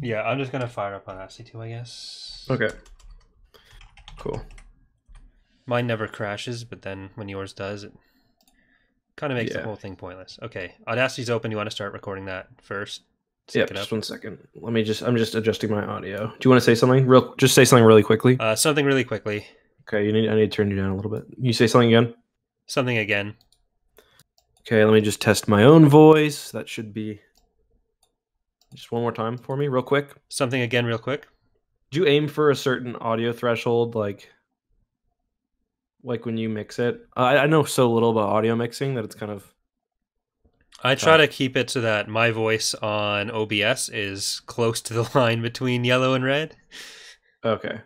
Yeah, I'm just gonna fire up on SC2, I guess. Okay. Cool. Mine never crashes, but then when yours does, it kind of makes the whole thing pointless. Okay, Audacity's open. You want to start recording that first? Yeah, just one second. Let me just. I'm just adjusting my audio. Do you want to say something real? Just say something really quickly. Uh, something really quickly. Okay, you need. I need to turn you down a little bit. You say something again. Something again. Okay, let me just test my own voice. That should be. Just one more time for me, real quick. Something again, real quick. Do you aim for a certain audio threshold, like, like when you mix it? I, I know so little about audio mixing that it's kind of. I try Tough. to keep it so that my voice on OBS is close to the line between yellow and red. Okay.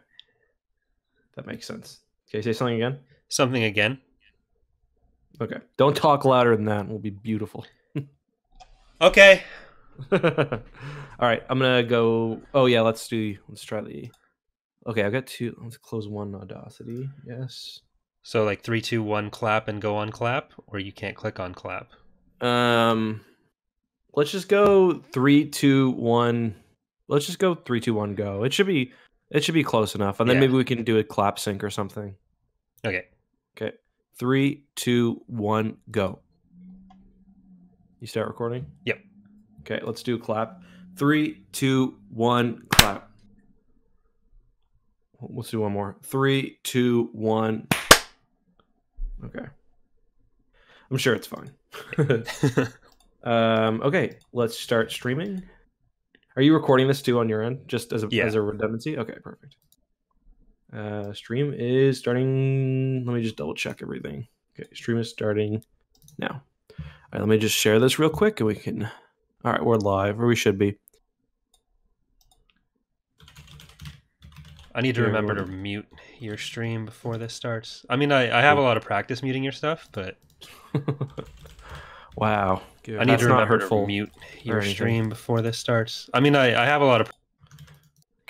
That makes sense. Okay, say something again. Something again. Okay. Don't talk louder than that. It will be beautiful. Okay. All right, I'm gonna go. Oh yeah, let's do. Let's try the. Okay, I've got two. Let's close one Audacity. Yes. So like three, two, one, clap and go on clap, or you can't click on clap. Um, let's just go three, two, one. Let's just go three, two, one, go. It should be. It should be close enough, and then Yeah. maybe we can do a clap sync or something. Okay. Okay. Three, two, one, go. You start recording? Yep. Okay, let's do a clap. Three, two, one, clap. Let's do one more. Three, two, one. Okay. I'm sure it's fine. um, okay, let's start streaming. Are you recording this too on your end, just as a, Yeah. as a redundancy? Okay, perfect. Uh, stream is starting. Let me just double check everything. Okay, stream is starting now. All right, let me just share this real quick, and we can. All right, we're live, or we should be. I need to remember to mute your stream before this starts. I mean, I, I have a lot of practice muting your stuff, but wow, I need That's to remember to mute your stream before this starts. I mean, I, I have a lot of.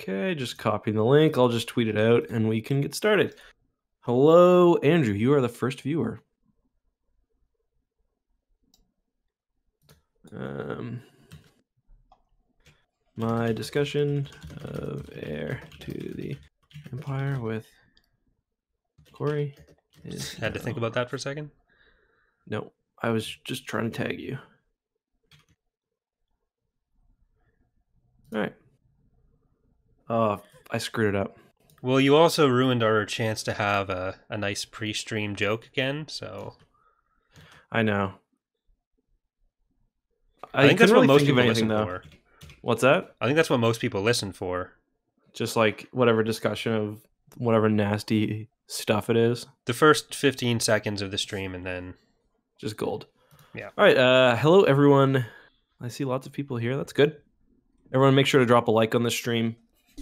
Okay, just copying the link. I'll just tweet it out and we can get started. Hello, Andrew. You are the first viewer. Um, my discussion of heir to the empire with Corey is Had to think about that for a second. No, I was just trying to tag you. All right. Oh, I screwed it up. Well, you also ruined our chance to have a, a nice pre-stream joke again. So I know. I, think that's couldn't what most people listen though. for. What's that? I think that's what most people listen for. Just like whatever discussion of whatever nasty stuff it is. The first 15 seconds of the stream, and then Just gold. Yeah. All right. Uh, hello, everyone. I see lots of people here. That's good. Everyone, make sure to drop a like on the stream.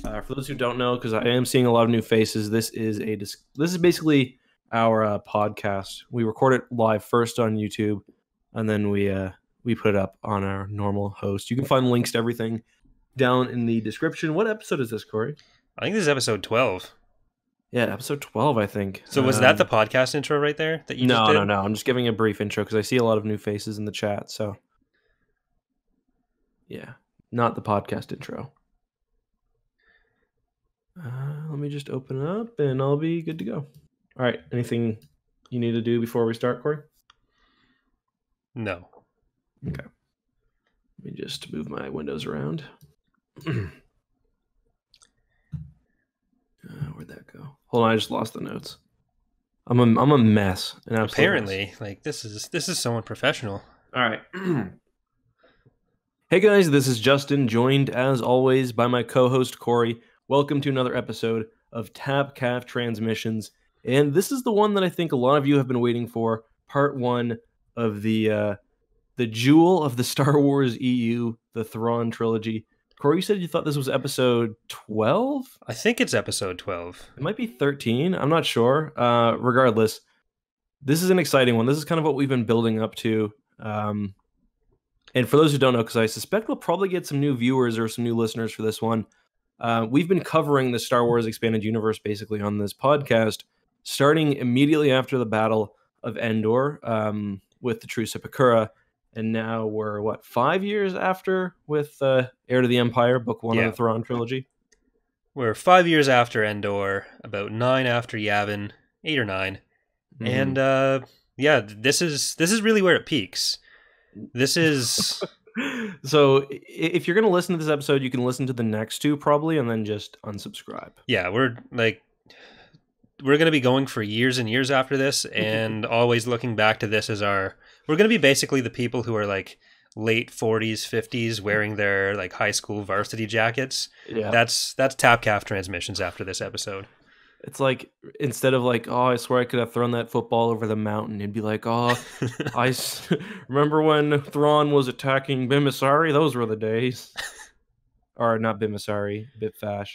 Uh, for those who don't know, because I am seeing a lot of new faces, this is a dis- this is basically our uh, podcast. We record it live first on YouTube, and then we uh, we put it up on our normal host. You can find links to everything down in the description. What episode is this, Corey? I think this is episode 12. Yeah, episode twelve, I think. So was that the Um, podcast intro right there that you no, just did? no, no. I'm just giving a brief intro because I see a lot of new faces in the chat. So, yeah, not the podcast intro. Uh, let me just open it up and I'll be good to go. All right. Anything you need to do before we start, Corey? No. Let me just move my windows around. uh, where'd that go? Hold on, I just lost the notes. I'm a I'm a mess. An absolute mess. Apparently, like this is this is someone professional. All right. hey guys, this is Justin, joined as always by my co-host Corey. Welcome to another episode of Tapcaf Transmissions, and this is the one that I think a lot of you have been waiting for. Part one of the uh, the jewel of the Star Wars EU, the Thrawn trilogy. Corey, you said you thought this was episode twelve. I think it's episode 12. It might be 13. I'm not sure. Uh, regardless, this is an exciting one. This is kind of what we've been building up to. Um, and for those who don't know, because I suspect we'll probably get some new viewers or some new listeners for this one, uh, we've been covering the Star Wars Expanded Universe basically on this podcast, starting immediately after the Battle of Endor um, with the Truce of Bakura. And now we're what five years after with uh, Heir to the Empire, book one Yeah. of the Thrawn trilogy. We're five years after Endor, about nine after Yavin, eight or 9 Mhm. and uh, yeah, this is this is really where it peaks. This is so if you're gonna listen to this episode, you can listen to the next two probably, and then just unsubscribe. yeah, we're like we're gonna be going for years and years after this, and always looking back to this as our. We're gonna be basically the people who are like late 40s, 50s, wearing their like high school varsity jackets. Yeah, That's that's Tapcaf transmissions after this episode. it's like instead of like, oh, I swear I could have thrown that football over the mountain, it'd be like, oh, I s- remember when Thrawn was attacking Bimmisaari. Those were the days. or not Bimmisaari, Bpfassh.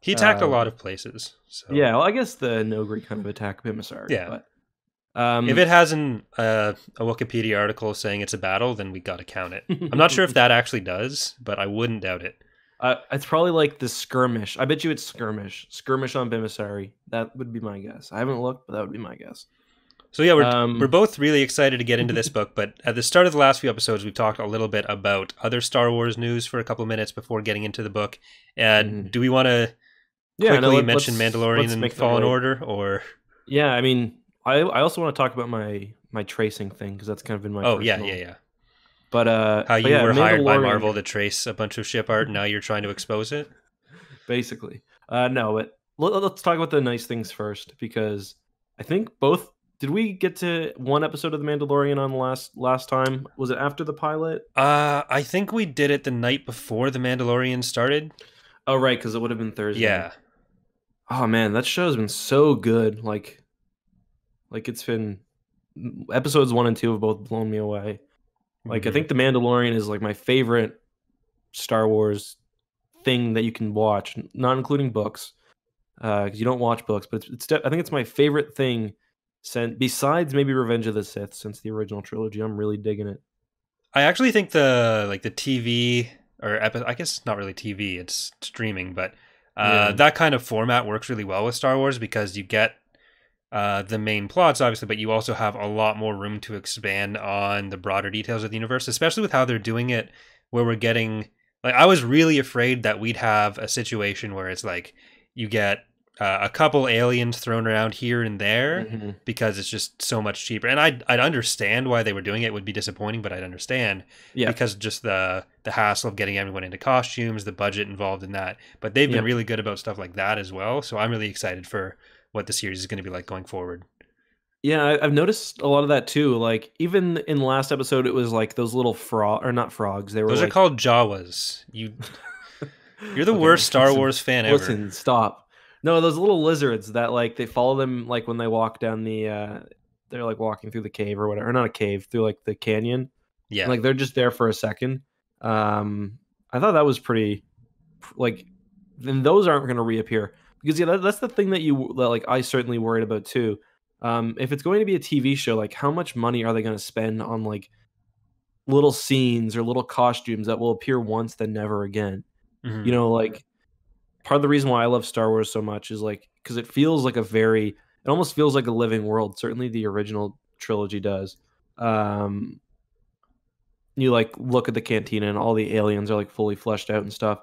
he attacked a Um, lot of places. So Yeah, well, I guess the Noghri kind of attack Bimmisaari. Yeah. But, um, If it has an, uh, a Wikipedia article saying it's a battle, then we got to count it. I'm not sure if that actually does, but I wouldn't doubt it. Uh, it's probably like the skirmish. I bet you it's skirmish. Skirmish on Bimmisaari. That would be my guess. I haven't looked, but that would be my guess. So yeah, we're Um, we're both really excited to get into this book. But at the start of the last few episodes, we've talked a little bit about other Star Wars news for a couple of minutes before getting into the book. And Mhm. do we want to Yeah, quickly no, let- mention let's- Mandalorian let's and Fallen right. Order, or Yeah, I mean, I I also want to talk about my my tracing thing because that's kind of been my oh yeah, personal- yeah, yeah, But uh, how but you yeah, were hired by Marvel to trace a bunch of ship art, and now you're trying to expose it. basically. Uh, no, but let, let's talk about the nice things first because I think both. Did we get to one episode of the Mandalorian on last last time? Was it after the pilot? Uh, I think we did it the night before the Mandalorian started. Oh right, because it would have been Thursday. Yeah, Oh man, that show's been so good. Like, like it's been episodes one and two have both blown me away. Like, I Mhm. think The Mandalorian is like my favorite Star Wars thing that you can watch, not including books, because you don't watch books. But it's, it's de- I think it's my favorite thing. Since besides maybe Revenge of the Sith, since the original trilogy, I'm really digging it. I actually think the like the TV or epi- I guess not really TV, it's streaming, but uh, Yeah. that kind of format works really well with Star Wars because you get uh, the main plots, obviously, but you also have a lot more room to expand on the broader details of the universe, especially with how they're doing it, where we're getting like I was really afraid that we'd have a situation where it's like you get uh, a couple aliens thrown around here and there Mhm. because it's just so much cheaper. And I'd I'd understand why they were doing it. it would be disappointing, but I'd understand Yeah, because just the the hassle of getting everyone into costumes, the budget involved in that. But they've been Yep. really good about stuff like that as well. So I'm really excited for what the series is going to be like going forward. Yeah, I've noticed a lot of that too. Like even in the last episode, it was like those little frog or not frogs. They were Those like, are called Jawas. You you're the Okay, worst Star listen, Wars fan ever. Listen, stop. No, those little lizards that like they follow them like when they walk down the. uh They're like walking through the cave or whatever, or not a cave, through like the canyon. yeah. Like they're just there for a second. Um, I thought that was pretty. Like, then those aren't going to reappear because yeah, that, that's the thing that you that, like. I certainly worried about too. Um, if it's going to be a TV show, like how much money are they going to spend on like little scenes or little costumes that will appear once then never again? Mhm. you know like part of the reason why i love star wars so much is like because it feels like a very it almost feels like a living world certainly the original trilogy does um you like look at the cantina and all the aliens are like fully fleshed out and stuff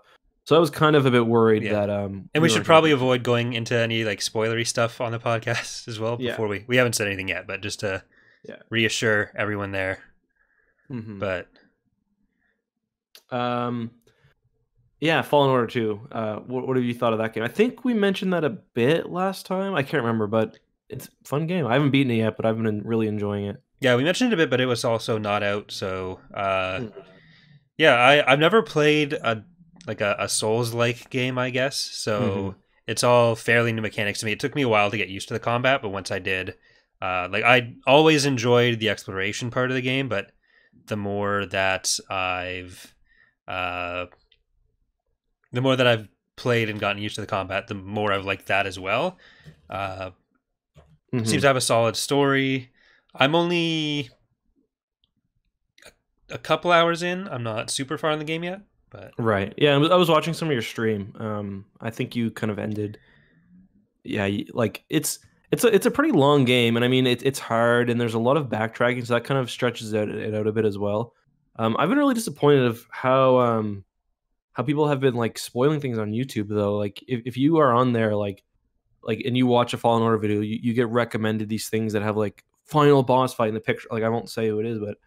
so i was kind of a bit worried Yeah. that um and we weren't should probably avoid going into any like spoilery stuff on the podcast as well Yeah. before we we haven't said anything yet, but just to Yeah. reassure everyone there. Mhm. But um yeah fallen order 2 uh what, what have you thought of that game i think we mentioned that a bit last time i can't remember but it's a fun game i haven't beaten it yet but i've been really enjoying it yeah, we mentioned it a bit, but it was also not out. So uh, Mhm. yeah, I I've never played a like a, a Souls like game, I guess. So Mhm. it's all fairly new mechanics to me. It took me a while to get used to the combat, but once I did, uh, like I always enjoyed the exploration part of the game, but the more that I've uh, the more that I've played and gotten used to the combat, the more I've liked that as well. Uh, Mhm. seems to have a solid story. I'm only a couple hours in. I'm not super far in the game yet, but Right. Yeah, I was, watching some of your stream. Um, I think you kind of ended. Yeah, like it's it's a it's a pretty long game, and I mean it, it's hard, and there's a lot of backtracking, so that kind of stretches it, it out a bit as well. Um, I've been really disappointed of how um how people have been like spoiling things on YouTube though. Like if, if you are on there like like and you watch a Fallen Order video, you, you get recommended these things that have like final boss fight in the picture. Like I won't say who it is, but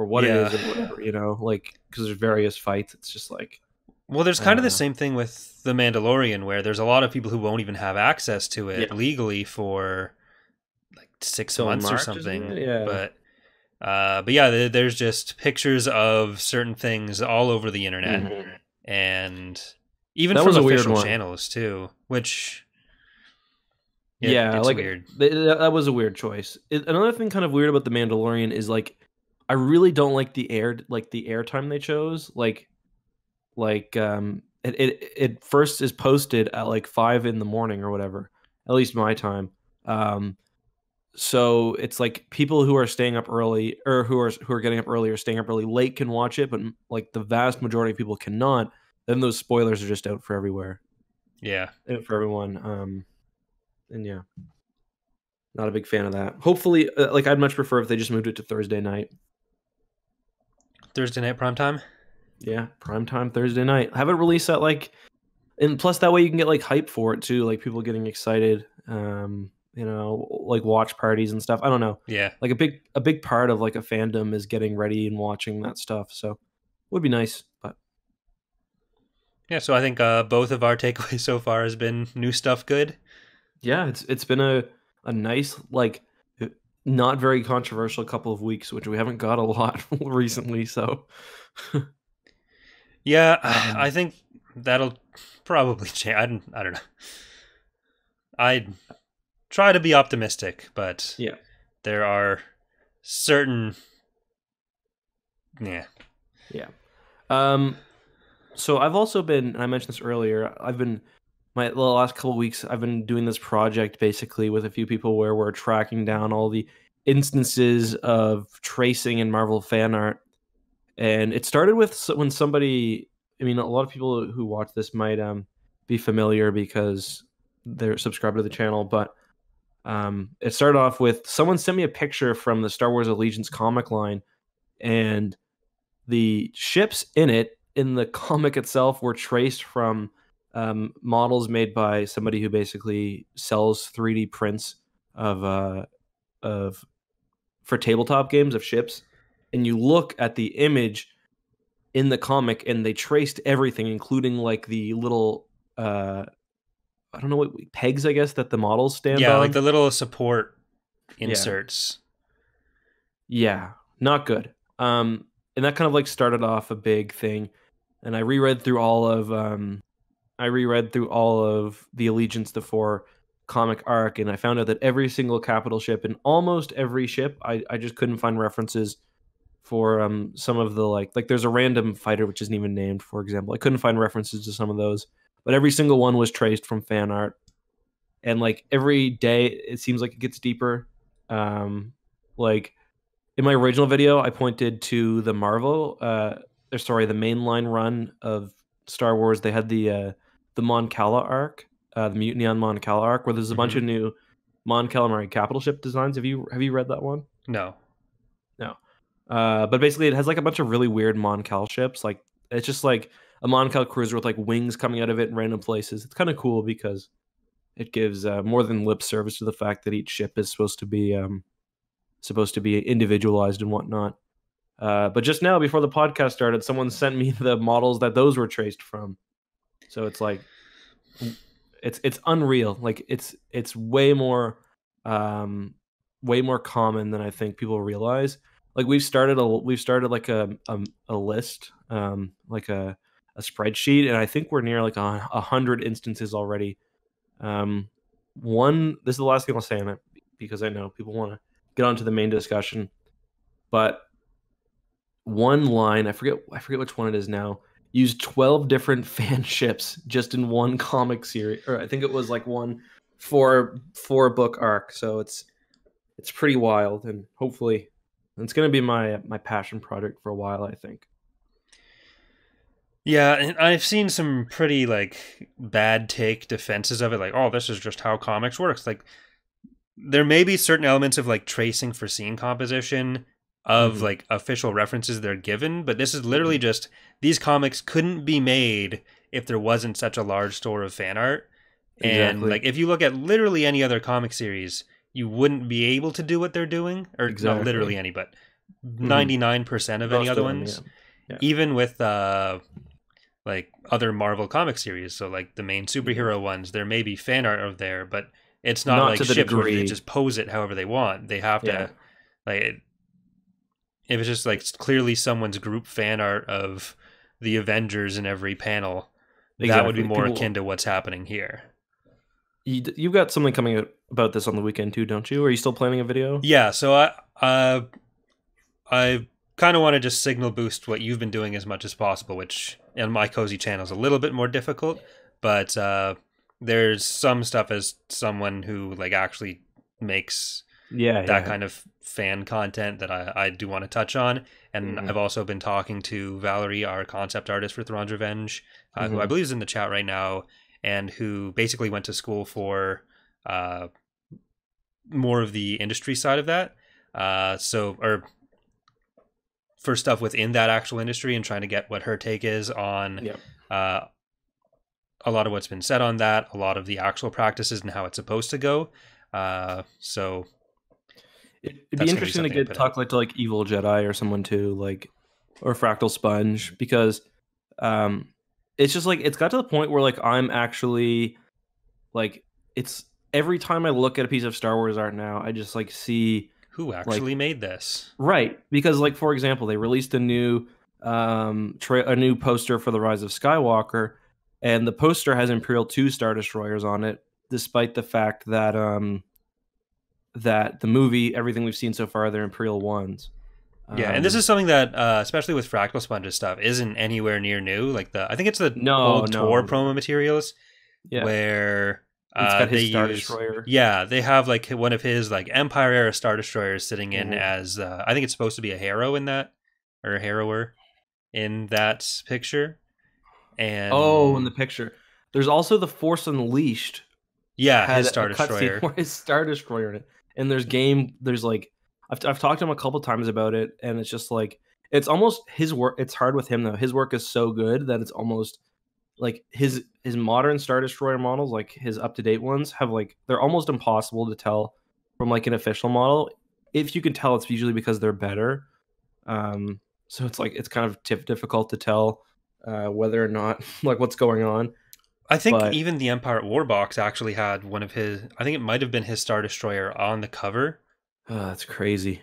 or what Yeah. it is or whatever, you know, like because there's various fights. It's just like Well, there's kind of the Uh, same thing with The Mandalorian, where there's a lot of people who won't even have access to it Yeah. legally for like six Till months or March, isn't something. Yeah. But, uh, but yeah, there's just pictures of certain things all over the internet, Mhm. and even That from was a weird official channels too, which yeah, it's like weird. th- th- that was a weird choice. It, another thing kind of weird about the Mandalorian is like I really don't like the air like the airtime they chose. Like like um it, it it first is posted at like five in the morning or whatever, at least my time. Um so it's like people who are staying up early or who are who are getting up early or staying up really late can watch it, but like the vast majority of people cannot. Then those spoilers are just out for everywhere Yeah, it for everyone. Um, and yeah, not a big fan of that. Hopefully, uh, like I'd much prefer if they just moved it to Thursday night. Thursday night prime time. Yeah, prime time Thursday night. Have it released at like, and plus that way you can get like hype for it too, like people getting excited. Um, you know, like watch parties and stuff. I don't know. Yeah, Like a big a big part of like a fandom is getting ready and watching that stuff. So would be nice, but yeah. So I think uh, both of our takeaways so far has been new stuff good. yeah, it's it's been a a nice like not very controversial couple of weeks, which we haven't got a lot recently. So Yeah, Um, I think that'll probably change. I don't, I don't know. I'd try to be optimistic, but Yeah. there are certain. Yeah, yeah. Um, so I've also been, and I mentioned this earlier. I've been my the last couple weeks. I've been doing this project basically with a few people where we're tracking down all the instances of tracing in Marvel fan art, and it started with when somebody. I mean, a lot of people who watch this might um be familiar because they're subscribed to the channel, but um, it started off with someone sent me a picture from the Star Wars Allegiance comic line, and the ships in it in the comic itself were traced from um, models made by somebody who basically sells 3D prints of uh, of for tabletop games of ships, and you look at the image in the comic, and they traced everything, including like the little uh, I don't know what pegs, I guess that the models stand yeah, on. like the little support Yeah. inserts. Yeah, not good. Um, and that kind of like started off a big thing. And I reread through all of um, I reread through all of the Allegiance the Four comic arc, and I found out that every single capital ship and almost every ship, I I just couldn't find references for um some of the like like there's a random fighter which isn't even named, for example. I couldn't find references to some of those, but every single one was traced from fan art. And like every day, it seems like it gets deeper. Um, like in my original video, I pointed to the Marvel, uh, or sorry, the mainline run of Star Wars. They had the uh, the Mon Cala arc, uh, the Mutiny on Mon Cala arc, where there's a bunch of new Mon Calamari capital ship designs. Have you have you read that one? No, no. Uh, but basically, it has like a bunch of really weird Mon Cal ships. Like it's just like a Mon Cal cruiser with like wings coming out of it in random places. It's kind of cool because it gives uh, more than lip service to the fact that each ship is supposed to be um, supposed to be individualized and whatnot. Uh, but just now, before the podcast started, someone sent me the models that those were traced from. So it's like it's it's unreal. Like it's it's way more um, way more common than I think people realize like we've started a we've started like a a, a list um like a a spreadsheet and i think we're near like a, a hundred instances already um one this is the last thing i'll say on it because i know people want to get on to the main discussion but one line i forget i forget which one it is now used 12 different fan ships just in one comic series or i think it was like one four four book arc so it's it's pretty wild and hopefully it's going to be my my passion project for a while i think Yeah, and I've seen some pretty like bad take defenses of it, like, oh, this is just how comics works. Like there may be certain elements of like tracing for scene composition of Mhm. like official references they're given, but this is literally just these comics couldn't be made if there wasn't such a large store of fan art. And Exactly. like if you look at literally any other comic series, you wouldn't be able to do what they're doing, or Exactly. not literally any, but ninety nine percent of any other them, ones yeah. even with uh like other Marvel comic series, so like the main superhero ones, there may be fan art of there, but it's not, Not like the shipped where they just pose it however they want. They have to Yeah. like it, if it's just like clearly someone's group fan art of the Avengers in every panel, that would be more People- akin to what's happening here. You, you've got something coming out about this on the weekend too, don't you? Are you still planning a video? Yeah, so I uh I kind of want to just signal boost what you've been doing as much as possible, which in my cozy channel is a little bit more difficult, but uh there's some stuff as someone who like actually makes Yeah, that kind of fan content that I, I do want to touch on. And Mhm. I've also been talking to Valerie, our concept artist for Thrawn's Revenge, uh, who I Mhm. believe is in the chat right now, and who basically went to school for uh, more of the industry side of that. Uh, so, or for stuff within that actual industry and trying to get what her take is on Yep. uh, a lot of what's been said on that, a lot of the actual practices and how it's supposed to go. Uh, so it'd That's be gonna be interesting to get talk like to like Evil Jedi or someone too, like or Fractal Sponge, because um it's just like it's got to the point where like I'm actually like it's every time I look at a piece of Star Wars art now, I just like see who actually made this? right because like for example, they released a new um tra- a new poster for the Rise of Skywalker, and the poster has Imperial Two Star Destroyers on it, despite the fact that um that the movie everything we've seen so far they're Imperial ones. Yeah, and this Um, is something that, uh, especially with Fractal Sponge's stuff, isn't anywhere near new. Like the, I think it's the No, old no, tour no. promo materials yeah, where it's uh, they Star use, Destroyer. yeah, they have like one of his like Empire era Star Destroyers sitting in Mhm. as, uh, I think it's supposed to be a harrow in that, or a harrower in that picture. And Oh, in the picture, there's also the Force Unleashed yeah, his Star Destroyer. where his Star Destroyer in it. And there's game, there's like, I've, I've talked to him a couple times about it, and it's just like, it's almost his work. It's hard with him though. His work is so good that it's almost like his his modern Star Destroyer models, like his up to date ones, have like they're almost impossible to tell from like an official model. If you can tell, it's usually because they're better. Um, so it's like it's kind of difficult to tell uh, whether or not like what's going on. I think but- even the Empire at War box actually had one of his. I think it might have been his Star Destroyer on the cover, Oh, that's crazy.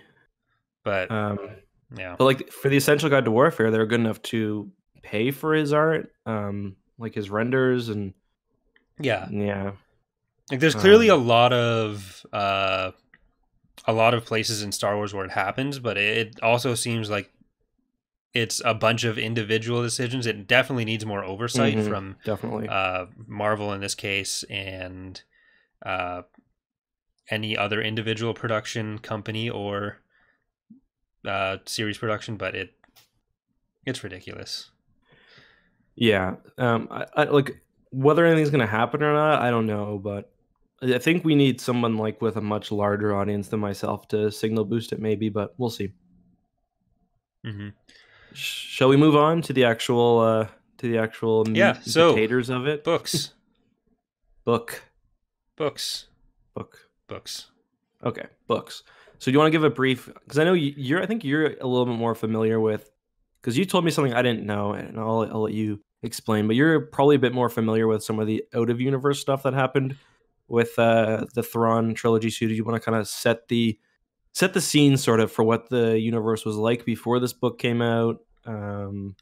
but Um, yeah, but like for the Essential Guide to Warfare, they were good enough to pay for his art, um, like his renders and yeah. yeah, Like there's clearly Um, a lot of uh a lot of places in Star Wars where it happens, but it also seems like it's a bunch of individual decisions. It definitely needs more oversight Mhm. from definitely. uh Marvel in this case and uh any other individual production company or uh series production, but it it's ridiculous. yeah, um, I, I like whether anything's gonna happen or not. I don't know, but I think we need someone like with a much larger audience than myself to signal boost it, maybe. But we'll see. hmm Sh- Shall we move on to the actual uh to the actual meat Yeah, so- potatoes of it? Books. Book, Books. book. Books. Okay, books. So do you want to give a brief? Because I know you- you're. I think you're a little bit more familiar with. Because you told me something I didn't know, and I'll, I'll let you explain. But you're probably a bit more familiar with some of the out of universe stuff that happened with uh, the Thrawn trilogy. So do you want to kind of set the set the scene, sort of, for what the universe was like before this book came out? Um,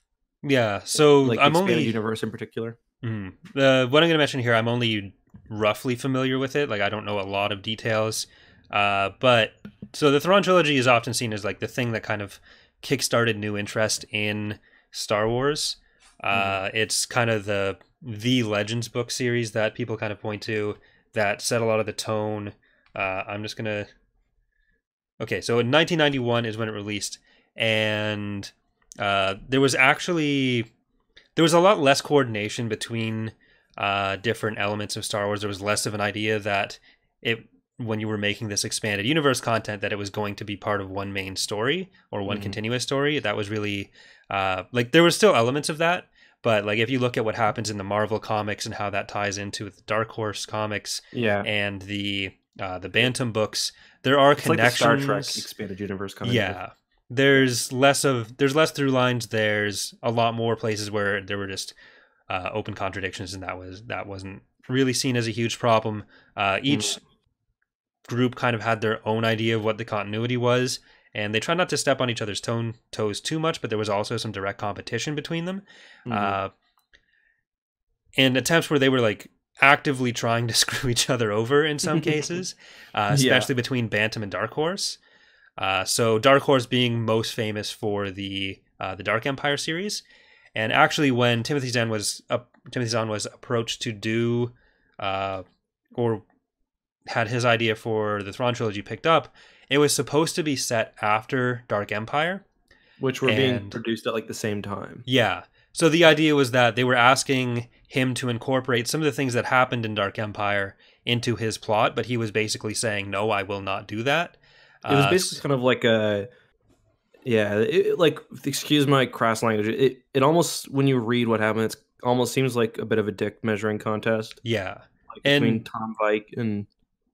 Yeah. So like the I'm only universe in particular. Mhm. Uh, what I'm going to mention here, I'm only roughly familiar with it. Like, I don't know a lot of details. Uh, but so the Thrawn trilogy is often seen as like the thing that kind of kickstarted new interest in Star Wars. Uh, It's kind of the the Legends book series that people kind of point to that set a lot of the tone. Uh, I'm just gonna. Okay, so in 1991 is when it released, and uh, there was actually there was a lot less coordination between uh, different elements of Star Wars. There was less of an idea that it when you were making this expanded universe content that it was going to be part of one main story or one Mhm. continuous story. That was really uh, like there were still elements of that, but like if you look at what happens in the Marvel comics and how that ties into the Dark Horse comics Yeah. and the uh, the Bantam books, there are It's like the Star connections. Trek expanded universe kind of. yeah, there's less of there's less through lines. There's a lot more places where there were just uh, open contradictions, and that was that wasn't really seen as a huge problem. Uh, each group kind of had their own idea of what the continuity was, and they tried not to step on each other's tone, toes too much. But there was also some direct competition between them, Mhm. uh, and attempts where they were like actively trying to screw each other over in some cases, uh, Yeah. especially between Bantam and Dark Horse. Uh, so Dark Horse being most famous for the uh, the Dark Empire series, and actually when Timothy Zahn was up, Timothy Zahn was approached to do, uh, or had his idea for the Thrawn trilogy picked up, it was supposed to be set after Dark Empire. which were being produced at like the same time. Yeah. So the idea was that they were asking him to incorporate some of the things that happened in Dark Empire into his plot, but he was basically saying, "No, I will not do that." It was Uh, basically kind of like a, yeah, it, like excuse my crass language. It it almost when you read what happened, it almost seems like a bit of a dick measuring contest yeah. like, And- between Tom Veitch and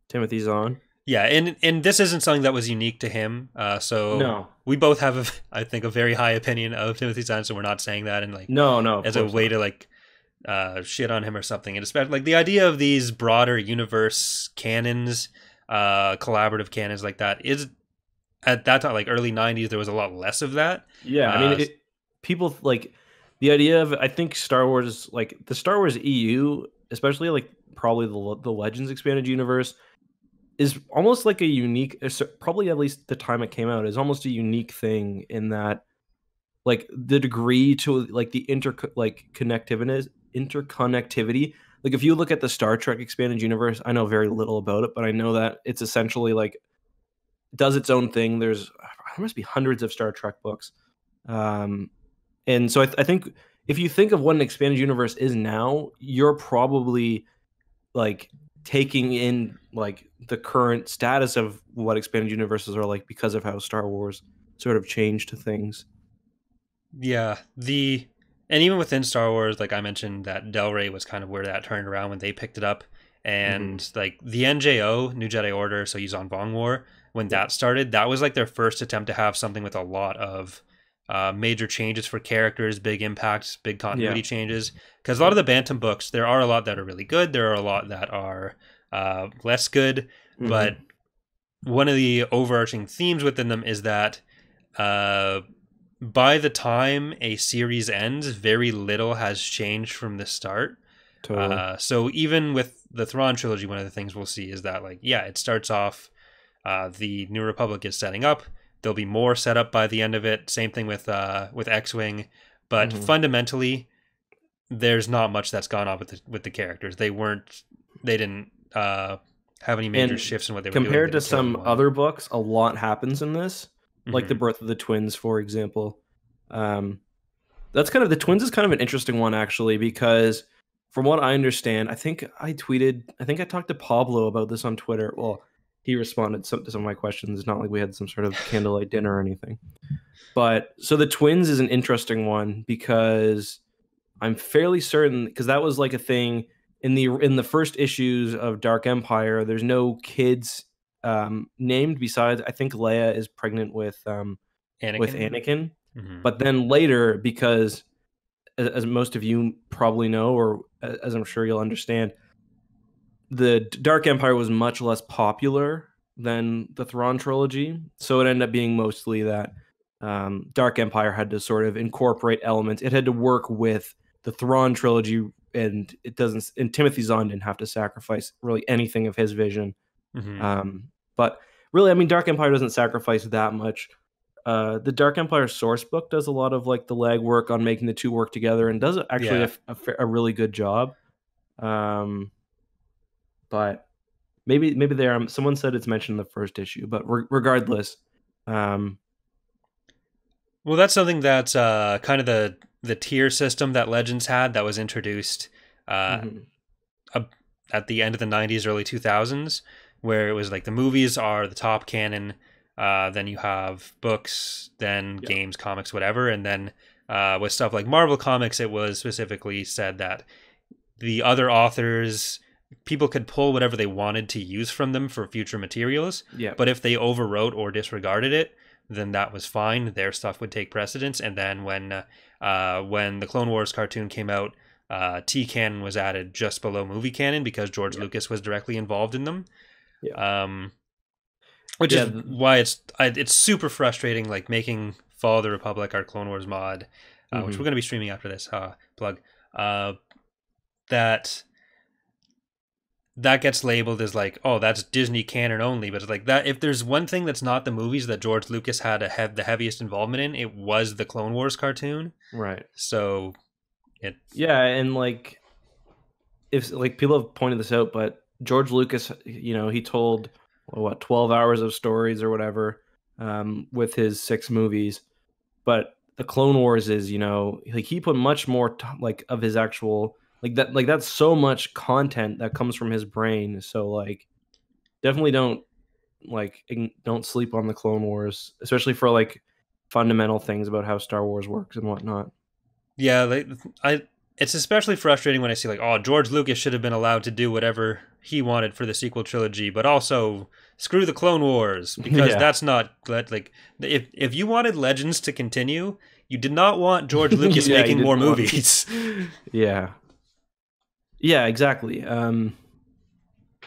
Timothy Zahn. Yeah, and and this isn't something that was unique to him. Uh, so No, we both have, a, I think, a very high opinion of Timothy Zahn. So we're not saying that and like no, no. as a way not. to like uh, shit on him or something. And especially like the idea of these broader universe canons, uh, collaborative canons like that is at that time, like early '90s, there was a lot less of that. Yeah, I Uh, mean, it, people like the idea of I think Star Wars, like the Star Wars EU, especially like probably the the Legends expanded universe, is almost like a unique. Probably at least the time it came out is almost a unique thing in that, like the degree to like the inter like connectivity interconnectivity. Like if you look at the Star Trek expanded universe, I know very little about it, but I know that it's essentially like does its own thing. There's there must be hundreds of Star Trek books, um, and so I, th- I think if you think of what an expanded universe is now, you're probably like taking in like the current status of what expanded universes are like because of how Star Wars sort of changed to things. Yeah, the and even within Star Wars, like I mentioned, that Del Rey was kind of where that turned around when they picked it up, and mm-hmm. like the NJO, New Jedi Order, so Yuuzhan Vong War, when that started, that was like their first attempt to have something with a lot of uh, major changes for characters, big impacts, big continuity Yeah. changes. Because a lot of the Bantam books, there are a lot that are really good, there are a lot that are uh, less good, Mm-hmm. but one of the overarching themes within them is that uh, by the time a series ends, very little has changed from the start. Totally. Uh, so even with the Thrawn trilogy, one of the things we'll see is that, like, yeah, it starts off. Uh, the New Republic is setting up. There'll be more set up by the end of it. Same thing with uh, with X Wing, but Mhm. fundamentally, there's not much that's gone on with the with the characters. They weren't. They didn't uh, have any major And shifts in what they were doing. Compared to some other books, a lot happens in this. like the Mhm. birth of the twins for example um that's kind of the twins is kind of an interesting one actually because from what i understand i think i tweeted i think i talked to pablo about this on twitter well he responded some, to some of my questions it's not like we had some sort of candlelight dinner or anything but so the twins is an interesting one because i'm fairly certain because that was like a thing in the in the first issues of dark empire there's no kids um, named besides I think Leia is pregnant with um, Anakin. with Anakin, Mhm. but then later because as, as most of you probably know or as I'm sure you'll understand, the Dark Empire was much less popular than the Thrawn trilogy, so it ended up being mostly that um, Dark Empire had to sort of incorporate elements. It had to work with the Thrawn trilogy, and it doesn't. And Timothy Zahn didn't have to sacrifice really anything of his vision. Mhm. Um, but really, I mean, Dark Empire doesn't sacrifice that much. Uh, the Dark Empire source book does a lot of like the legwork on making the two work together and does actually Yeah. a a, a really good job. Um, but maybe maybe there um, someone said it's mentioned in the first issue, but re- regardless, um, Well, that's something that's uh, kind of the the tier system that Legends had that was introduced uh, mhm. at the end of the 90s, early 2000s where it was like the movies are the top canon, uh, then you have books, then Yeah. games, comics, whatever, and then uh, with stuff like Marvel comics, it was specifically said that the other authors people could pull whatever they wanted to use from them for future materials Yeah. but if they overwrote or disregarded it then that was fine their stuff would take precedence and then when uh, uh, when the clone wars cartoon came out uh, t canon was added just below movie canon because george Yeah. lucas was directly involved in them Yeah. um which Yeah, is why it's I, it's super frustrating like making fall of the republic our clone wars mod uh, which Mhm. we're going to be streaming after this uh, plug uh, that that gets labeled as like oh that's disney canon only but it's like that if there's one thing that's not the movies that george lucas had a hev- the heaviest involvement in it was the clone wars cartoon Right. so it Yeah, and like if like people have pointed this out, but George Lucas, you know, he told what 12 hours of stories or whatever um with his six movies. But the Clone Wars is, you know, like he put much more t- like of his actual like that like that's so much content that comes from his brain. So like definitely don't like don't sleep on the Clone Wars, especially for like fundamental things about how Star Wars works and whatnot. yeah like i it's especially frustrating when i see like oh george lucas should have been allowed to do whatever he wanted for the sequel trilogy but also screw the clone wars because Yeah. that's not like if if you wanted legends to continue you did not want george lucas Yeah, making more want- movies yeah yeah exactly um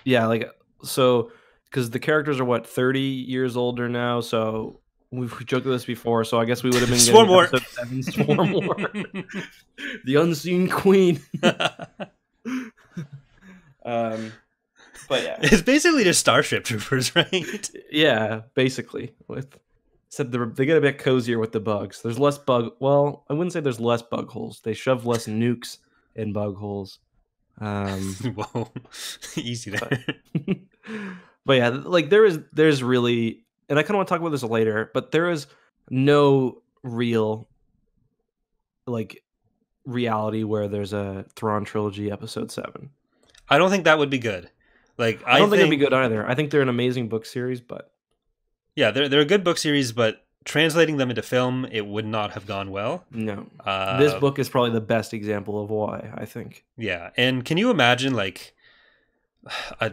yeah like so because the characters are what 30 years older now so we've joked this before so i guess we would have been Swarm War. episode seven, Swarm War. the unseen queen. Um but yeah. It's basically just starship troopers right? Yeah basically with said they get a bit cozier with the bugs. There's less bug well i wouldn't say there's less bug holes. They shove less nukes in bug holes um whoa easy there but yeah, like there is there's really and I kind of want to talk about this later, but there is no real like reality where there's a Thrawn trilogy episode 7. i don't think that would be good like I don't think, it'd be good either. I think they're an amazing book series, but yeah they're, they're a good book series but translating them into film it would not have gone well no. uh, this book is probably the best example of why, I think. Yeah, and can you imagine like a,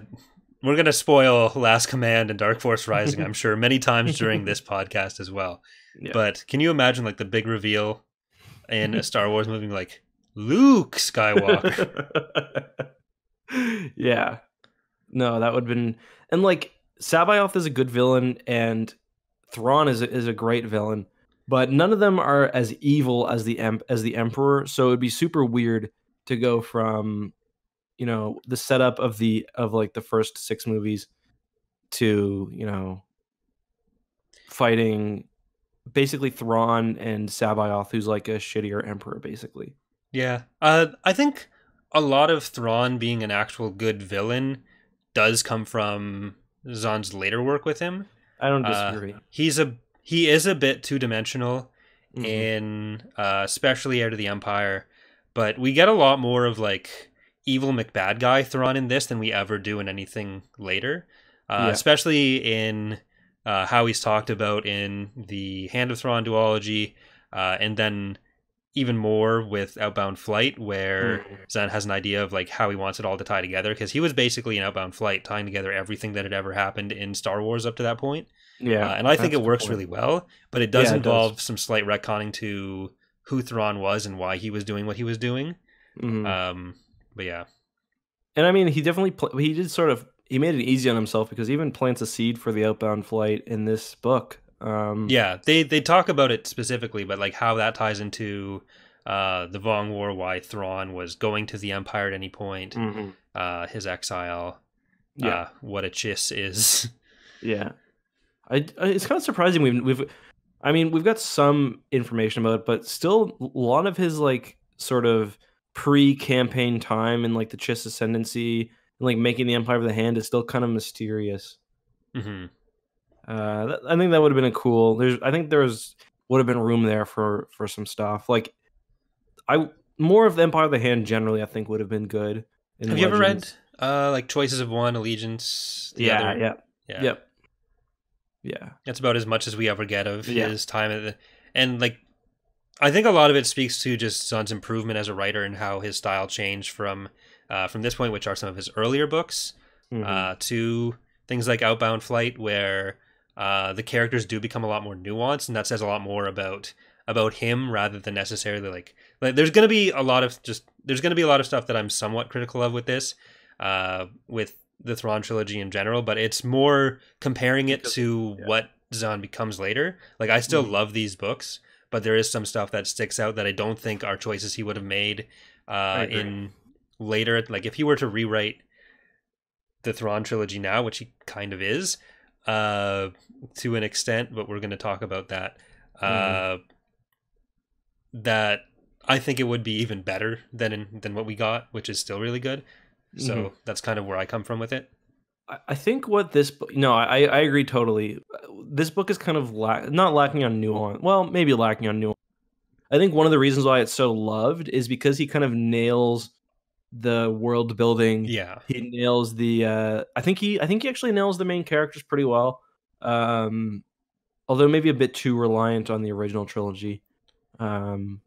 we're gonna spoil Last Command and Dark Force Rising, I'm sure, many times during this podcast as well. Yeah. But can you imagine like the big reveal in a Star Wars movie, like Luke Skywalker? yeah. No, that would have been and like C'baoth is a good villain and Thrawn is a, is a great villain, but none of them are as evil as the em- as the Emperor. So it'd be super weird to go from, you know, the setup of the of like the first six movies to you know fighting basically Thrawn and C'baoth, who's like a shittier Emperor, basically. yeah, uh, I think a lot of Thrawn being an actual good villain does come from Zahn's later work with him. I don't Uh, disagree. He's a he is a bit two dimensional. Mhm. in uh, especially out of the Empire, but we get a lot more of like evil McBad guy Thrawn in this than we ever do in anything later. Uh, Yeah. Especially in uh, how he's talked about in the Hand of Thrawn duology, uh, and then even more with Outbound Flight, where Mhm. Zahn has an idea of like how he wants it all to tie together because he was basically in Outbound Flight, tying together everything that had ever happened in Star Wars up to that point. Yeah, Uh, and I think it works really well, but it does Yeah, it involve some slight retconning to who Thrawn was and why he was doing what he was doing. Mhm. Um, but yeah, and I mean, he definitely pl- he did sort of he made it easy on himself because he even plants a seed for the outbound flight in this book. Um, yeah, they they talk about it specifically, but like how that ties into uh, the Vong War, why Thrawn was going to the Empire at any point, mhm. uh, his exile, yeah, uh, what a chiss is. yeah. I, I it's kind of surprising we've we've I mean we've got some information about it, but still a lot of his like sort of pre-campaign time and like the Chiss ascendancy and like making the Empire of the Hand is still kind of mysterious. hmm Uh, that, I think that would have been a cool. There's, I think there's would have been room there for for some stuff. Like, I more of the Empire of the Hand generally, I think would have been good. in Have you ever read Uh, like choices of one, allegiance. Yeah, other. yeah, yeah. yep, yeah. That's about as much as we ever get of Yeah. his time at the, and like, I think a lot of it speaks to just Zahn's improvement as a writer and how his style changed from, uh, from this point, which are some of his earlier books, Mhm. uh, to things like Outbound Flight, where uh, the characters do become a lot more nuanced, and that says a lot more about about him rather than necessarily like like there's going to be a lot of just there's going to be a lot of stuff that I'm somewhat critical of with this, uh, with the Thrawn trilogy in general, but it's more comparing it to yeah. what Zahn becomes later. Like I still Mhm. love these books, but there is some stuff that sticks out that I don't think are choices he would have made uh, in later. Like if he were to rewrite the Thrawn trilogy now, which he kind of is, uh, to an extent, but we're going to talk about that. Uh, that I think it would be even better than in, than what we got, which is still really good. So Mhm. that's kind of where I come from with it. I- I think what this book, no, I, I agree totally. This book is kind of la- not lacking on nuance. Well, maybe lacking on nuance. I think one of the reasons why it's so loved is because he kind of nails the world building. Yeah, He nails the. Uh, I think he. I think he actually nails the main characters pretty well. Um, although maybe a bit too reliant on the original trilogy. Um,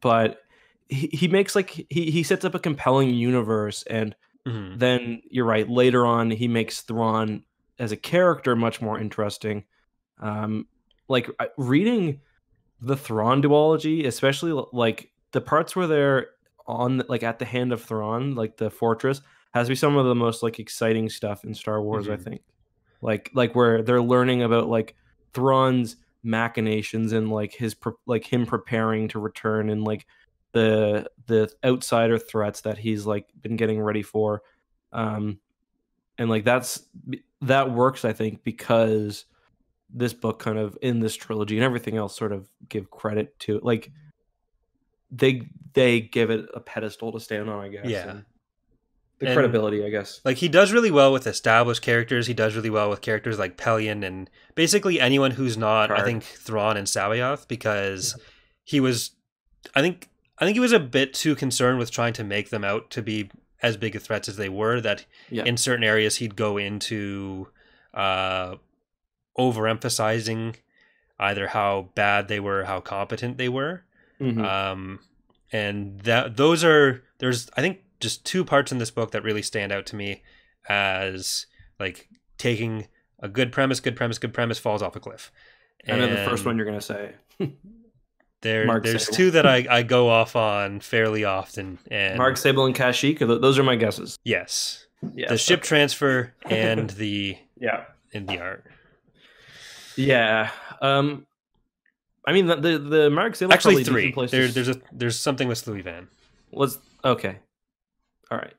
but he, he makes like he he sets up a compelling universe and Mhm. then you're right. Later on, he makes Thrawn as a character much more interesting. Um, like reading the Thrawn duology, especially like the parts where they're on, like at the hand of Thrawn, like the fortress, has to be some of the most like exciting stuff in Star Wars. I Mhm. think, like like where they're learning about like Thrawn's machinations and like his like him preparing to return and like the the outsider threats that he's like been getting ready for um and like that's that works i think because this book kind of in this trilogy and everything else sort of give credit to like they they give it a pedestal to stand on i guess Yeah. and the And- credibility i guess like he does really well with established characters. He does really well with characters like Pellaeon and basically anyone who's not, I think, Thrawn and C'baoth, because he was, I think, I think he was a bit too concerned with trying to make them out to be as big of threats as they were. That Yeah. in certain areas he'd go into uh, overemphasizing either how bad they were, how competent they were. Mhm. um and that those are there's i think just two parts in this book that really stand out to me as like taking a good premise good premise good premise falls off a cliff. I know the first one you're gonna say. There Mark there's Sable. two that I, I go off on fairly often and Marg Sabl and kashyyyk th- those are my guesses. Yes. Yeah the ship transfer and the yeah. in the art. Yeah um i mean the the, the Marg Sabl actually three there, there's a there's something with Sluis Van Let's okay. All right.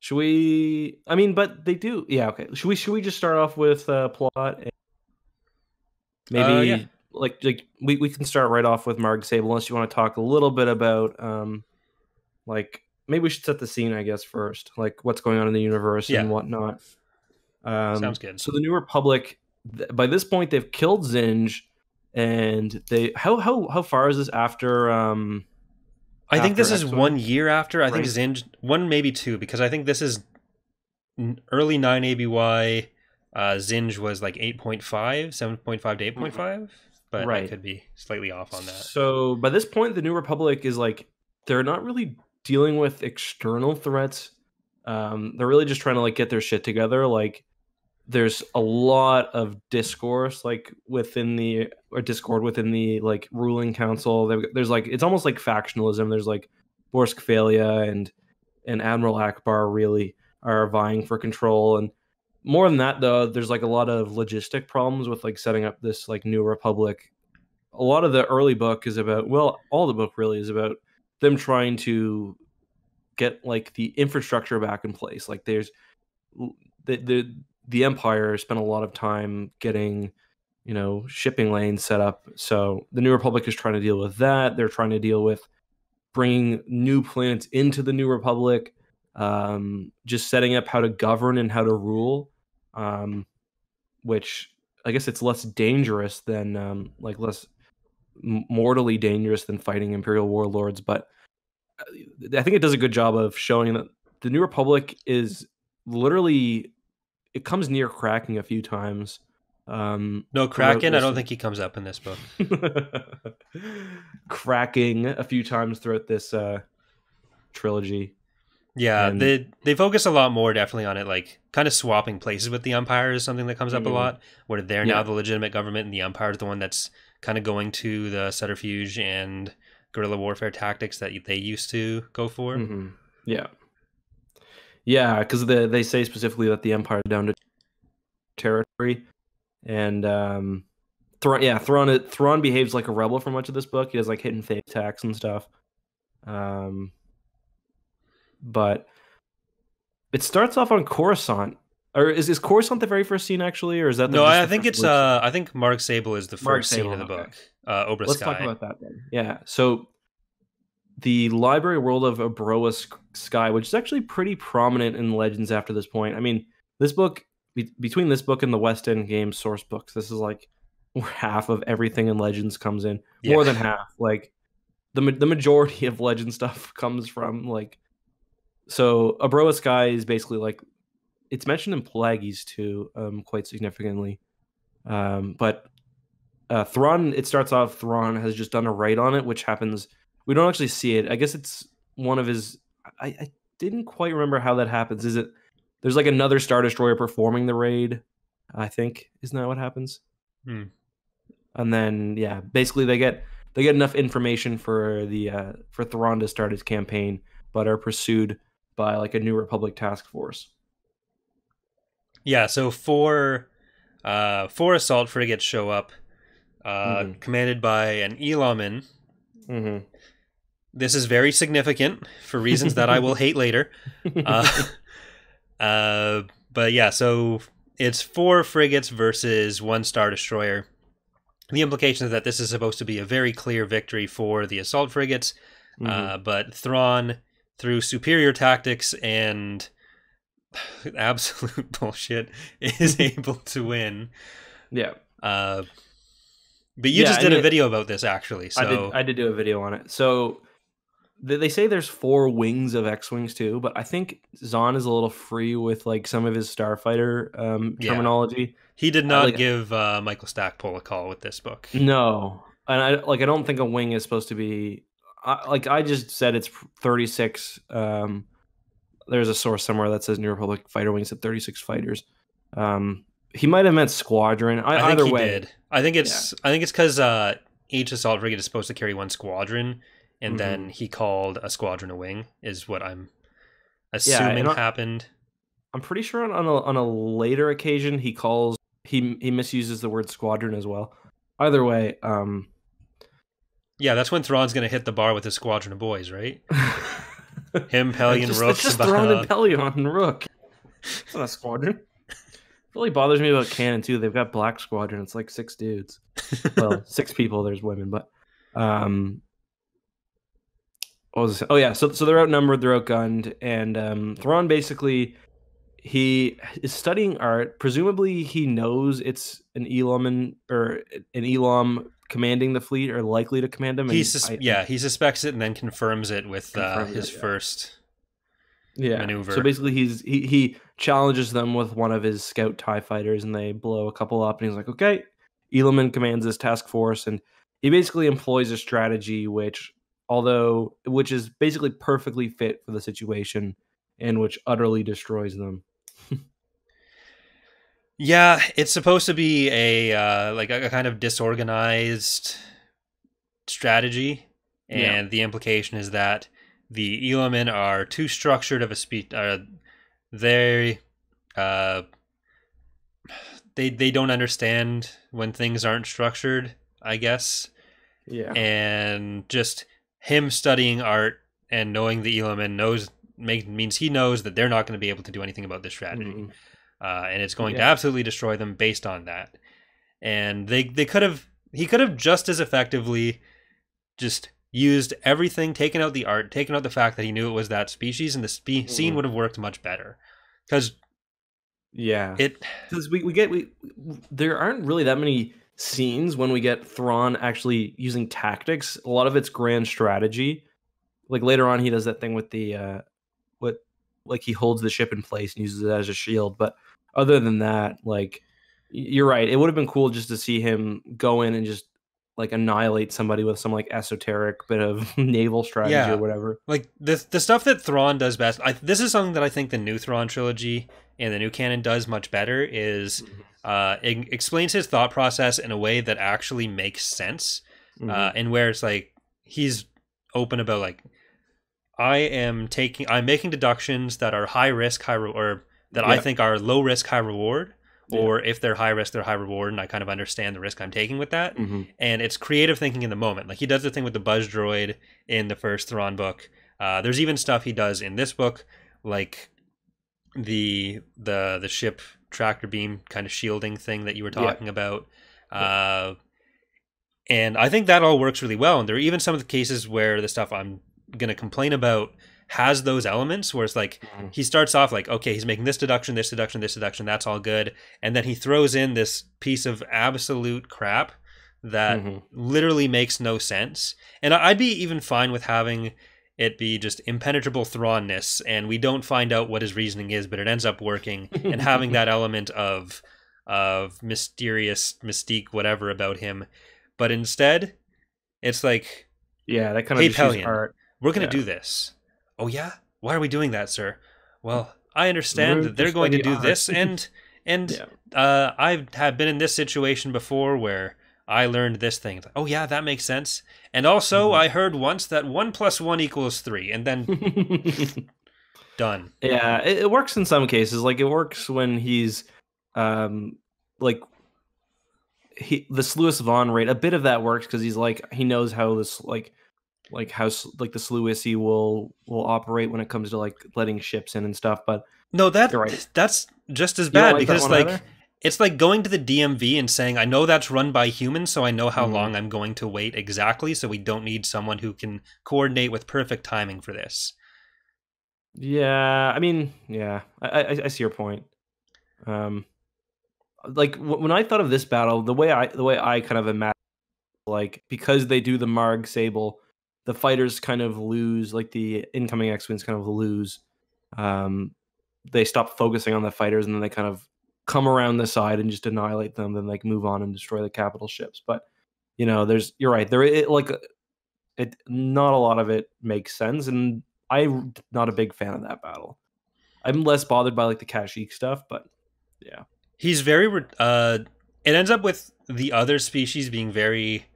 Should we? I mean, but they do. Yeah. Okay. Should we? Should we just start off with uh, plot? And maybe Uh, yeah. like like we, we can start right off with Marg Sabl unless you want to talk a little bit about um like maybe we should set the scene I guess first like what's going on in the universe Yeah. and whatnot. Um, Sounds good. So the New Republic th- by this point they've killed Zsinj and they how how how far is this after um I think this after is one year after. I think Right. Zsinj one maybe two because I think this is early nine ABY. Uh, Zsinj was like 8.5, 7.5 to 8.5, but I Mm-hmm. Right. could be slightly off on that. So by this point, the New Republic is like they're not really dealing with external threats. Um, they're really just trying to like get their shit together. Like there's a lot of discourse like within the or discord within the like ruling council. There's like it's almost like factionalism. There's like Borsk Fey'lya and and Admiral Ackbar really are vying for control and more than that though there's like a lot of logistic problems with like setting up this like new republic a lot of the early book is about well all the book really is about them trying to get like the infrastructure back in place like there's the the, the empire spent a lot of time getting you know shipping lanes set up. So the new republic is trying to deal with that. They're trying to deal with bringing new planets into the new republic um, just setting up how to govern and how to rule um, which i guess it's less dangerous than um, like less mortally dangerous than fighting imperial warlords but uh, i think it does a good job of showing that the New Republic is literally it comes near cracking a few times. Um, No Kraken. I don't think he comes up in this book. cracking a few times throughout this uh, trilogy. Yeah, And- they they focus a lot more definitely on it, like kind of swapping places with the Empire is something that comes up a Mhm. lot. Where they're Yeah. now the legitimate government, and the Empire is the one that's kind of going to the subterfuge and guerrilla warfare tactics that they used to go for. Mhm. Yeah, yeah, because the, they say specifically that the Empire down to territory, and um, Thrawn, yeah, Thrawn, Thrawn behaves like a rebel for much of this book. He does like hidden fake attacks and stuff. Um, but it starts off on Coruscant. Or is, is Coruscant the very first scene actually, or is that the, No, I think it's uh, I think Marg Sabl is the first scene of the okay. book. Uh, Obra Let's Sky. talk about that then. Yeah. So the library world of Abroa Sk- Sky, which is actually pretty prominent in Legends after this point. I mean, this book be- between this book and the West End Games source books, this is like where half of everything in Legends comes in. Yeah. More than half. Like the ma- the majority of Legend stuff comes from like. So Obroa-skai is basically like it's mentioned in Plagueis too, um, quite significantly. Um, but uh, Thrawn, it starts off Thrawn has just done a raid on it, which happens. We don't actually see it. I guess it's one of his. I, I didn't quite remember how that happens. Is it there's like another Star Destroyer performing the raid? I think isn't that what happens? Hmm. And then yeah, basically they get they get enough information for the uh, for Thrawn to start his campaign, but are pursued by like a New Republic task force. Yeah, so four uh four assault frigates show up, uh Mhm. commanded by an Elomin. Mm-hmm. This is very significant for reasons that I will hate later. Uh, uh, but yeah, so it's four frigates versus one star destroyer. The implication is that this is supposed to be a very clear victory for the assault frigates, Mm-hmm. uh, but Thrawn, through superior tactics and absolute bullshit, is able to win. yeah. Uh, but you Yeah, just did a video about this, actually. So I did. I did do a video on it. So they say there's four wings of X-wings too, but I think Zahn is a little free with like some of his starfighter um, Yeah. terminology. he did not like- give uh, Michael Stackpole a call with this book. No, and I like. I don't think a wing is supposed to be. I, like I just said, it's 36. Um, there's a source somewhere that says New Republic fighter wings at 36 fighters. Um, he might have meant squadron. I, I think either he way, did. I think it's I think it's because uh, each assault frigate is supposed to carry one squadron, and Mm-hmm. then he called a squadron a wing. Is what I'm assuming I- happened. I'm pretty sure on, on a on a later occasion he calls he he misuses the word squadron as well. Either way, um, Yeah, that's when Thrawn's gonna hit the bar with his squadron of boys, right? Him, Pellaeon, Rook, it's just Thrawn and Pellaeon and Rook. It's not a squadron. It really bothers me about canon too. They've got Black Squadron. It's like six dudes. Well, six people. There's women, but um, what was this? Oh yeah. So so they're outnumbered. They're outgunned, and um, Thrawn basically he is studying art. Presumably, he knows it's an Elam or an Elam commanding the fleet or likely to command them. and He sus- I- yeah, he suspects it and then confirms it with uh, his it, yeah. first. yeah. maneuver. So basically, he's he he challenges them with one of his scout Tie fighters, and they blow a couple up. And he's like, "Okay." Edelman commands this task force, and he basically employs a strategy which, although which is basically perfectly fit for the situation, and which utterly destroys them. Yeah, it's supposed to be a uh, like a, a kind of disorganized strategy, and Yeah. the implication is that the Elomin are too structured of a speech. Uh, they uh, they they don't understand when things aren't structured. I guess, Yeah. and just him studying art and knowing the Elomin knows make, means he knows that they're not going to be able to do anything about this strategy Mhm. uh, and it's going to absolutely destroy them based on that. And they they could have he could have just as effectively just used everything, taken out the art, taken out the fact that he knew it was that species, and the spe- scene Mhm. would have worked much better. Because Yeah. it, because we, we get we there aren't really that many scenes when we get Thrawn actually using tactics. A lot of it's grand strategy. Like later on, he does that thing with the uh, what like he holds the ship in place and uses it as a shield. But other than that, like you're right, it would have been cool just to see him go in and just like annihilate somebody with some like esoteric bit of naval strategy Yeah. or whatever. like the the stuff that Thrawn does best. I, this is something that I think the new Thrawn trilogy and the new canon does much better. Is uh, it explains his thought process in a way that actually makes sense, Mhm. uh, and where it's like he's open about like I am taking, I'm making deductions that are high risk, high re- or that I think are low risk, high reward. Yeah. Or if they're high risk, they're high reward, and I kind of understand the risk I'm taking with that Mhm. and it's creative thinking in the moment. Like he does the thing with the buzz droid in the first Thrawn book. Uh, there's even stuff he does in this book, like the the the ship tractor beam kind of shielding thing that you were Yeah. talking about. Uh, and I think that all works really well. And there are even some of the cases where the stuff I'm going to complain about has those elements where it's like Mhm. he starts off like okay he's making this deduction this deduction this deduction that's all good and then he throws in this piece of absolute crap that Mhm. literally makes no sense and i'd be even fine with having it be just impenetrable thrownness and we don't find out what his reasoning is but it ends up working and having that element of of mysterious mystique whatever about him but instead it's like Yeah, that kind of Pellaeon. art. we're going to Yeah. do this. Oh yeah? Why are we doing that, sir? Well, I understand that they're going to do this and and Yeah. uh I've have been in this situation before where I learned this thing. Like, Oh yeah, that makes sense. And also Mhm. I heard once that 1 plus 1 equals 3 and then done. yeah, it, it works in some cases. Like it works when he's um like he the Sluis Van rate. A bit of that works because he's like he knows how this like like how like the Sluissi will will operate when it comes to like letting ships in and stuff. But No, that right. that's just as bad like because like either? it's like going to the DMV and saying, I know that's run by humans, so I know how Mhm. long I'm going to wait exactly, so we don't need someone who can coordinate with perfect timing for this. Yeah, I mean, yeah, I, I, I see your point. Um, like w- when I thought of this battle, the way I the way I kind of imagine, like because they do the Marg Sabl, the fighters kind of lose, like the incoming X Wings kind of lose. Um, they stop focusing on the fighters, and then they kind of come around the side and just annihilate them, then like move on and destroy the capital ships. But you know, there's you're right. There, it, like, it not a lot of it makes sense, and I'm not a big fan of that battle. I'm less bothered by like the Kashyyyk stuff, but yeah, He's very uh it ends up with the other species being very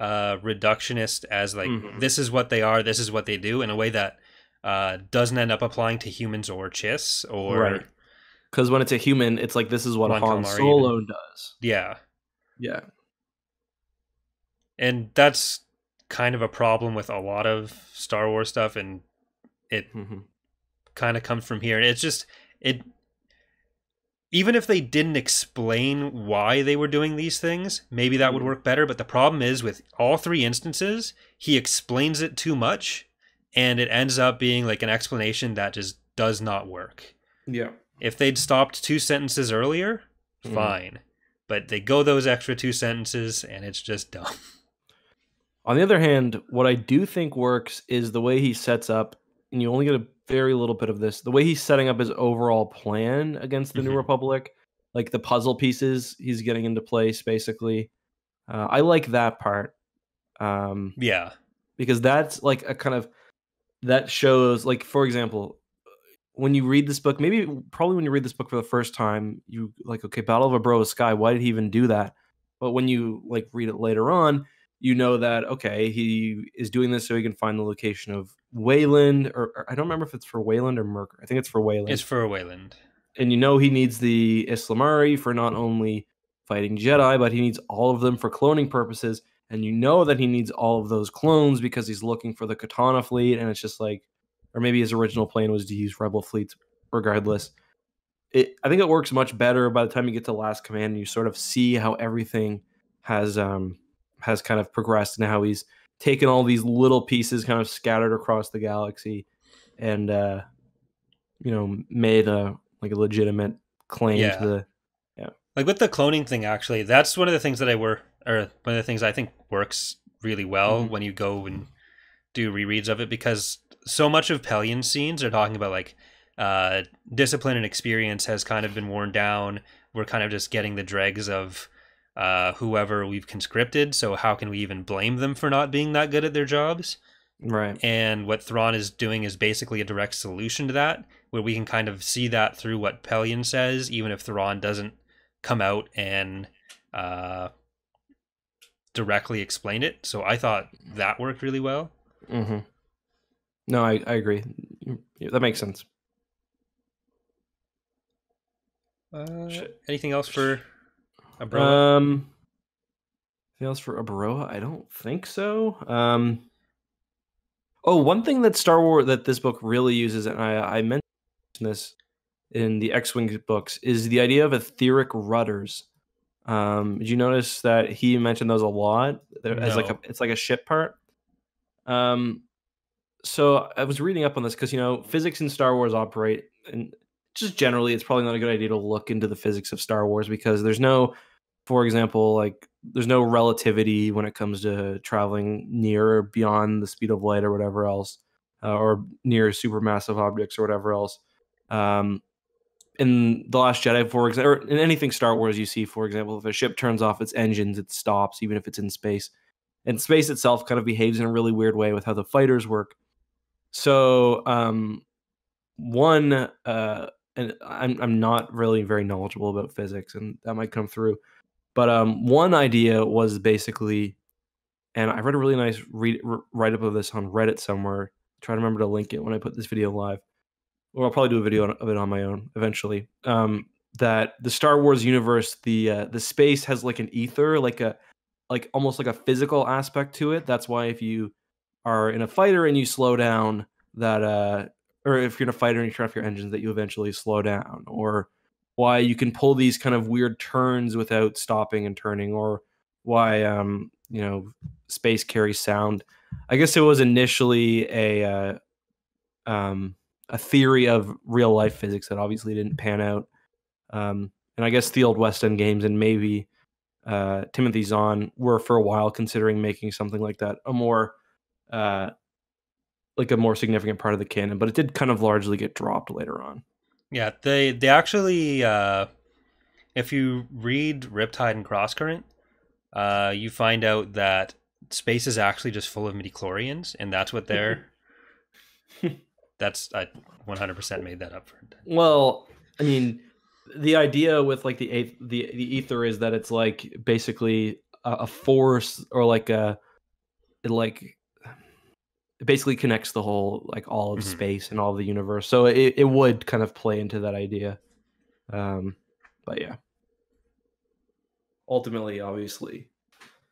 uh reductionist as like Mhm. this is what they are, this is what they do in a way that uh doesn't end up applying to humans or Chiss or Right. because when it's a human, it's like this is what Mon Han Solo does. yeah. Yeah, And that's kind of a problem with a lot of Star Wars stuff and it Mhm. kind of comes from here. It's just it even if they didn't explain why they were doing these things, maybe that would Mhm. work better, but the problem is with all three instances, he explains it too much and it ends up being like an explanation that just does not work. yeah. If they'd stopped two sentences earlier, Mhm. fine. But they go those extra two sentences and it's just dumb. On the other hand, what I do think works is the way he sets up, and you only get a very little bit of this. The way he's setting up his overall plan against the New Mhm. Republic, like the puzzle pieces he's getting into place, basically. Uh, I like that part. Um, Yeah. because that's like a kind of that shows like for example when you read this book maybe probably when you read this book for the first time you like okay battle of Obroa-skai why did he even do that but when you like read it later on you know that okay he is doing this so he can find the location of wayland or, or i don't remember if it's for wayland or Myrkr i think it's for wayland It's for Wayland. and you know he needs the ysalamiri for not only fighting Jedi, but he needs all of them for cloning purposes. And you know that he needs all of those clones because he's looking for the Katana fleet, and it's just like, or maybe his original plan was to use Rebel fleets. Regardless, it I think it works much better by the time you get to Last Command. And you sort of see how everything has um has kind of progressed and how he's taken all these little pieces kind of scattered across the galaxy, and uh you know made a like a legitimate claim Yeah. to the yeah like with the cloning thing actually that's one of the things that i were or one of the things i think works really well Mhm. when you go and do rereads of it because so much of Pellaeon scenes are talking about like uh, discipline and experience has kind of been worn down. We're kind of just getting the dregs of uh, whoever we've conscripted. So how can we even blame them for not being that good at their jobs? Right. And what Thrawn is doing is basically a direct solution to that, where we can kind of see that through what Pellaeon says, even if Thrawn doesn't come out and uh, directly explain it. So I thought that worked really well. Mm-hmm. No, I, I agree. That makes sense. Uh, anything else for Obroa? Um, anything else for Obroa? I don't think so. Um, oh, one thing that Star Wars that this book really uses, and I, I mentioned this in the X-wing books, is the idea of etheric rudders. Um, did you notice that he mentioned those a lot no. as like a it's like a ship part? Um, so I was reading up on this because you know physics in Star Wars operate, and just generally, it's probably not a good idea to look into the physics of Star Wars because there's no, for example, like there's no relativity when it comes to traveling near or beyond the speed of light or whatever else, uh, or near supermassive objects or whatever else. Um, in the Last Jedi, for example, in anything Star Wars, you see, for example, if a ship turns off its engines, it stops, even if it's in space. And space itself kind of behaves in a really weird way with how the fighters work. So, um, one, uh, and I'm I'm not really very knowledgeable about physics, and that might come through. But um, one idea was basically, and I read a really nice write up of this on Reddit somewhere. Try to remember to link it when I put this video live, or I'll probably do a video of it on my own eventually. Um, that the Star Wars universe, the uh, the space has like an ether, like a like almost like a physical aspect to it. That's why if you are in a fighter and you slow down, that uh or if you're in a fighter and you turn off your engines, that you eventually slow down, or why you can pull these kind of weird turns without stopping and turning, or why um, you know space carries sound. I guess it was initially a uh, um, a theory of real life physics that obviously didn't pan out. Um, and I guess the old West End games and maybe uh, Timothy Zahn were for a while considering making something like that a more uh, like a more significant part of the canon, but it did kind of largely get dropped later on. Yeah, they they actually uh if you read Riptide and Crosscurrent, uh you find out that space is actually just full of midichlorians and that's what they're that's I 100% made that up for. Well, I mean, the idea with like the the the ether is that it's like basically a, a force or like a like it basically connects the whole like all of mm-hmm. space and all the universe. So it, it would kind of play into that idea. Um but yeah. Ultimately obviously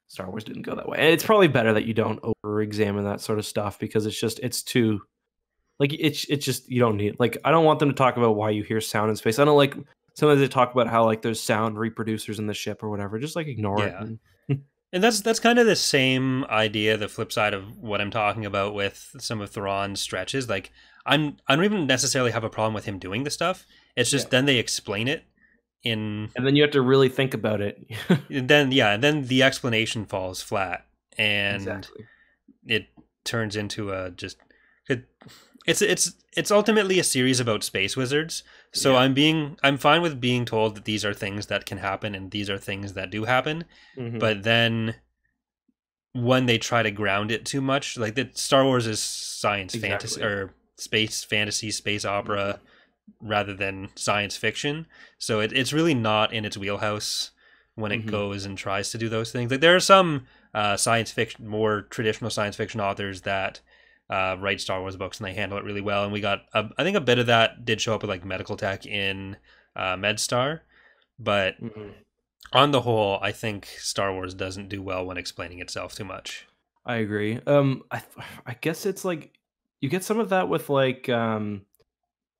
star wars didn't go that way. And it's probably better that you don't over examine that sort of stuff because it's just it's too like it's it's just you don't need like i don't want them to talk about why you hear sound in space. I don't like sometimes they talk about how like there's sound reproducers in the ship or whatever. Just like ignore yeah. it and, and that's that's kind of the same idea, the flip side of what I'm talking about with some of Thrawn's stretches. Like I'm I don't even necessarily have a problem with him doing the stuff. It's just yeah. then they explain it in And then you have to really think about it. and then yeah, and then the explanation falls flat and exactly. it turns into a just it, it's it's it's ultimately a series about space wizards. So yeah. I'm being I'm fine with being told that these are things that can happen and these are things that do happen. Mm-hmm. But then when they try to ground it too much, like that Star Wars is science exactly. fantasy or space fantasy, space opera mm-hmm. rather than science fiction. So it, it's really not in its wheelhouse when it mm-hmm. goes and tries to do those things. Like there are some uh, science fiction, more traditional science fiction authors that uh, write Star Wars books, and they handle it really well. And we got, a, I think, a bit of that did show up with like medical tech in uh, MedStar, but mm-hmm. on the whole, I think Star Wars doesn't do well when explaining itself too much. I agree. Um, I I guess it's like you get some of that with like um,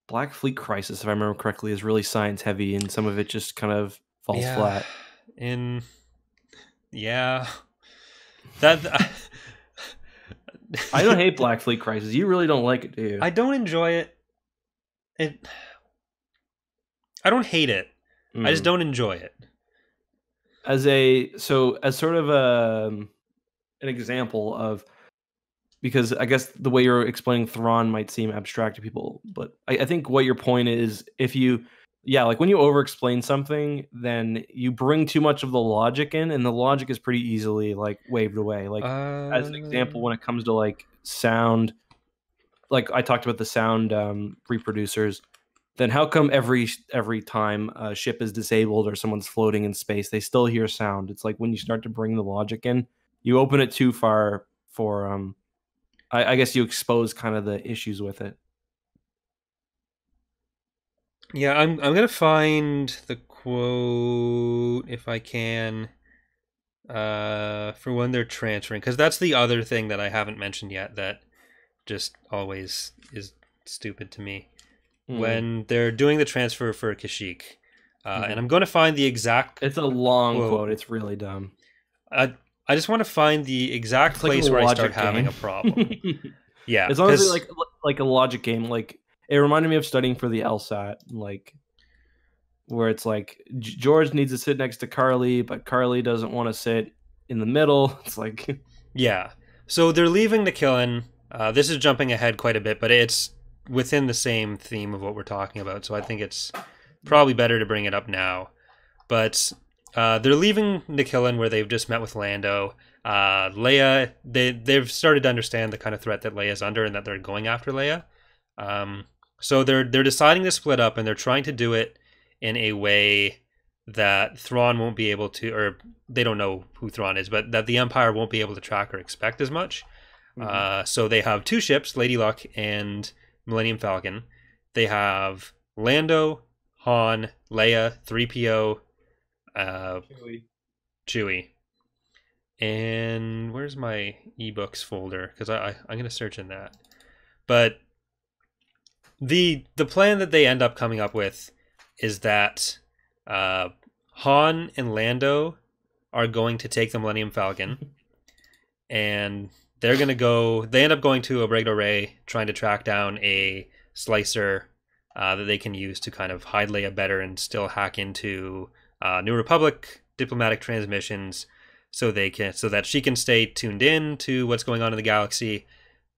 Black Fleet Crisis, if I remember correctly, is really science heavy, and some of it just kind of falls yeah. flat. In yeah, that. I don't hate Black Fleet Crisis. You really don't like it, do you? I don't enjoy it. It. I don't hate it. Mm. I just mm. don't enjoy it. As a so as sort of a um, an example of because I guess the way you're explaining Thrawn might seem abstract to people, but I, I think what your point is, if you, yeah, like when you over explain something, then you bring too much of the logic in, and the logic is pretty easily like waved away. Like as an example, when it comes to like sound, like I talked about the sound um, reproducers, then how come every every time a ship is disabled or someone's floating in space, they still hear sound? It's like when you start to bring the logic in, you open it too far for um I, I guess you expose kind of the issues with it. Yeah, I'm I'm gonna find the quote if I can. Uh, for when they're transferring, because that's the other thing that I haven't mentioned yet that just always is stupid to me. Mm. When they're doing the transfer for Kashyyyk, uh, mm. and I'm going to find the exact. It's a long quote. quote. It's really dumb. I I just want to find the exact it's place like where I start game. having a problem. yeah, As long as it's like like a logic game. Like it reminded me of studying for the LSAT, like where it's like George needs to sit next to Carly, but Carly doesn't want to sit in the middle. It's like yeah. So they're leaving the killing. Uh, this is jumping ahead quite a bit, but it's within the same theme of what we're talking about. So I think it's probably better to bring it up now. But uh, they're leaving the Nkllon where they've just met with Lando. Uh, Leia, they they've started to understand the kind of threat that Leia's under and that they're going after Leia. Um, so they're they're deciding to split up and they're trying to do it in a way that Thrawn won't be able to, or they don't know who Thrawn is, but that the Empire won't be able to track or expect as much. Mm-hmm. Uh, so they have two ships, Lady Luck and Millennium Falcon. They have Lando, Han, Leia, 3PO, uh, Chewie. Chewie. And where's my ebooks folder? Because I, I I'm gonna search in that. But the the plan that they end up coming up with is that uh, Han and Lando are going to take the Millennium Falcon, and they're gonna go. They end up going to Abregado-rae, trying to track down a slicer uh, that they can use to kind of hide Leia better and still hack into uh, New Republic diplomatic transmissions so they can so that she can stay tuned in to what's going on in the galaxy,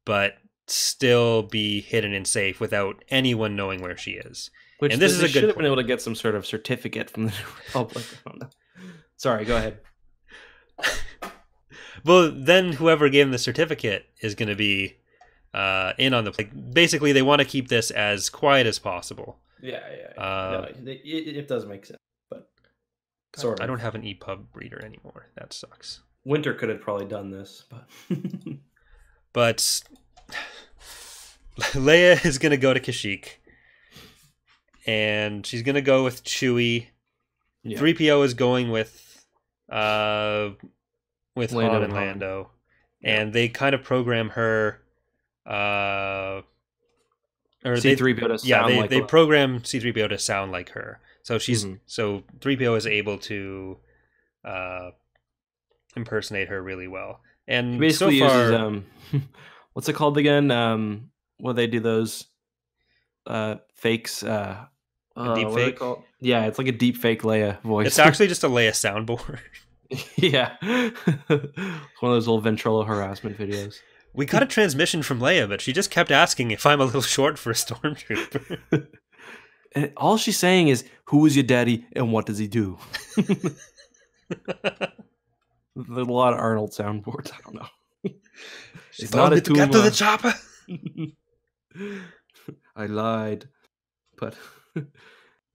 but still be hidden and safe without anyone knowing where she is. Which and this is a good. Should have been able to get some sort of certificate from the Republic. Sorry, go ahead. well, then whoever gave them the certificate is going to be uh, in on the. Like, basically, they want to keep this as quiet as possible. Yeah, yeah. yeah. Uh, no, it, it, does make sense. but Sort I, I don't have an EPUB reader anymore. That sucks. Winter could have probably done this, but but Leia is gonna go to Kashyyyk, and she's gonna go with Chewie. Three yeah. PO is going with uh with Lando Han and Lando, yeah. and they kind of program her. Uh, or C three PO to yeah, they like they program C three PO to sound like her. So she's mm-hmm. so 3PO is able to uh impersonate her really well. And basically so far, uses um what's it called again? Um what they do those uh fakes uh uh, deep fake. Yeah, it's like a deep fake Leia voice. It's actually just a Leia soundboard. yeah, one of those old Ventrilo harassment videos. We got a transmission from Leia, but she just kept asking if I'm a little short for a stormtrooper. And all she's saying is, "Who is your daddy and what does he do?" There's a lot of Arnold soundboards. I don't know. She's not a to get to the chopper. I lied, but did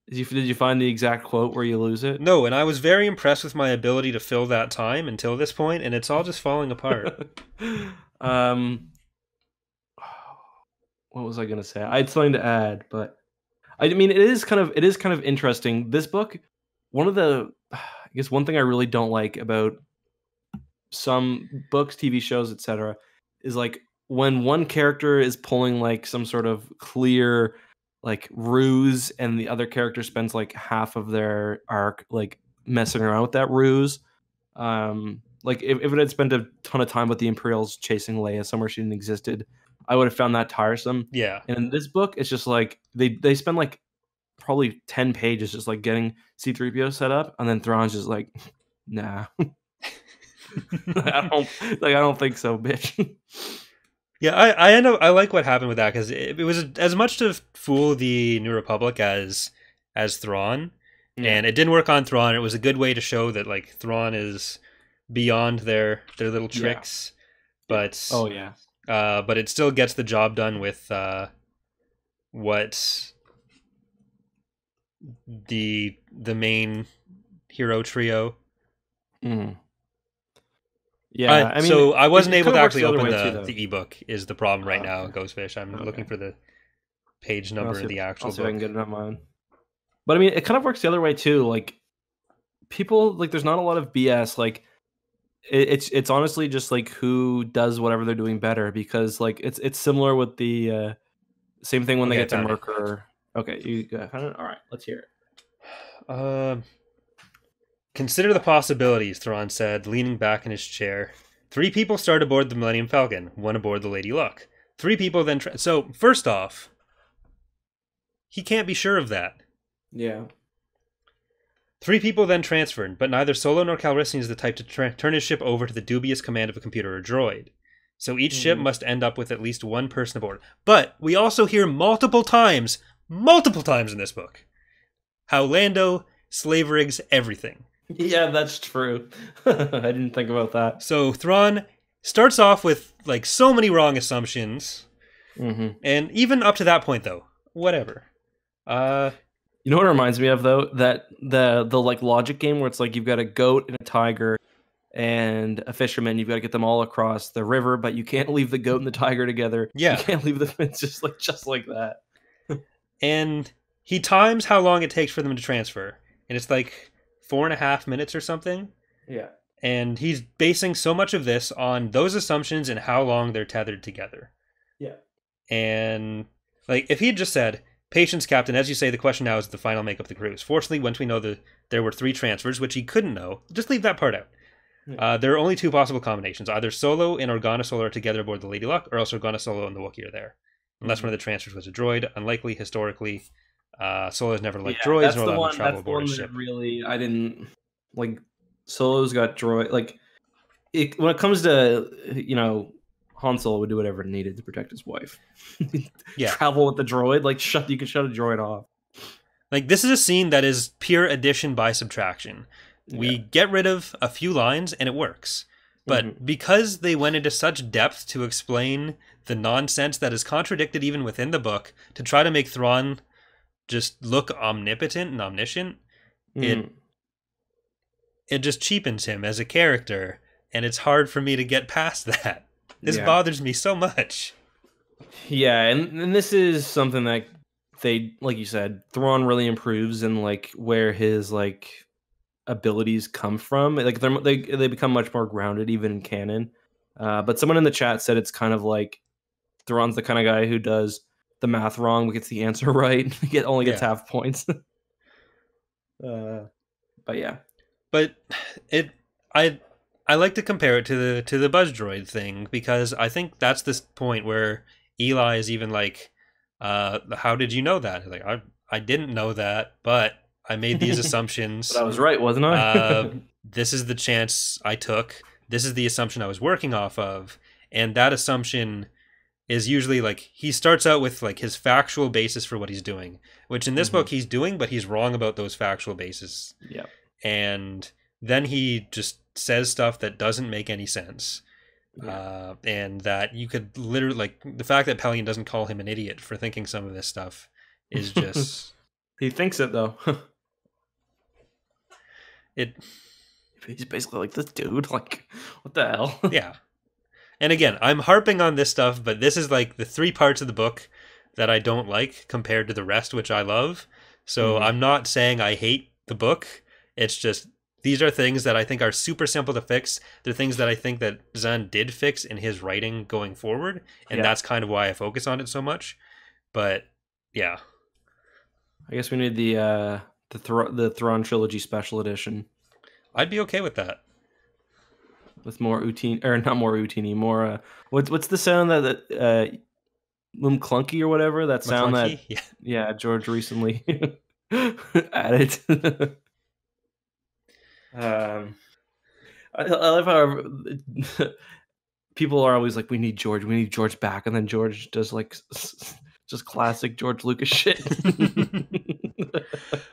you, did you find the exact quote where you lose it? No, and I was very impressed with my ability to fill that time until this point, and it's all just falling apart. um, what was I gonna say? I had something to add, but I mean, it is kind of it is kind of interesting. This book, one of the, I guess one thing I really don't like about some books, TV shows, etc., is like when one character is pulling like some sort of clear like ruse, and the other character spends like half of their arc like messing around with that ruse. Um, like if, if it had spent a ton of time with the Imperials chasing Leia somewhere she didn't existed, I would have found that tiresome. Yeah. And in this book, it's just like they they spend like probably ten pages just like getting C three PO set up, and then Thrawn's just like, nah. I don't like. I don't think so, bitch. Yeah, I I end up I like what happened with that because it, it was as much to fool the New Republic as as Thrawn, and it didn't work on Thrawn. It was a good way to show that like Thrawn is beyond their their little Yeah. tricks, but oh yeah, uh, but it still gets the job done with uh, what the the main hero trio. Mhm. Yeah. Uh, I mean, so I wasn't able to actually the open way too, the, the ebook. Is the problem right Oh, now, okay. Ghostfish? I'm Okay. looking for the page number see of the actual I'll see if I can book. get it on mine. But I mean, it kind of works the other way too. Like people, like there's not a lot of BS. Like it, it's it's honestly just like who does whatever they're doing better because like it's it's similar with the uh same thing when they get to. Myrkr. Okay, you it? All right, let's hear it. Um, consider the possibilities, Thrawn said, leaning back in his chair. Three people start aboard the Millennium Falcon, one aboard the Lady Luck. Three people then. Tra- so, first off, he can't be sure of that. Yeah. Three people then transferred, but neither Solo nor Calrissian is the type to tra- turn his ship over to the dubious command of a computer or droid. So each ship Mhm. must end up with at least one person aboard. But we also hear multiple times, multiple times in this book, how Lando slave rigs everything. Yeah, that's true. I didn't think about that. So Thrawn starts off with like so many wrong assumptions, hmm and even up to that point though, whatever. Uh, You know what it reminds me of though? That the the like logic game where it's like you've got a goat and a tiger and a fisherman. You've got to get them all across the river, but you can't leave the goat and the tiger together. Yeah. you can't leave them. It's just like just like that. and he times how long it takes for them to transfer, and it's like four and a half minutes or something. Yeah. And he's basing so much of this on those assumptions and how long they're tethered together. Yeah. And like if he had just said, Patience, Captain, as you say, the question now is the final makeup of the cruise. Fortunately, once we know that there were three transfers, which he couldn't know, just leave that part out. Yeah. Uh, there are only two possible combinations. Either Solo and Organa Solo are together aboard the Lady Luck, or else Organa Solo and the Wookiee are there. Unless Mm-hmm. one of the transfers was a droid. Unlikely historically. Uh, Solo's never liked Yeah, droids nor allowed one. to travel That's the aboard one that ship. really I didn't like. Solo's got droid. Like it, when it comes to you know. Han Solo would do whatever needed to protect his wife. Yeah. Travel with the droid, like shut you could shut a droid off. Like this is a scene that is pure addition by subtraction. We Yeah. get rid of a few lines and it works. But Mhm. because they went into such depth to explain the nonsense that is contradicted even within the book to try to make Thrawn just look omnipotent and omniscient, it- Mhm. it just cheapens him as a character and it's hard for me to get past that. This Yeah. bothers me so much. Yeah, and, and this is something that they, like you said, Thrawn really improves in like where his like abilities come from. Like they're they they become much more grounded even in canon. Uh, but someone in the chat said it's kind of like Thrawn's the kind of guy who does the math wrong but gets the answer right. Get only gets Yeah. half points. uh, but yeah, but it i i like to compare it to the to the buzz droid thing because i think that's this point where eli is even like uh how did you know that like i i didn't know that but i made these assumptions but I was right, wasn't I? uh, this is the chance i took this is the assumption i was working off of and that assumption is usually like he starts out with like his factual basis for what he's doing which in this Mhm. book he's doing but he's wrong about those factual bases yeah, and then he just says stuff that doesn't make any sense Yeah. uh, and that you could literally like the fact that Pellaeon doesn't call him an idiot for thinking some of this stuff is just he thinks it though. it He's basically like this dude. Like, what the hell? yeah and again i'm harping on this stuff but this is like the three parts of the book that i don't like compared to the rest which i love. So Mhm. i'm not saying i hate the book. It's just these are things that i think are super simple to fix. They're things that i think that zahn did fix in his writing going forward and Yeah. that's kind of why i focus on it so much. But yeah. I guess we need the uh the Thro- the Thrawn trilogy special edition. I'd be okay with that with more Utini or not more Utini, more uh what's what's the sound that that uh Lum Clunky or whatever that sound Maclunkey? that yeah yeah George recently added. um, I, I love how people are always like, "We need George. We need George back," and then George does like just classic George Lucas shit.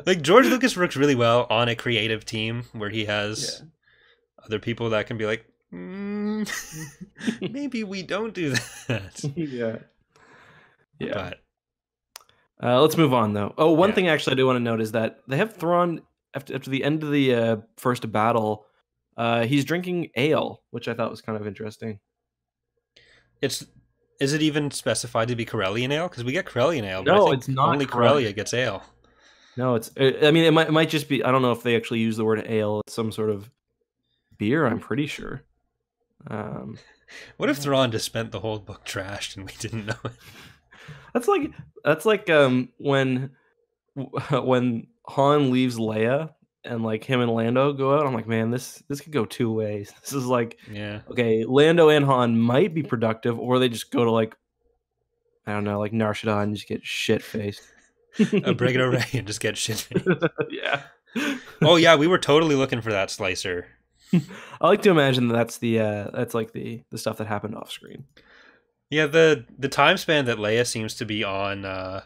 like George Lucas works really well on a creative team where he has. Other people that can be like, mm, maybe we don't do that. yeah. Yeah. But Uh, let's move on though. Oh, one Yeah. thing actually I do want to note is that they have Thrawn after after the end of the uh, first battle. Uh, he's drinking ale, which I thought was kind of interesting. it's is it even specified to be Corellian ale? Because we get Corellian ale, No, it's not only Corellian. Corellia gets ale. No, it's. uh, I mean, it might it might just be. I don't know if they actually use the word ale. It's some sort of beer. I'm pretty sure. Um, What if Thrawn just spent the whole book trashed and we didn't know it? that's like that's like um when when Han leaves Leia and like him and Lando go out. I'm like, man, this this could go two ways. This is like Yeah. okay, Lando and Han might be productive, or they just go to like I don't know, like Nar Shaddaa and just get shit faced. Uh, break it away and just get shit. yeah. oh yeah, we were totally looking for that slicer. I like to imagine that that's the uh that's like the the stuff that happened off screen. Yeah, the the time span that Leia seems to be on uh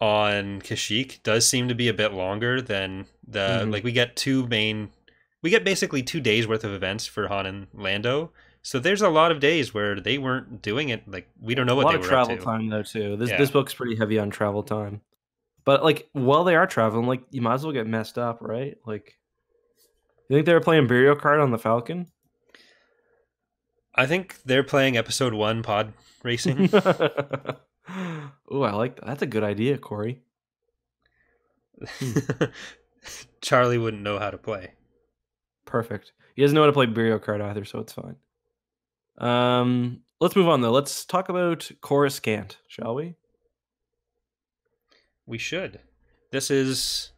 on Kashyyyk does seem to be a bit longer than the Mhm. like we get two main we get basically two days worth of events for Han and Lando. So there's a lot of days where they weren't doing it. Like we don't know a what lot they of were travel time though too. This Yeah. this book's pretty heavy on travel time. But like while they are traveling, like you might as well get messed up, right? Like you think they were playing Burial Card on the Falcon? I think they're playing episode one pod racing. oh, I like that. That's a good idea, Corey. Charlie wouldn't know how to play. Perfect. He doesn't know how to play Burial Card either, so it's fine. Um, let's move on though. Let's talk about Coruscant, shall we? We should. This is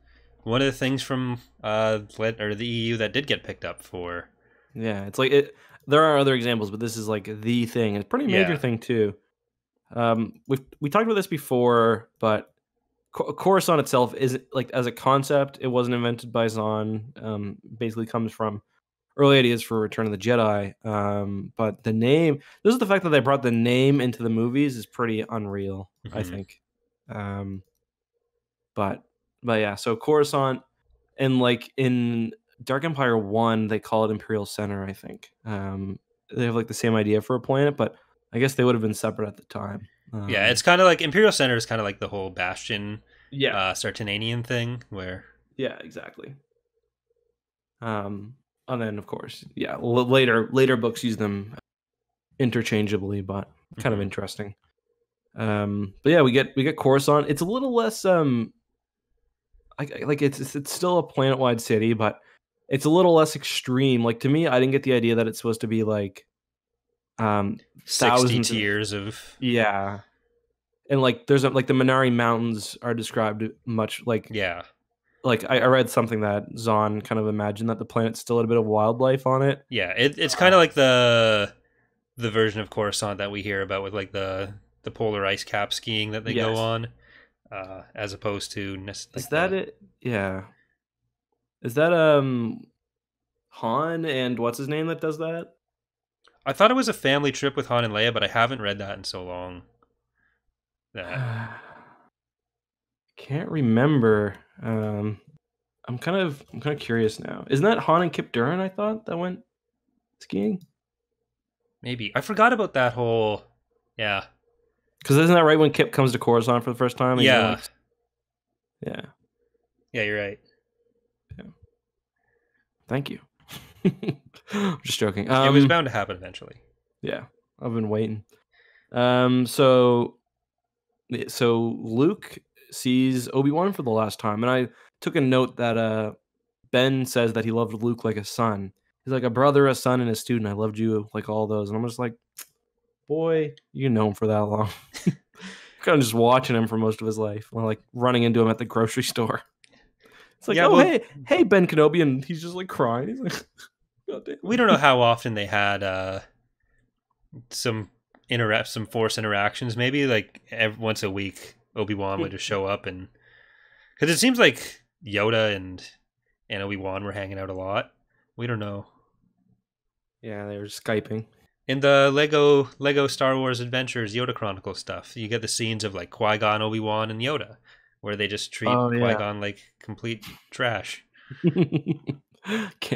one of the things from uh or the EU that did get picked up for. Yeah, it's like it. There are other examples, but this is like the thing. It's a pretty major Yeah. thing too. Um, we we talked about this before, but Cor- Coruscant itself is like as a concept, it wasn't invented by Zahn. Um, basically comes from early ideas for Return of the Jedi. Um, but the name, this is the fact that they brought the name into the movies is pretty unreal. I Mhm. think. Um, but but yeah, so Coruscant and like in Dark Empire One, they call it Imperial Center. I think um, they have like the same idea for a planet, but I guess they would have been separate at the time. yeah, Um, it's kind of like Imperial Center is kind of like the whole Bastion yeah, uh Sartinaynian thing where yeah, exactly. Um, and then of course, yeah, l- later later books use them interchangeably, but kind of Mhm. interesting. Um, but yeah, we get we get Coruscant. It's a little less um, like like it's it's- it's still a planet wide city, but it's a little less extreme. Like to me, I didn't get the idea that it's supposed to be like, um, 60 Thousands of- tiers of yeah, and like there's a, like the Manarai Mountains are described much like yeah. like I, I read something that Zahn kind of imagined that the planet still had a bit of wildlife on it. Yeah, it, it's Uh, kind of like the the version of Coruscant that we hear about with like the the polar ice cap skiing that they go on, uh, as opposed to nec- Is like that the- it? Yeah. Is that um Han and what's his name that does that? I thought it was a family trip with Han and Leia, but I haven't read that in so long. That Can't remember. Um I'm kind of I'm kind of curious now. Isn't that Han and Kyp Durron? I thought that went skiing. maybe I forgot about that whole. Yeah, Because isn't that right when Kip comes to Coruscant for the first time? yeah, like- yeah. yeah. You're right. Yeah. Thank you. I'm just joking. it was Um, bound to happen eventually. Yeah, I've been waiting. Um, so, so Luke sees Obi Wan for the last time, and I took a note that uh, Ben says that he loved Luke like a son. He's like a brother, a son, and a student. I loved you like all those, and I'm just like, boy, you know him for that long. kind of just watching him for most of his life, like running into him at the grocery store. It's like, Yeah, oh well- hey, hey Ben Kenobi, and he's just like crying. He's like, God damn. We don't know how often they had uh, some interact, some force interactions. Maybe like ev once a week, Obi Wan would just show up and because it seems like Yoda and and Obi Wan were hanging out a lot. We don't know. Yeah, they were skyping. In the Lego Lego Star Wars Adventures Yoda Chronicle stuff, you get the scenes of like Qui Gon, Obi Wan, and Yoda, where they just treat Oh, yeah. Qui Gon like complete trash.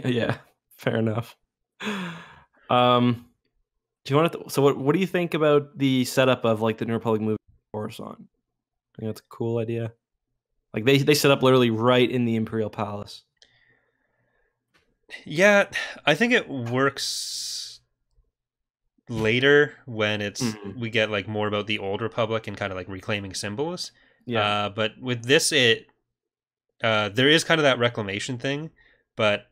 Yeah, fair enough. Um, do you want to? So, what what do you think about the setup of like the New Republic movie Coruscant? I think that's a cool idea. Like they they set up literally right in the Imperial Palace. Yeah, I think it works later when it's Mhm. we get like more about the old republic and kind of like reclaiming symbols. Yeah, Uh, but with this, it uh, there is kind of that reclamation thing, but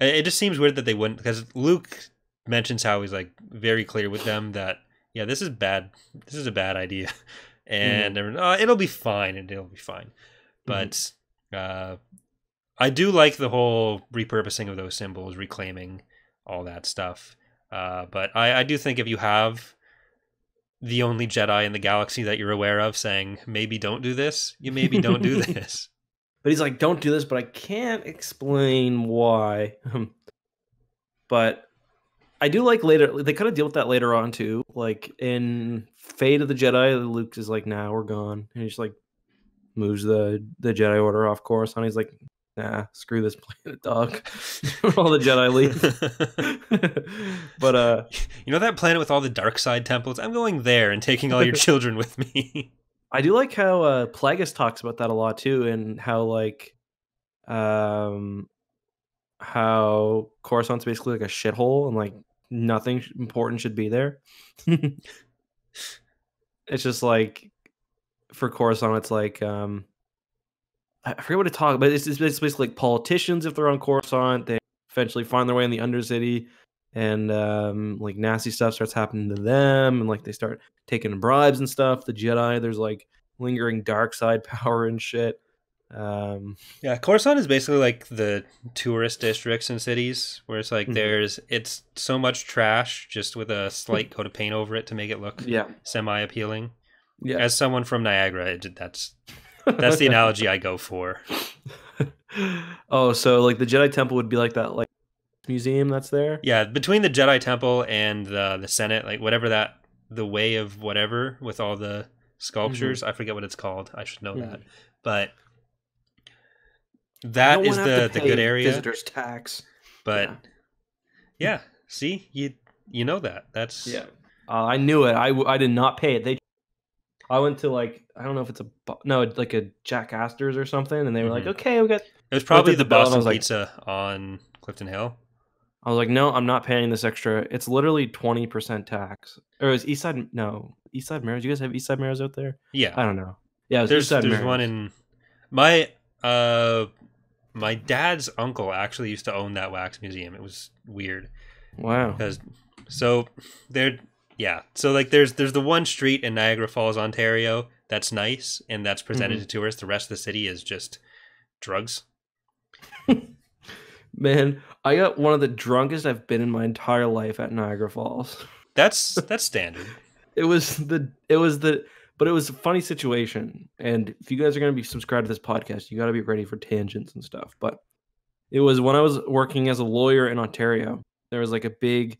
it just seems weird that they wouldn't because Luke mentions how he's like very clear with them that yeah, this is bad. This is a bad idea, and everyone, oh, it'll be fine, and it'll be fine. But uh, I do like the whole repurposing of those symbols, reclaiming all that stuff. Uh, but I, I do think if you have the only Jedi in the galaxy that you're aware of saying maybe don't do this, you maybe don't do this. but he's like, "Don't do this," but I can't explain why. but I do like later. They kind of deal with that later on too. Like in Fate of the Jedi, Luke is like, "Nah, we're gone," and he's like moves the the Jedi Order off course. And he's like, "Nah, screw this planet, dog." All the Jedi leave. but uh, you know that planet with all the dark side temples? I'm going there and taking all your children with me. I do like how uh, Plagueis talks about that a lot too, and how like, um, how Coruscant's basically like a shithole, and like nothing important should be there. it's just like for Coruscant, it's like um, I forget what to talk, but it's, it's basically like politicians if they're on Coruscant, they eventually find their way in the Undercity, and um, like nasty stuff starts happening to them, and like they start taking bribes and stuff. The Jedi, there's like lingering dark side power and shit. Um, Yeah, Coruscant is basically like the tourist districts in cities where it's like Mhm. there's it's so much trash just with a slight coat of paint over it to make it look yeah, semi appealing. yeah. As someone from Niagara, it, that's that's the analogy I go for. oh, so like the Jedi Temple would be like that, like museum that's there. Yeah, between the Jedi Temple and the the Senate, like whatever that the way of whatever with all the sculptures, I forget what it's called. I should know Mhm. that. But that is the the good area. Visitors tax. But yeah. yeah, see, you you know that. That's Yeah, uh, I knew it. I, I did not pay it. They, I went to like I don't know if it's a no like a Jack Astor's or something, and they were like, Mhm. okay, we got. It was probably the the bill and I Boston like- Pizza on Clifton Hill. I was like, no, I'm not paying this extra. It's literally twenty percent tax. Or is Eastside? No, Eastside Mario's. You guys have Eastside Mario's out there? Yeah, I don't know. Yeah, it was there's Eastside there's Mario's. one in my uh my dad's uncle actually used to own that wax museum. It was weird Wow. because so there yeah so like there's there's the one street in Niagara Falls, Ontario that's nice and that's presented Mhm. to tourists. The rest of the city is just drugs. Man, I got one of the drunkest I've been in my entire life at Niagara Falls. That's that's standard. It was the it was the but it was a funny situation. And if you guys are gonna be subscribed to this podcast, you gotta be ready for tangents and stuff. But it was when I was working as a lawyer in Ontario, there was like a big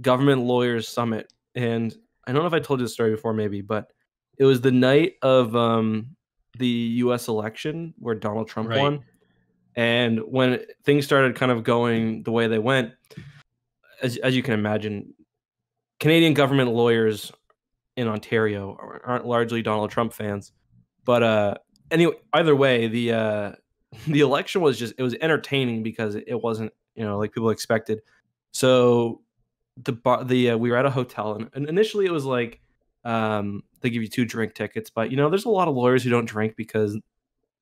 government lawyers summit. And I don't know if I told you the story before, maybe, but it was the night of um the US election where Donald Trump Right. won. And when things started kind of going the way they went, as, as you can imagine, Canadian government lawyers in Ontario are- aren't largely Donald Trump fans. But uh, anyway, either way, the uh, the election was just it was entertaining because it wasn't you know like people expected. So the bar, the uh, we were at a hotel and, and initially it was like um, they give you two drink tickets, but you know there's a lot of lawyers who don't drink because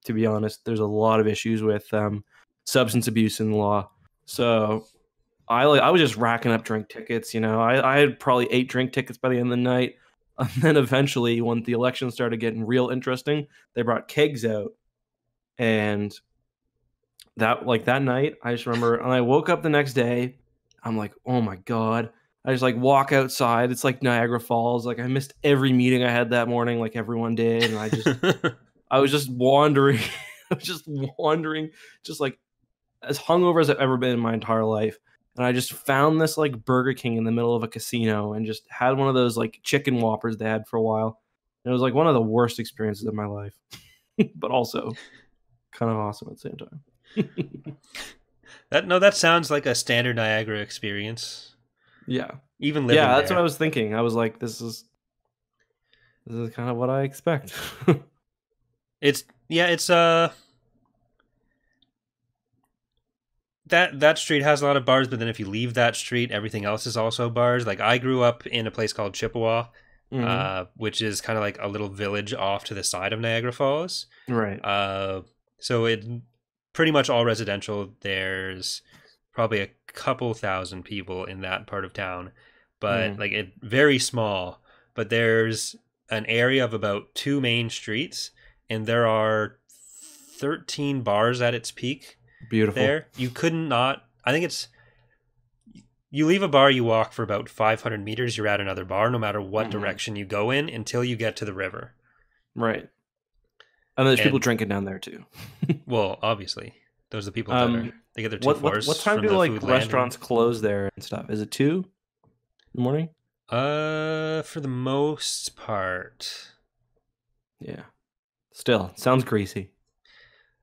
to be honest, there's a lot of issues with um, substance abuse in law. So I like I was just racking up drink tickets. You know, I, I had probably eight drink tickets by the end of the night. And then eventually, when the election started getting real interesting, they brought kegs out, and that like that night, I just remember, and I woke up the next day. I'm like, oh my god. I just like walk outside. It's like Niagara Falls. Like I missed every meeting I had that morning, like everyone did, and I just I was just wandering. I was just wandering, just like as hungover as I've ever been in my entire life. and I just found this like Burger King in the middle of a casino and just had one of those like chicken whoppers they had for a while. And it was like one of the worst experiences of my life, but also kind of awesome at the same time. That no, that sounds like a standard Niagara experience. yeah. Even living Yeah, that's there. what I was thinking. I was like, this is this is kind of what I expect. It's yeah, it's uh that that street has a lot of bars, but then if you leave that street, everything else is also bars. Like I grew up in a place called Chippawa, Mhm. uh, which is kind of like a little village off to the side of Niagara Falls. right. Uh, so it pretty much all residential. There's probably a couple thousand people in that part of town, but Mm. like it very small. But there's an area of about two main streets, and there are thirteen bars at its peak. Beautiful. There, you could not. I think it's. You leave a bar, you walk for about 500 meters, you're at another bar, no matter what Mhm. direction you go in, until you get to the river. Right. And there's people drinking down there too. Well, obviously, those are the people that Um, are. They get their two What, what floors. what time from do the like restaurants close there and stuff? Is it two in the morning? Uh, for the most part, Yeah. Still, sounds greasy.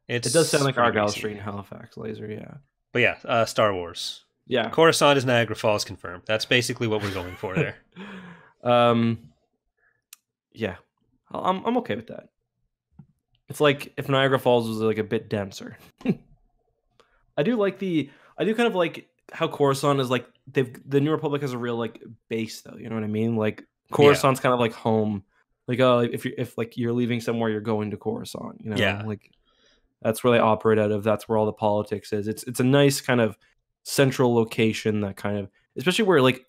it's It does sound like Argyle greasy. Street in Halifax, laser. Yeah. But yeah, uh, Star Wars. Yeah. Coruscant is Niagara Falls confirmed. That's basically what we're going for there. um. Yeah, I'm I'm okay with that. It's like if Niagara Falls was like a bit denser. I do like the I do kind of like how Coruscant is like they've the New Republic has a real like base though. You know what I mean? Like Coruscant's kind of like home. Like oh, if you if like you're leaving somewhere, you're going to Coruscant. You know, Yeah. like that's where they operate out of. That's where all the politics is. It's it's a nice kind of central location that kind of especially where like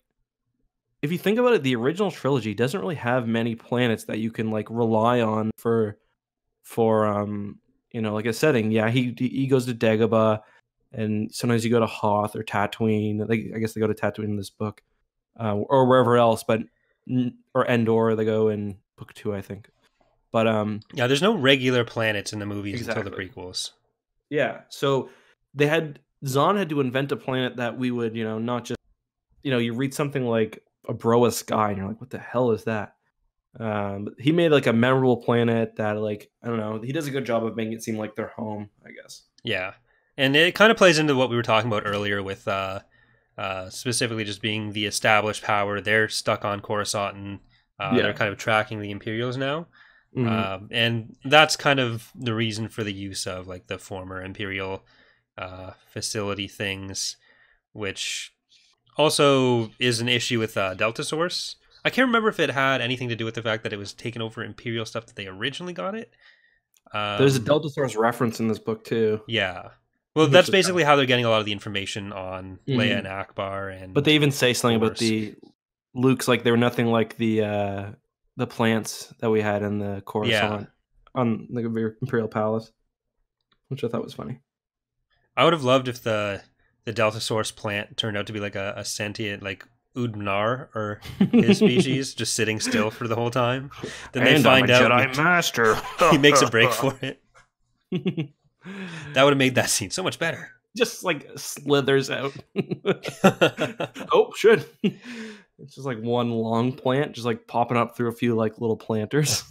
if you think about it, the original trilogy doesn't really have many planets that you can like rely on for for um you know like a setting. Yeah, he he goes to Dagobah, and sometimes you go to Hoth or Tatooine. They, I guess they go to Tatooine in this book, uh, or wherever else, but or Endor they go in book two, I think. But um yeah, there's no regular planets in the movies until the prequels. yeah, so they had Zahn had to invent a planet that we would you know not just you know you read something like Obroa-skai and you're like what the hell is that um he made like a memorable planet that like i don't know he does a good job of making it seem like their home i guess Yeah, and it kind of plays into what we were talking about earlier with uh, uh, specifically just being the established power. They're stuck on Coruscant, and uh, Yeah. they're kind of tracking the Imperials now. Mhm. um, and that's kind of the reason for the use of like the former imperial uh, facility things which also is an issue with uh, delta source i can't remember if it had anything to do with the fact that it was taken over imperial stuff that they originally got it. Um, there's a delta source reference in this book too. Yeah. Well that's basically how they're getting a lot of the information on Mhm. leia and Ackbar and but they even say something about the luke's like they were nothing like the uh the plants that we had in the coruscant on the imperial palace which i thought was funny. I would have loved if the the Delta Source plant turned out to be like a, a sentient like Ood Bnar or his species just sitting still for the whole time. Then they find I'm a out Jedi master. he makes a break for it. That would have made that scene so much better. just like slithers out. oh, shit! It's just like one long plant, just like popping up through a few like little planters.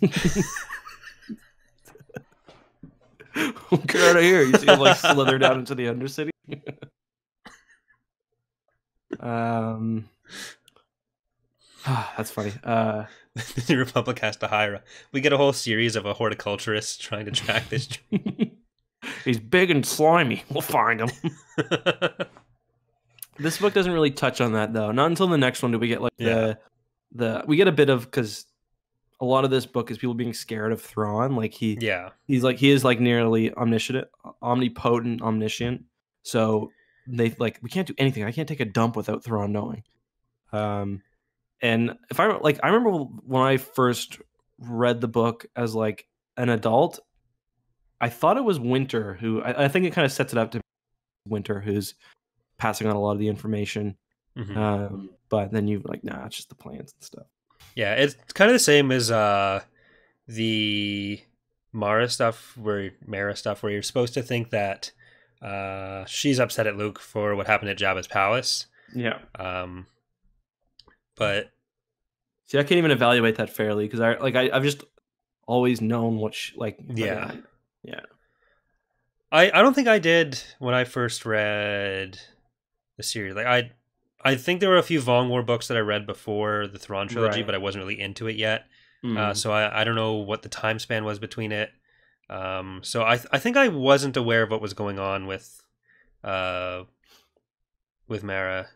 Get out of here! You see him like slither down into the undercity. um, that's funny. Uh, the New Republic has to hire. A, we get a whole series of a horticulturist trying to track this. he's big and slimy. We'll find him. This book doesn't really touch on that though. Not until the next one do we get like Yeah. the the we get a bit of because a lot of this book is people being scared of Thrawn. Like he yeah, he's like he is like nearly omniscient, omnipotent, omniscient. So they like we can't do anything. I can't take a dump without Thrawn knowing. Um, and if I like, I remember when I first read the book as like an adult, I thought it was Winter who I, I think it kind of sets it up to Winter who's passing on a lot of the information. Mhm. Um, but then you like, nah, it's just the plants and stuff. yeah. It's kind of the same as uh, the Mara stuff, where Mara stuff, where you're supposed to think that Uh, she's upset at Luke for what happened at Jabba's palace. Yeah. Um, but See, I can't even evaluate that fairly because I like I, I've just always known what she, like. Yeah. Yeah. I I don't think I did when I first read the series. Like I I think there were a few Vong War books that I read before the Thrawn trilogy, Right. but I wasn't really into it yet. Uh, Mm. so I, I don't know what the time span was between it. Um, so I I think I wasn't aware of what was going on with uh with Mara.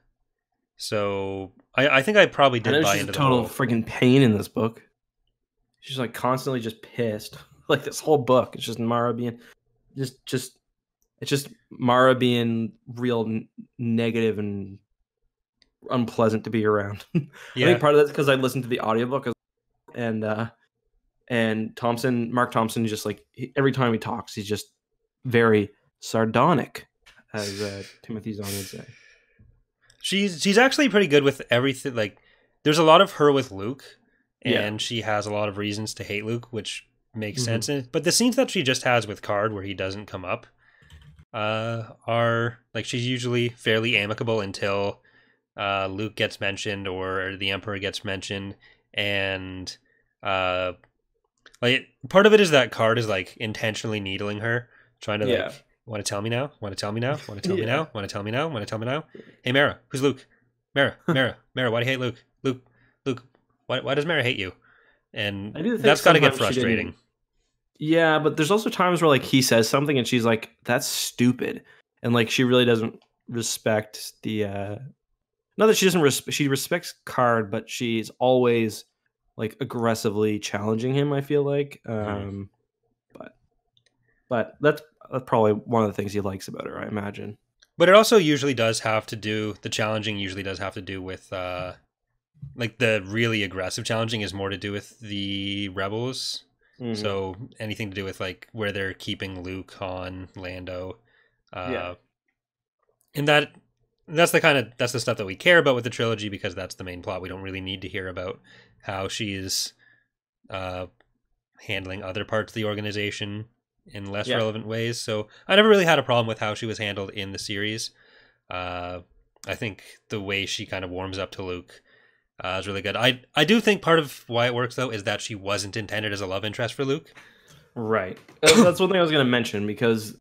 So I, I think I probably I did know buy she's a total freaking pain in this book. She's like constantly just pissed. Like this whole book, it's just Mara being, just just, it's just Mara being real n- negative and unpleasant to be around. I think part of that's because I listened to the audiobook and uh and Thompson, Marc Thompson, is just like he, every time he talks, he's just very sardonic, as uh, Timothy Zahn would say. She's she's actually pretty good with everything. Like there's a lot of her with Luke, Yeah. and she has a lot of reasons to hate Luke, which makes Mhm. sense. But the scenes that she just has with Card, where he doesn't come up, uh, are like she's usually fairly amicable until uh, Luke gets mentioned or the Emperor gets mentioned, and uh, like part of it is that Card is like intentionally needling her, trying to like. Yeah. Want to tell me now? Want to tell me now? Want to tell me now? Want to tell me now? Want to tell me now? Hey, Mara, who's Luke? Mara, Mara, Mara, why do you hate Luke? Luke, Luke, why, why does Mara hate you? And I do think that's got to get sometimes she didn't- frustrating. Yeah, but there's also times where like he says something and she's like, "That's stupid," and like she really doesn't respect the. uh Not that she doesn't res- she respects Card, but she's always like aggressively challenging him. I feel like, um but but that's, that's probably one of the things he likes about her. I imagine. But it also usually does have to do the challenging. Usually does have to do with uh, like the really aggressive challenging is more to do with the rebels. Mm-hmm. So anything to do with like where they're keeping Luke, on Lando, uh, Yeah. and that that's the kind of that's the stuff that we care about with the trilogy because that's the main plot. We don't really need to hear about how she's uh, handling other parts of the organization in less Yeah. relevant ways. So I never really had a problem with how she was handled in the series. Uh, I think the way she kind of warms up to Luke uh, is really good. I I do think part of why it works though is that she wasn't intended as a love interest for Luke. Right. Uh, That's one thing I was going to mention because,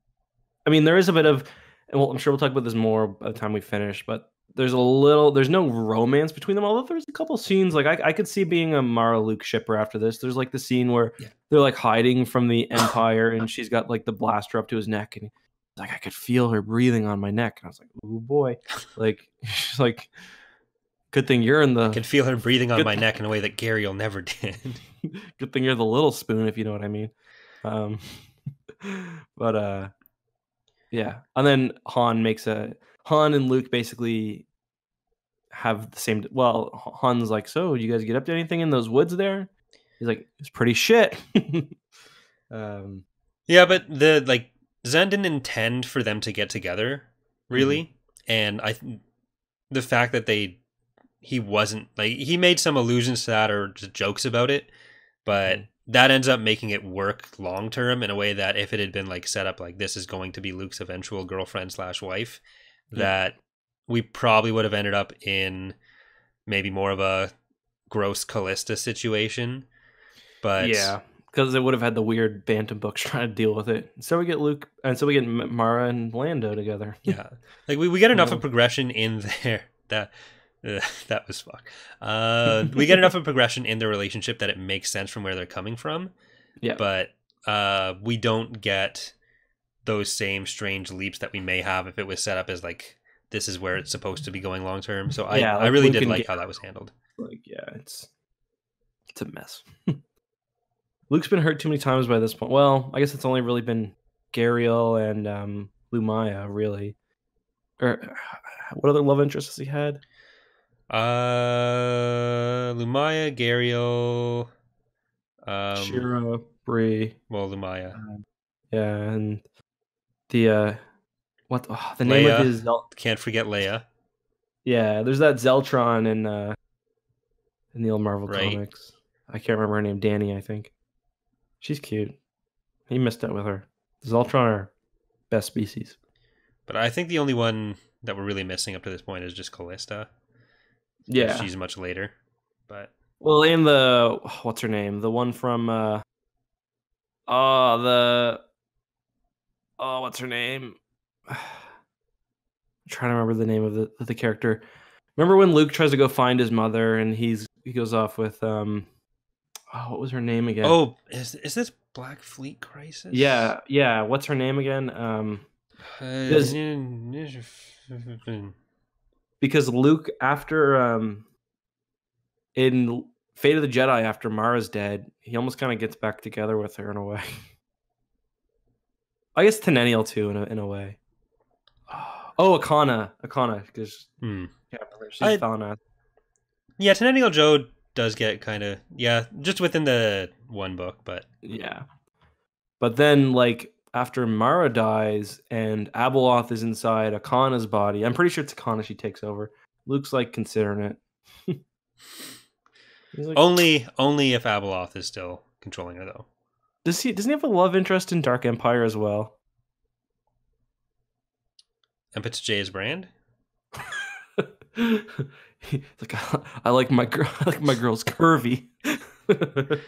I mean, there is a bit of, and well, I'm sure we'll talk about this more by the time we finish, but there's a little, there's no romance between them, although there's a couple scenes, like I, I could see being a Mara Luke shipper after this. There's like the scene where Yeah. they're like hiding from the Empire and she's got like the blaster up to his neck and he's like, I could feel her breathing on my neck. And I was like, oh boy. Like, she's like, good thing you're in the, I can feel her breathing on my neck in a way that Gaeriel never did. good thing you're the little spoon if you know what i mean um but uh yeah and then han makes a han and luke basically have the same well han's like so you guys get up to anything in those woods there? He's like it's pretty shit. Um yeah, but the like Zahn didn't intend for them to get together, really, and I th- the fact that they he wasn't like he made some allusions to that or just jokes about it, but Mhm. that ends up making it work long term in a way that if it had been like set up like this is going to be Luke's eventual girlfriend slash wife, Yeah. that we probably would have ended up in maybe more of a gross Callista situation. But yeah because it would have had the weird bantam books trying to deal with it so we get luke and so we get mara and lando together yeah like we, we get enough Yeah. of progression in there that uh, that was fuck uh we get enough of progression in their relationship that it makes sense from where they're coming from Yeah. but uh we don't get those same strange leaps that we may have if it was set up as like this is where it's supposed to be going long term. So i Yeah, i really Luke did like Ga- how that was handled. Like yeah it's it's a mess. Luke's been hurt too many times by this point. Well i guess it's only really been Gaeriel and um Lumiya really. Or what other love interests has he had? Uh Lumiya Gaeriel um Shira Brie, well Lumiya. Yeah and the uh what oh, the name of his Zel- can't forget leia yeah there's that zeltron in uh in the old marvel Right. comics i can't remember her name Dani i think she's cute he missed out with her zeltron are best species But I think the only one that we're really missing up to this point is just Callista. Yeah. she's much later. But Well, and the what's her name? The one from uh oh the oh what's her name? I'm trying to remember the name of the of the character. Remember when Luke tries to go find his mother and he's he goes off with um oh what was her name again? oh, is is this Black Fleet Crisis? yeah, yeah. What's her name again? Um Does- because Luke after um in Fate of the Jedi after Mara's dead, he almost kind of gets back together with her in a way. I guess Teneniel too in a in a way. Oh, Akanah, Akanah, because Hmm. can't remember. She's I- Falanath. Yeah, Teneniel Djo does get kind of yeah, just within the one book, but Yeah, but then like after Mara dies and Abeloth is inside Akanah's body, I'm pretty sure it's Akanah she takes over. Luke's like considering it. Like, only only if Abeloth is still controlling her though. Does he doesn't he have a love interest in Dark Empire as well? And it's Jay's brand. Like I like my girl I like my girls curvy.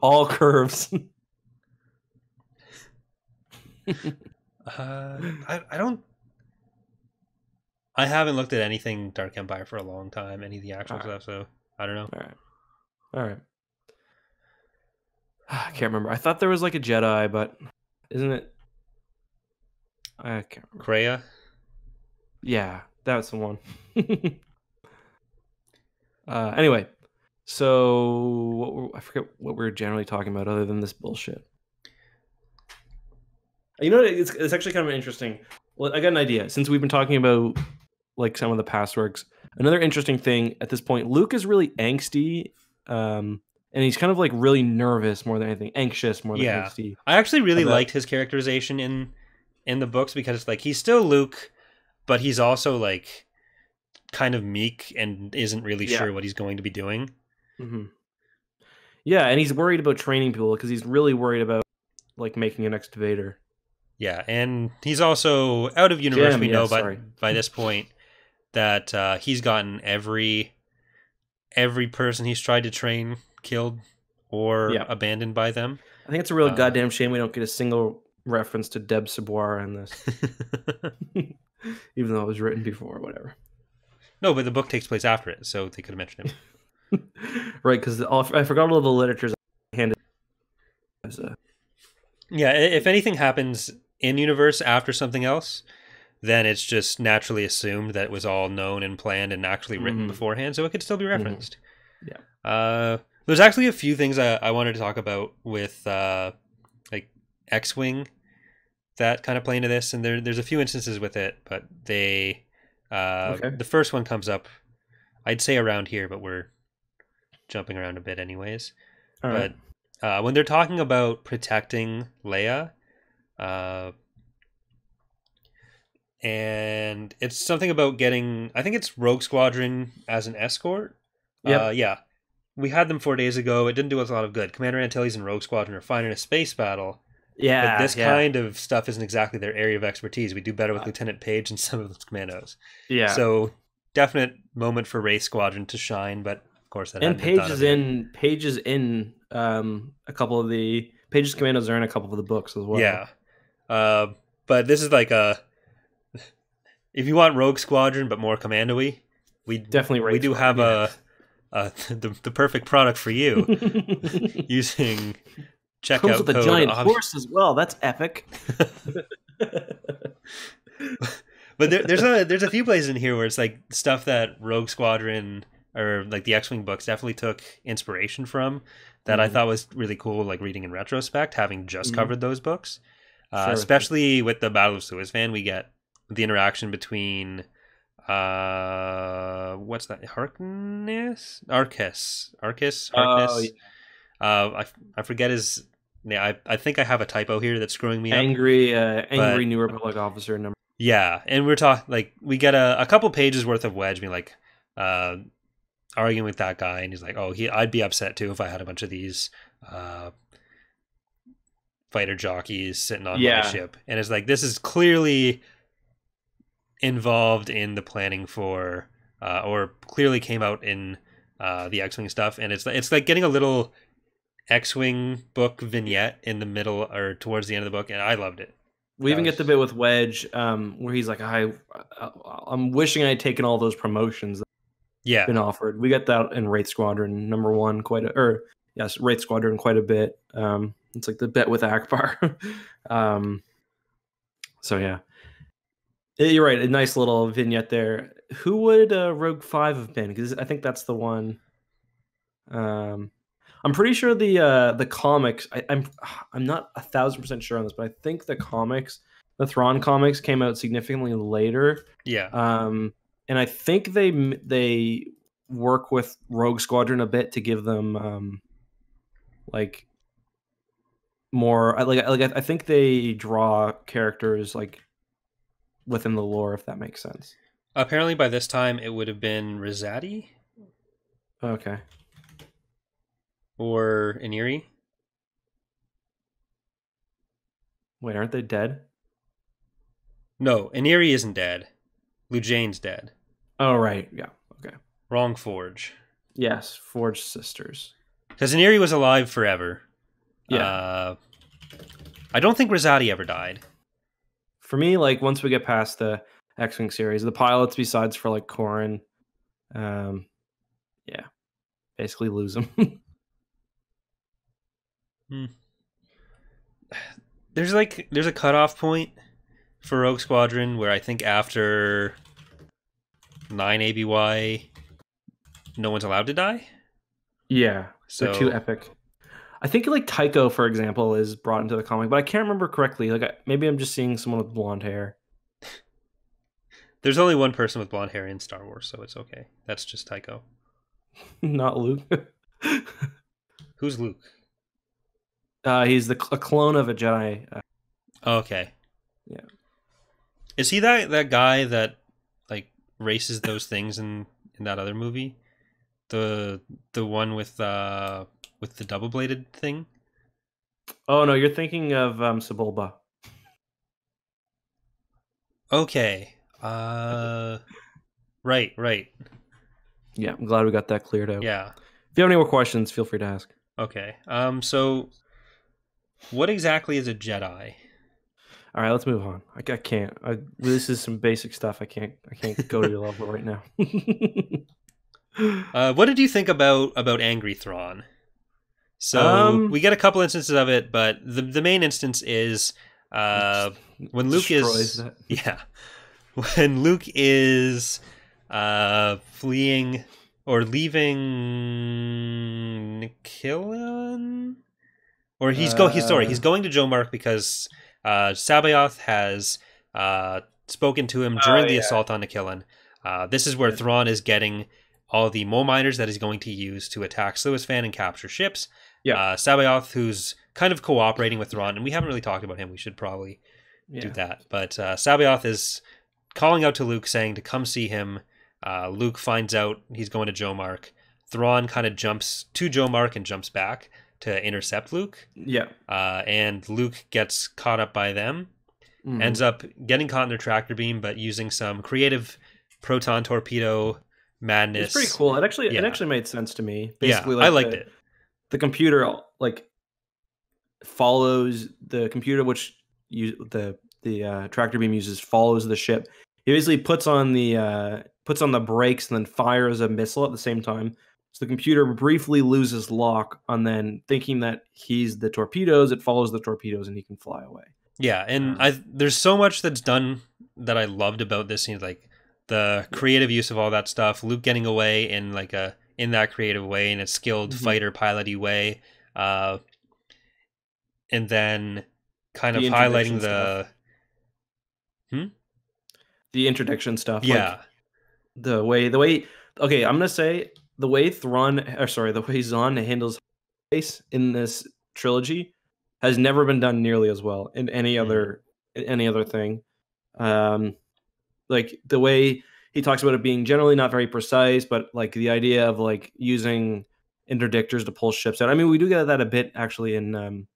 All curves. Uh, I I don't. I haven't looked at anything Dark Empire for a long time, any of the actual Alright. stuff, so I don't know. All right. All right. I can't remember. I thought there was like a Jedi, but isn't it? I can't remember. Kreia. Yeah, that's the one. uh, anyway, so what were, I forget what we are generally talking about other than this bullshit. You know, what, it's, it's actually kind of interesting. Well, I got an idea. Since we've been talking about like some of the past works, another interesting thing at this point, Luke is really angsty, um, and he's kind of like really nervous more than anything, anxious more than Yeah. angsty. I actually really About- liked his characterization in in the books because it's like he's still Luke, but he's also like kind of meek and isn't really Yeah. sure what he's going to be doing. hmm Yeah, and he's worried about training people because he's really worried about like making an next Vader. Yeah, and he's also out of universe. Jim, we yeah, know by sorry. by this point that uh, he's gotten every every person he's tried to train killed or Yeah. abandoned by them. I think it's a real Uh, goddamn shame we don't get a single reference to Deb Saboir in this, even though it was written before, whatever. no, but the book takes place after it, so they could have mentioned him. right, because I forgot all the literatures handed as a Yeah, if anything happens in universe after something else, then it's just naturally assumed that it was all known and planned and actually written Mhm. beforehand, so it could still be referenced. Yeah. Uh, there's actually a few things I, I wanted to talk about with uh, like X-wing that kind of play into this, and there there's a few instances with it, but they uh, Okay. the first one comes up, I'd say around here, but we're jumping around a bit anyways all right. but uh, when they're talking about protecting Leia, uh, and it's something about getting, I think it's Rogue Squadron as an escort. Yep. Uh, yeah. We had them four days ago. It didn't do us a lot of good. Commander Antilles and Rogue Squadron are fine in a space battle, yeah, but this yeah, kind of stuff isn't exactly their area of expertise. We do better with Uh, Lieutenant Page and some of those commandos. yeah. So definite moment for Wraith Squadron to shine, but of course that and hadn't been thought Page is in Page is in um, a couple of the Page's commandos are in a couple of the books as well. Yeah. Uh, but this is like a if you want Rogue Squadron but more commando-y, we definitely. we do have a, a the, the perfect product for you using checkout Comes with a giant ob- horse as well. That's epic. But there, there's a there's a few places in here where it's like stuff that Rogue Squadron or like the X-wing books definitely took inspiration from that I Mhm. thought was really cool. Like reading in retrospect, having just Mhm. covered those books, uh, Sure. especially with the Battle of Sluis Van, we get the interaction between uh what's that Harkness Arcus Arcus Oh, Harkness uh I, I forget his yeah I, I think I have a typo here that's screwing me up angry, uh, angry New Republic officer number. yeah, and we're talking like we get a, a couple pages worth of Wedge being like uh, arguing with that guy, and he's like, "Oh, he, I'd be upset too if I had a bunch of these uh, fighter jockeys sitting on Yeah. my ship." And it's like this is clearly involved in the planning for, uh, or clearly came out in uh, the X Wing stuff, and it's it's like getting a little X Wing book vignette in the middle or towards the end of the book, and I loved it. We That even was- get the bit with Wedge um, where he's like, I, I'm wishing I had taken all those promotions that Yeah, have been offered. We get that in Wraith Squadron number one quite a, or yes, Wraith Squadron quite a bit. Um, it's like the bet with Ackbar. um, so yeah, you're right. A nice little vignette there. Who would uh, Rogue Five have been? Because I think that's the one. Um, I'm pretty sure the uh, the comics. I, I'm I'm not a thousand percent sure on this, but I think the comics, the Thrawn comics, came out significantly later. yeah, Um, and I think they they work with Rogue Squadron a bit to give them um, like more. Like like I I think they draw characters like within the lore, if that makes sense. Apparently, by this time, it would have been Rosati Okay. or Inyri. Wait, aren't they dead? No, Inyri isn't dead. Lujayne's dead. Oh right, yeah. Okay. Wrong Forge. Yes, Forged Sisters. Because Inyri was alive forever. Yeah. Uh, I don't think Rosati ever died. For me, like once we get past the X Wing series, the pilots besides for like Corran, um, yeah, basically lose them. hmm. There's like there's a cutoff point for Rogue Squadron where I think after nine ABY, no one's allowed to die. yeah, So too epic. I think like Tycho, for example, is brought into the comic, but I can't remember correctly. Like I, maybe I'm just seeing someone with blonde hair. there's only one person with blonde hair in Star Wars, so it's okay. That's just Tycho. Not Luke. Who's Luke? uh, he's the a clone of a Jedi. Uh, Okay. Yeah. Is he that that guy that like races those things in in that other movie? The the one with uh with the double bladed thing? oh no, you're thinking of um, Sebulba. Okay. Uh right, right. Yeah, I'm glad we got that cleared out. Yeah. If you have any more questions, feel free to ask. Okay. Um so what exactly is a Jedi? All right, let's move on. I, I can't. I, this is some basic stuff. I can't. I can't go to your level right now. Uh what did you think about about Angry Thrawn? So Um, we get a couple instances of it, but the the main instance is uh when Luke is that. Yeah. When Luke is uh fleeing or leaving Nkllon or he's go he's sorry, Uh. he's going to Jomark because uh C'baoth has uh spoken to him Oh, during the yeah. assault on Nkllon. Uh this is where. Thrawn is getting all the mole miners that he's going to use to attack Sluis Van and capture ships. Yeah. Uh C'baoth who's kind of cooperating with Thrawn and we haven't really talked about him. We should probably Yeah. do that. But uh, C'baoth is calling out to Luke, saying to come see him. Uh, Luke finds out he's going to Jomark. Thrawn kind of jumps to Jomark and jumps back to intercept Luke. Yeah. Uh, and Luke gets caught up by them, Mhm. ends up getting caught in their tractor beam, but using some creative proton torpedo madness. It's pretty cool. It actually it actually made sense to me. Yeah, Basically, I liked the, it. The computer like follows the computer which you the the uh, tractor beam uses follows the ship. He basically puts on the uh, puts on the brakes and then fires a missile at the same time. So the computer briefly loses lock, and then thinking that he's the torpedoes, it follows the torpedoes and he can fly away. Yeah, and Um, I there's so much that's done that I loved about this scene, like the creative use of all that stuff. Luke getting away in like a in that creative way, in a skilled Mhm. fighter piloty way, uh, and then kind The of highlighting the The interdiction stuff, like, yeah the way the way okay i'm gonna say the way Thrawn or sorry the way Zahn handles space in this trilogy has never been done nearly as well in any Mhm. other in any other thing um like the way he talks about it being generally not very precise but like the idea of like using interdictors to pull ships out i mean we do get that a bit actually in um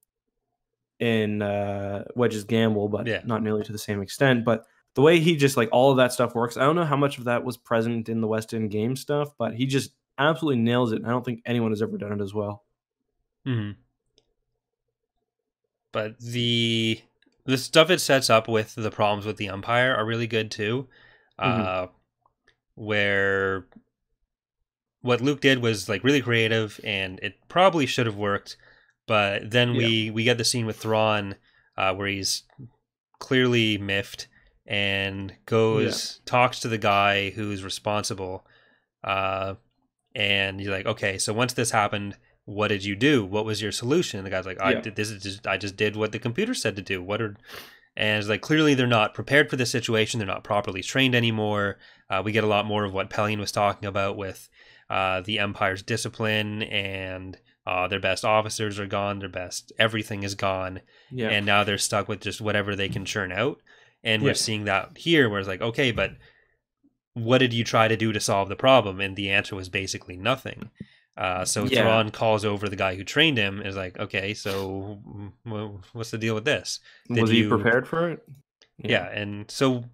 in uh wedge's gamble but Yeah. not nearly to the same extent but the way he just like all of that stuff works. I don't know how much of that was present in the West End game stuff, but he just absolutely nails it. I don't think anyone has ever done it as well. hmm But the the stuff it sets up with the problems with the Empire are really good too. Mhm. Uh, where what Luke did was like really creative, and it probably should have worked. But then we we get the scene with Thrawn, uh, where he's clearly miffed and goes talks to the guy who's responsible, uh, and he's like, "Okay, so once this happened, what did you do? What was your solution?" And the guy's like, "I Yeah. did this. Is just I just did what the computer said to do. What are?" And it's like clearly they're not prepared for this situation. They're not properly trained anymore. Uh, we get a lot more of what Pellaeon was talking about with uh, the Empire's discipline and uh, their best officers are gone. Their best everything is gone Yeah. and now they're stuck with just whatever they can churn out and Yeah. we're seeing that here where it's like okay but what did you try to do to solve the problem and the answer was basically nothing uh, so Yeah. Thrawn calls over the guy who trained him is like okay so what's the deal with this did was he you- prepared for it? yeah, and so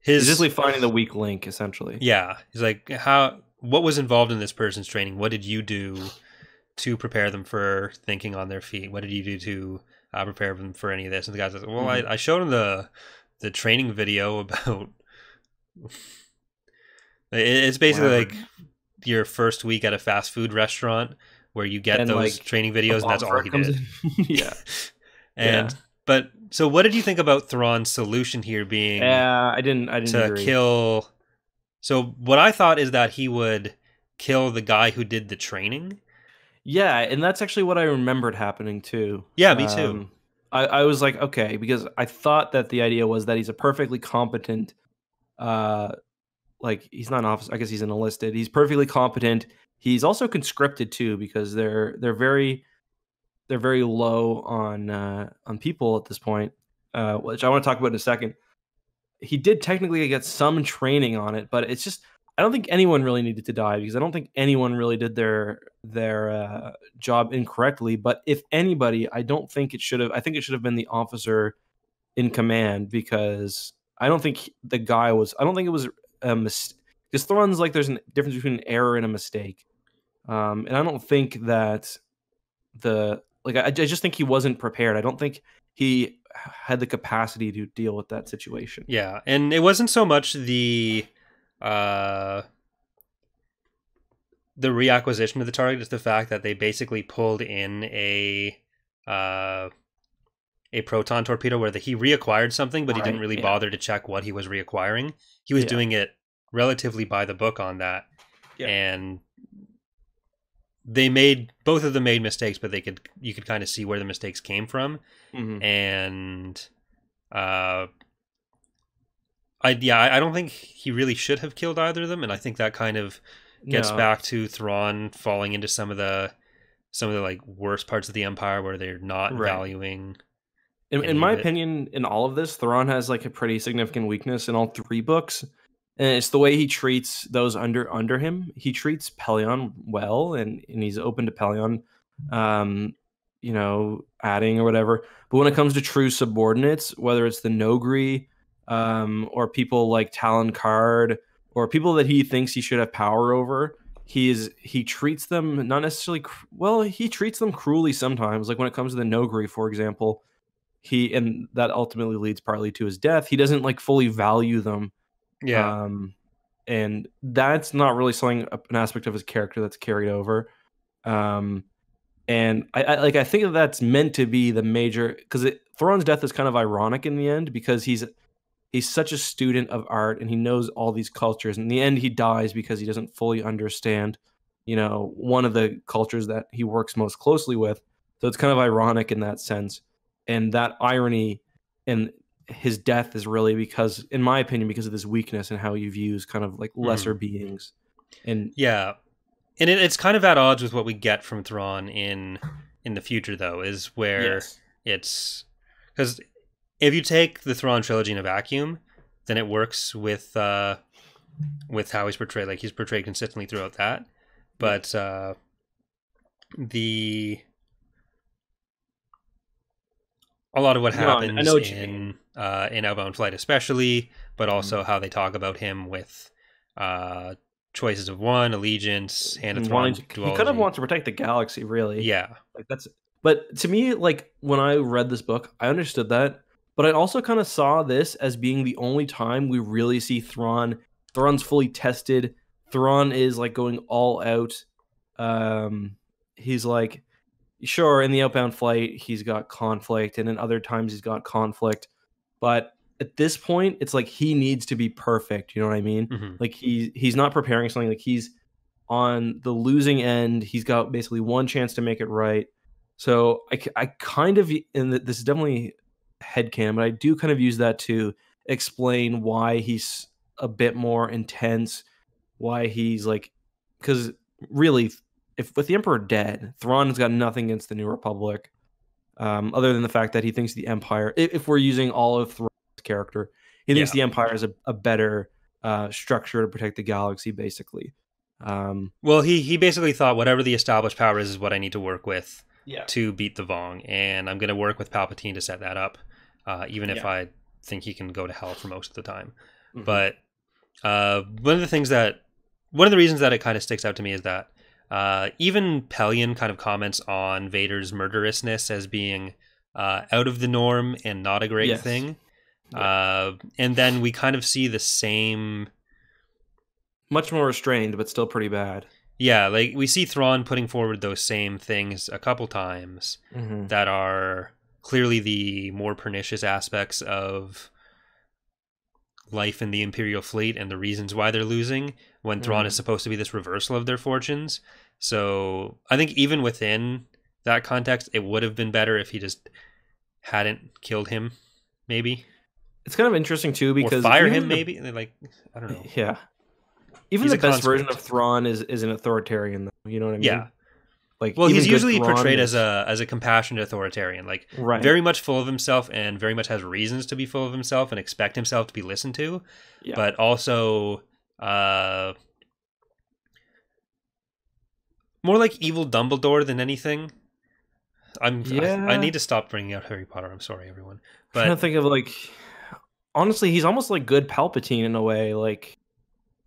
He's his just like finding the weak link, essentially. yeah he's like how what was involved in this person's training what did you do to prepare them for thinking on their feet what did you do to uh, prepare them for any of this and the guy says, well Mhm. I, I showed him the the training video about it's basically Whatever. like your first week at a fast food restaurant where you get And, those like, training videos and that's all he did yeah. and Yeah. but so what did you think about Thrawn's solution here being Yeah, I didn't. I didn't to agree. kill. So what I thought is that he would kill the guy who did the training. Yeah, and that's actually what I remembered happening too. Yeah, me too. Um, I, I was like, okay, because I thought that the idea was that he's a perfectly competent, uh, like he's not an officer. I guess he's an enlisted. He's perfectly competent. He's also conscripted too, because they're they're very they're very low on uh, on people at this point, uh, which I want to talk about in a second. He did technically get some training on it, but it's just I don't think anyone really needed to die because I don't think anyone really did their their uh, job incorrectly. But if anybody, I don't think it should have. I think it should have been the officer in command because I don't think the guy was. I don't think it was a mistake. Because Thrawn's like there's a difference between an error and a mistake, um, and I don't think that the like I, I just think he wasn't prepared. I don't think he had the capacity to deal with that situation. Yeah, and it wasn't so much the uh the reacquisition of the target, it's the fact that they basically pulled in a uh a proton torpedo where the, he reacquired something, but he didn't really yeah. bother to check what he was reacquiring. He was Yeah. doing it relatively by the book on that, Yeah. and they made both of them made mistakes, but they could you could kind of see where the mistakes came from Mhm. and uh I yeah, I I don't think he really should have killed either of them, and I think that kind of gets No. back to Thrawn falling into some of the some of the like worst parts of the Empire where they're not Right. valuing. In, in my opinion, in all of this, Thrawn has like a pretty significant weakness in all three books, and it's the way he treats those under under him. He treats Pellaeon well, and and he's open to Pellaeon, um, you know, adding or whatever. But when it comes to true subordinates, whether it's the Noghri, um, or people like Talon Karrde, or people that he thinks he should have power over, he is he treats them not necessarily cr- well. He treats them cruelly sometimes. Like when it comes to the Noghri, for example he and that ultimately leads partly to his death. He doesn't like fully value them Yeah, um and that's not really something an aspect of his character that's carried over um and i, I like i think that that's meant to be the major because Thrawn's death is kind of ironic in the end because he's he's such a student of art and he knows all these cultures. In the end he dies because he doesn't fully understand you know one of the cultures that he works most closely with. So it's kind of ironic in that sense and that irony and his death is really because in my opinion because of this weakness and how he views kind of like lesser beings. And yeah, and it, it's kind of at odds with what we get from Thrawn in in the future, though, is where yes. it's because if you take the Thrawn trilogy in a vacuum, then it works with uh with how he's portrayed. Like he's portrayed consistently throughout that, but uh the a lot of what No, happens what in uh, in Outbound Flight, especially, but Mm-hmm. also how they talk about him with uh, choices of one, allegiance, hand of And to- he kind of wants to protect the galaxy, really. Yeah, Like that's but to me, like when I read this book, I understood that. But I also kind of saw this as being the only time we really see Thrawn. Thrawn's fully tested. Thrawn is like going all out. Um he's like sure in the outbound flight he's got conflict and in other times he's got conflict. But at this point, it's like he needs to be perfect. You know what I mean? mhm. like he he's not preparing something like he's on the losing end he's got basically one chance to make it right so I kind of and this is definitely headcanon but i do kind of use that to explain why he's a bit more intense why he's like because really if with the emperor dead Thrawn has got nothing against the new republic um, other than the fact that he thinks the empire if, if we're using all of Thrawn's character he thinks the empire is a, a better uh, structure to protect the galaxy, basically. Um, Well, he he basically thought whatever the established power is is what I need to work with yeah, to beat the Vong, and I'm going to work with Palpatine to set that up, uh, even if Yeah. I think he can go to hell for most of the time. Mhm. But uh, one of the things that one of the reasons that it kind of sticks out to me is that uh, even Pellaeon kind of comments on Vader's murderousness as being uh, out of the norm and not a great Yes. thing. Yeah. Uh, and then we kind of see the same much more restrained, but still pretty bad. Yeah, like we see Thrawn putting forward those same things a couple times Mhm. that are clearly the more pernicious aspects of life in the Imperial fleet and the reasons why they're losing when Thrawn Mhm. is supposed to be this reversal of their fortunes. So I think even within that context, it would have been better if he just hadn't killed him, maybe. It's kind of interesting too because or fire him, the- maybe. Like, I don't know. Yeah, even He's the best version of conscript. Thrawn is is an authoritarian. Though, you know what I mean? Yeah. Like, Well, he's usually portrayed is- as a as a compassionate authoritarian. Like right. very much full of himself and very much has reasons to be full of himself and expect himself to be listened to Yeah. but also uh more like evil dumbledore than anything i'm I, I need to stop bringing out harry potter i'm sorry everyone I'm trying to think of like honestly he's almost like good palpatine in a way like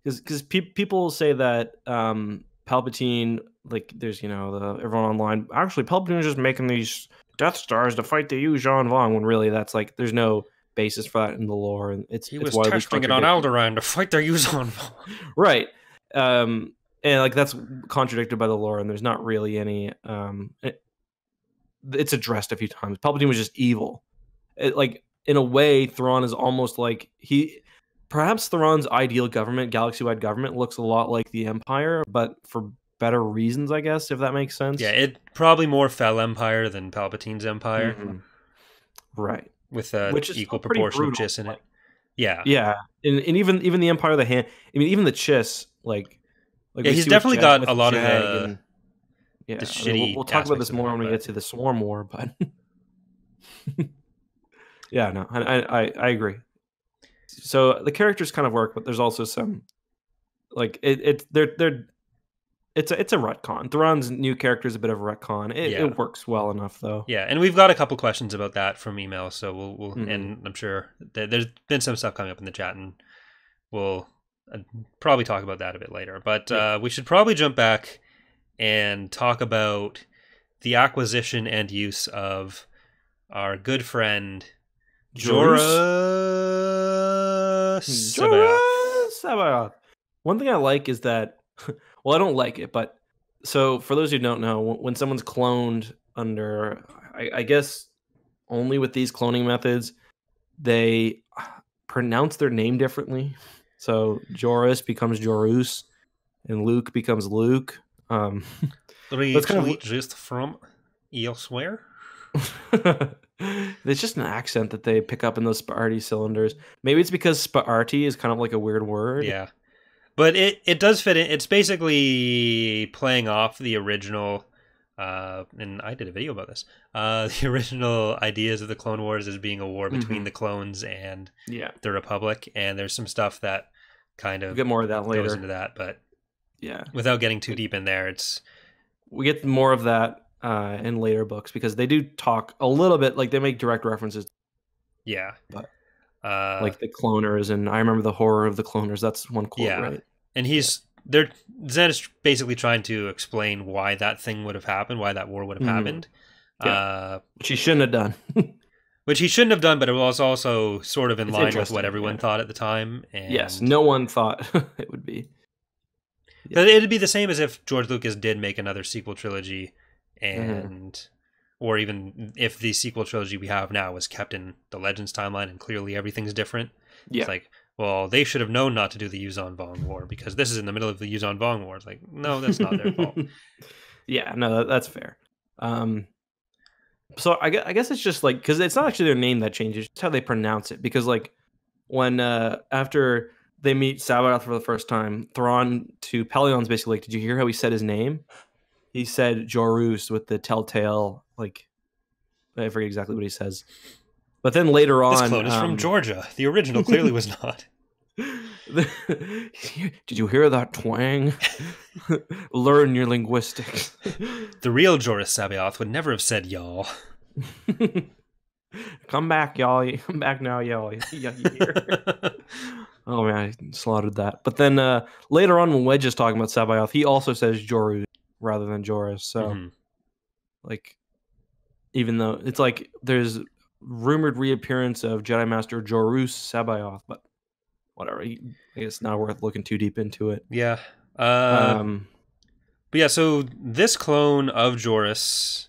because pe- people say that um palpatine like there's you know the everyone online actually palpatine is just making these death stars to fight the Yu Yuuzhan Vong when really that's like there's no basis for that in the lore and it's he it's was testing it on alderaan to fight their Yuuzhan. Vong, right. Um and like that's contradicted by the lore and there's not really any um it, it's addressed a few times. Palpatine was just evil. It, like in a way thrawn is almost like he perhaps thrawn's ideal government galaxy-wide government looks a lot like the empire but for better reasons i guess if that makes sense. Yeah it probably more fell empire than palpatine's empire. Mhm. right. With a Which is equal proportion of chiss in it. yeah. Yeah and, and even even the empire of the hand i mean even the chiss like like Yeah, he's definitely Jag- got a lot of the- and- yeah the I mean, shitty we'll, we'll talk about this more when we get to the swarm war but yeah no I i I agree so the characters kind of work but there's also some like it, it they're they're it's a it's a retcon Thrawn's new character is a bit of a retcon it, Yeah. it works well enough though Yeah, and we've got a couple questions about that from email, so we'll, we'll Mhm. and I'm sure that there's been some stuff coming up in the chat, and we'll uh, probably talk about that a bit later. But Yeah. uh, we should probably jump back and talk about the acquisition and use of our good friend Jorah C'baoth. Jorah C'baoth. One thing I like is that, well, I don't like it, but so for those who don't know, when, when someone's cloned under, I, I guess, only with these cloning methods, they pronounce their name differently. So Joris becomes Jorus, and Luke becomes Luke. Um, That's kind of- just from elsewhere. There's just an accent that they pick up in those Spaarti cylinders. Maybe it's because Spaarti is kind of like a weird word. Yeah. But it, it does fit in. It's basically playing off the original, uh, and I did a video about this. Uh, the original ideas of the Clone Wars as being a war between Mhm. the clones and Yeah. the Republic, and there's some stuff that kind We'll of get more of that goes later. into that. But Yeah. without getting too deep in there, it's We get more of that uh, in later books because they do talk a little bit, like they make direct references, Yeah. But- uh, like the cloners, and I remember the horror of the cloners. That's one quote, Yeah. right? and he's they're Zahn is basically trying to explain why that thing would have happened, why that war would have Mhm. happened. Yeah. Uh, She shouldn't have done. which he shouldn't have done, but it was also sort of in It's line with what everyone yeah. thought at the time. And yes, no one thought it would be. But it'd be the same as if George Lucas did make another sequel trilogy, Mm-hmm. and or even if the sequel trilogy we have now was kept in the Legends timeline, and clearly everything's different. Yeah. It's like, well, they should have known not to do the Yuuzhan Vong War because this is in the middle of the Yuuzhan Vong War. It's like, no, that's not their fault. yeah, no, that, that's fair. Um, so I, gue- I guess it's just like because it's not actually their name that changes; it's how they pronounce it. Because like when uh after they meet C'baoth for the first time, Thrawn to Pellaeon's basically like, "Did you hear how he said his name? He said Jorus with the telltale like I forget exactly what he says." But then later on, This clone is from um, Georgia. The original clearly was not. Did you hear that twang? Learn your linguistics. The real Joris C'baoth would never have said y'all. Come back, y'all. Come back now, y'all. Oh man, I slaughtered that. But then uh, later on, when Wedge is talking about C'baoth, he also says Joru rather than Joris. So Mhm. like, even though it's like there's rumored reappearance of Jedi Master Jorus C'baoth, but whatever. I guess it's not worth looking too deep into it. Yeah. Uh, um, but yeah, so this clone of Joris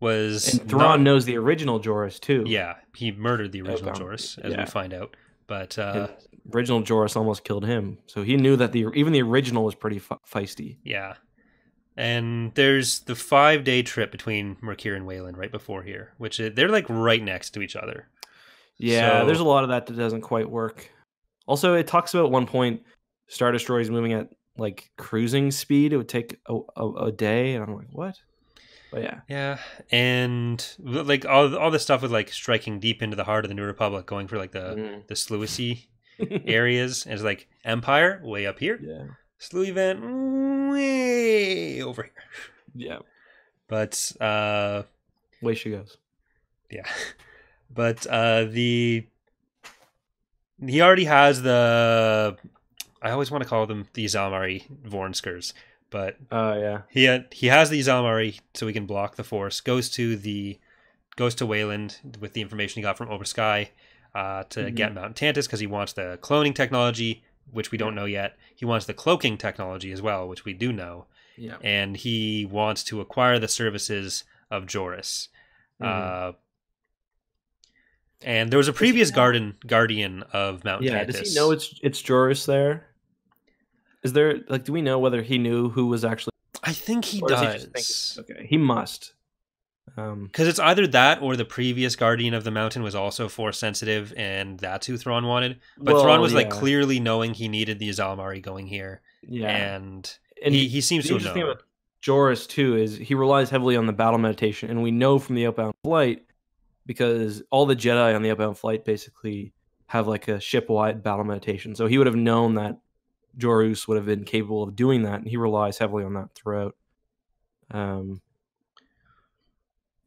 was and Thrawn not- knows the original Joris too. Yeah, he murdered the original. Joris, as Yeah. we find out. But uh, original Joris almost killed him, so he knew that the even the original was pretty fe- feisty. yeah, and there's the five day trip between Myrkr and Wayland right before here, which is, they're like right next to each other. Yeah, So- there's a lot of that that doesn't quite work. Also, it talks about at one point Star Destroyers moving at like cruising speed. It would take a, a, a day, and I'm like, what? But yeah, Yeah, and like all all this stuff with like striking deep into the heart of the New Republic, going for like the Mm. the Sluissi areas, and it's like Empire way up here, yeah, Sluis Van way over here. yeah. But uh, Way she goes. Yeah. But uh the he already has the I always want to call them the ysalamiri Vornskers, but Oh yeah, he had, he has the ysalamiri so he can block the force. Goes to the goes to Wayland with the information he got from Obroa-skai uh, to Mhm. get Mount Tantiss because he wants the cloning technology, which we don't know yet. He wants the cloaking technology as well, which we do know, yeah. and he wants to acquire the services of Joris. Mhm. Uh, and there was a previous garden guardian of Mount yeah. Tantiss. Does he know it's it's Joris there? Is there like do we know whether he knew who was actually? I think he or does he think- okay, he must. Um, Because it's either that or the previous guardian of the mountain was also force sensitive, and that's who Thrawn wanted. But Thrawn well, was like clearly knowing he needed the ysalamiri going here, yeah. and, and he, he seems to known. about Joris too is he relies heavily on the battle meditation, and we know from the outbound flight because all the Jedi on the outbound flight basically have like a ship-wide battle meditation. So he would have known that Jorus would have been capable of doing that, and he relies heavily on that throughout. Um,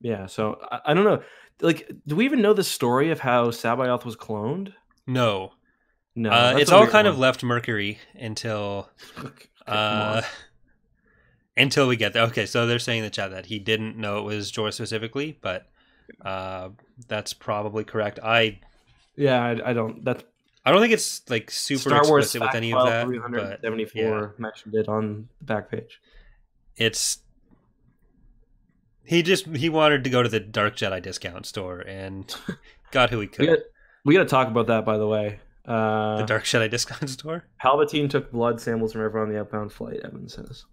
yeah. So I, I don't know. Like, do we even know the story of how C'baoth was cloned? No, No, uh, it's all kind of left Mercury until uh, until we get there. Okay, so they're saying in the chat that he didn't know it was Jorah specifically, but uh, that's probably correct. I yeah, I, I don't. That's I don't think it's like super Star Wars with any of that, but 374 mentioned it on the back page. it's he just he wanted to go to the Dark Jedi discount store and got who he We could. got, we got to talk about that, by the way. Uh, the Dark Jedi discount store. Palpatine took blood samples from everyone on the outbound flight. Evan says.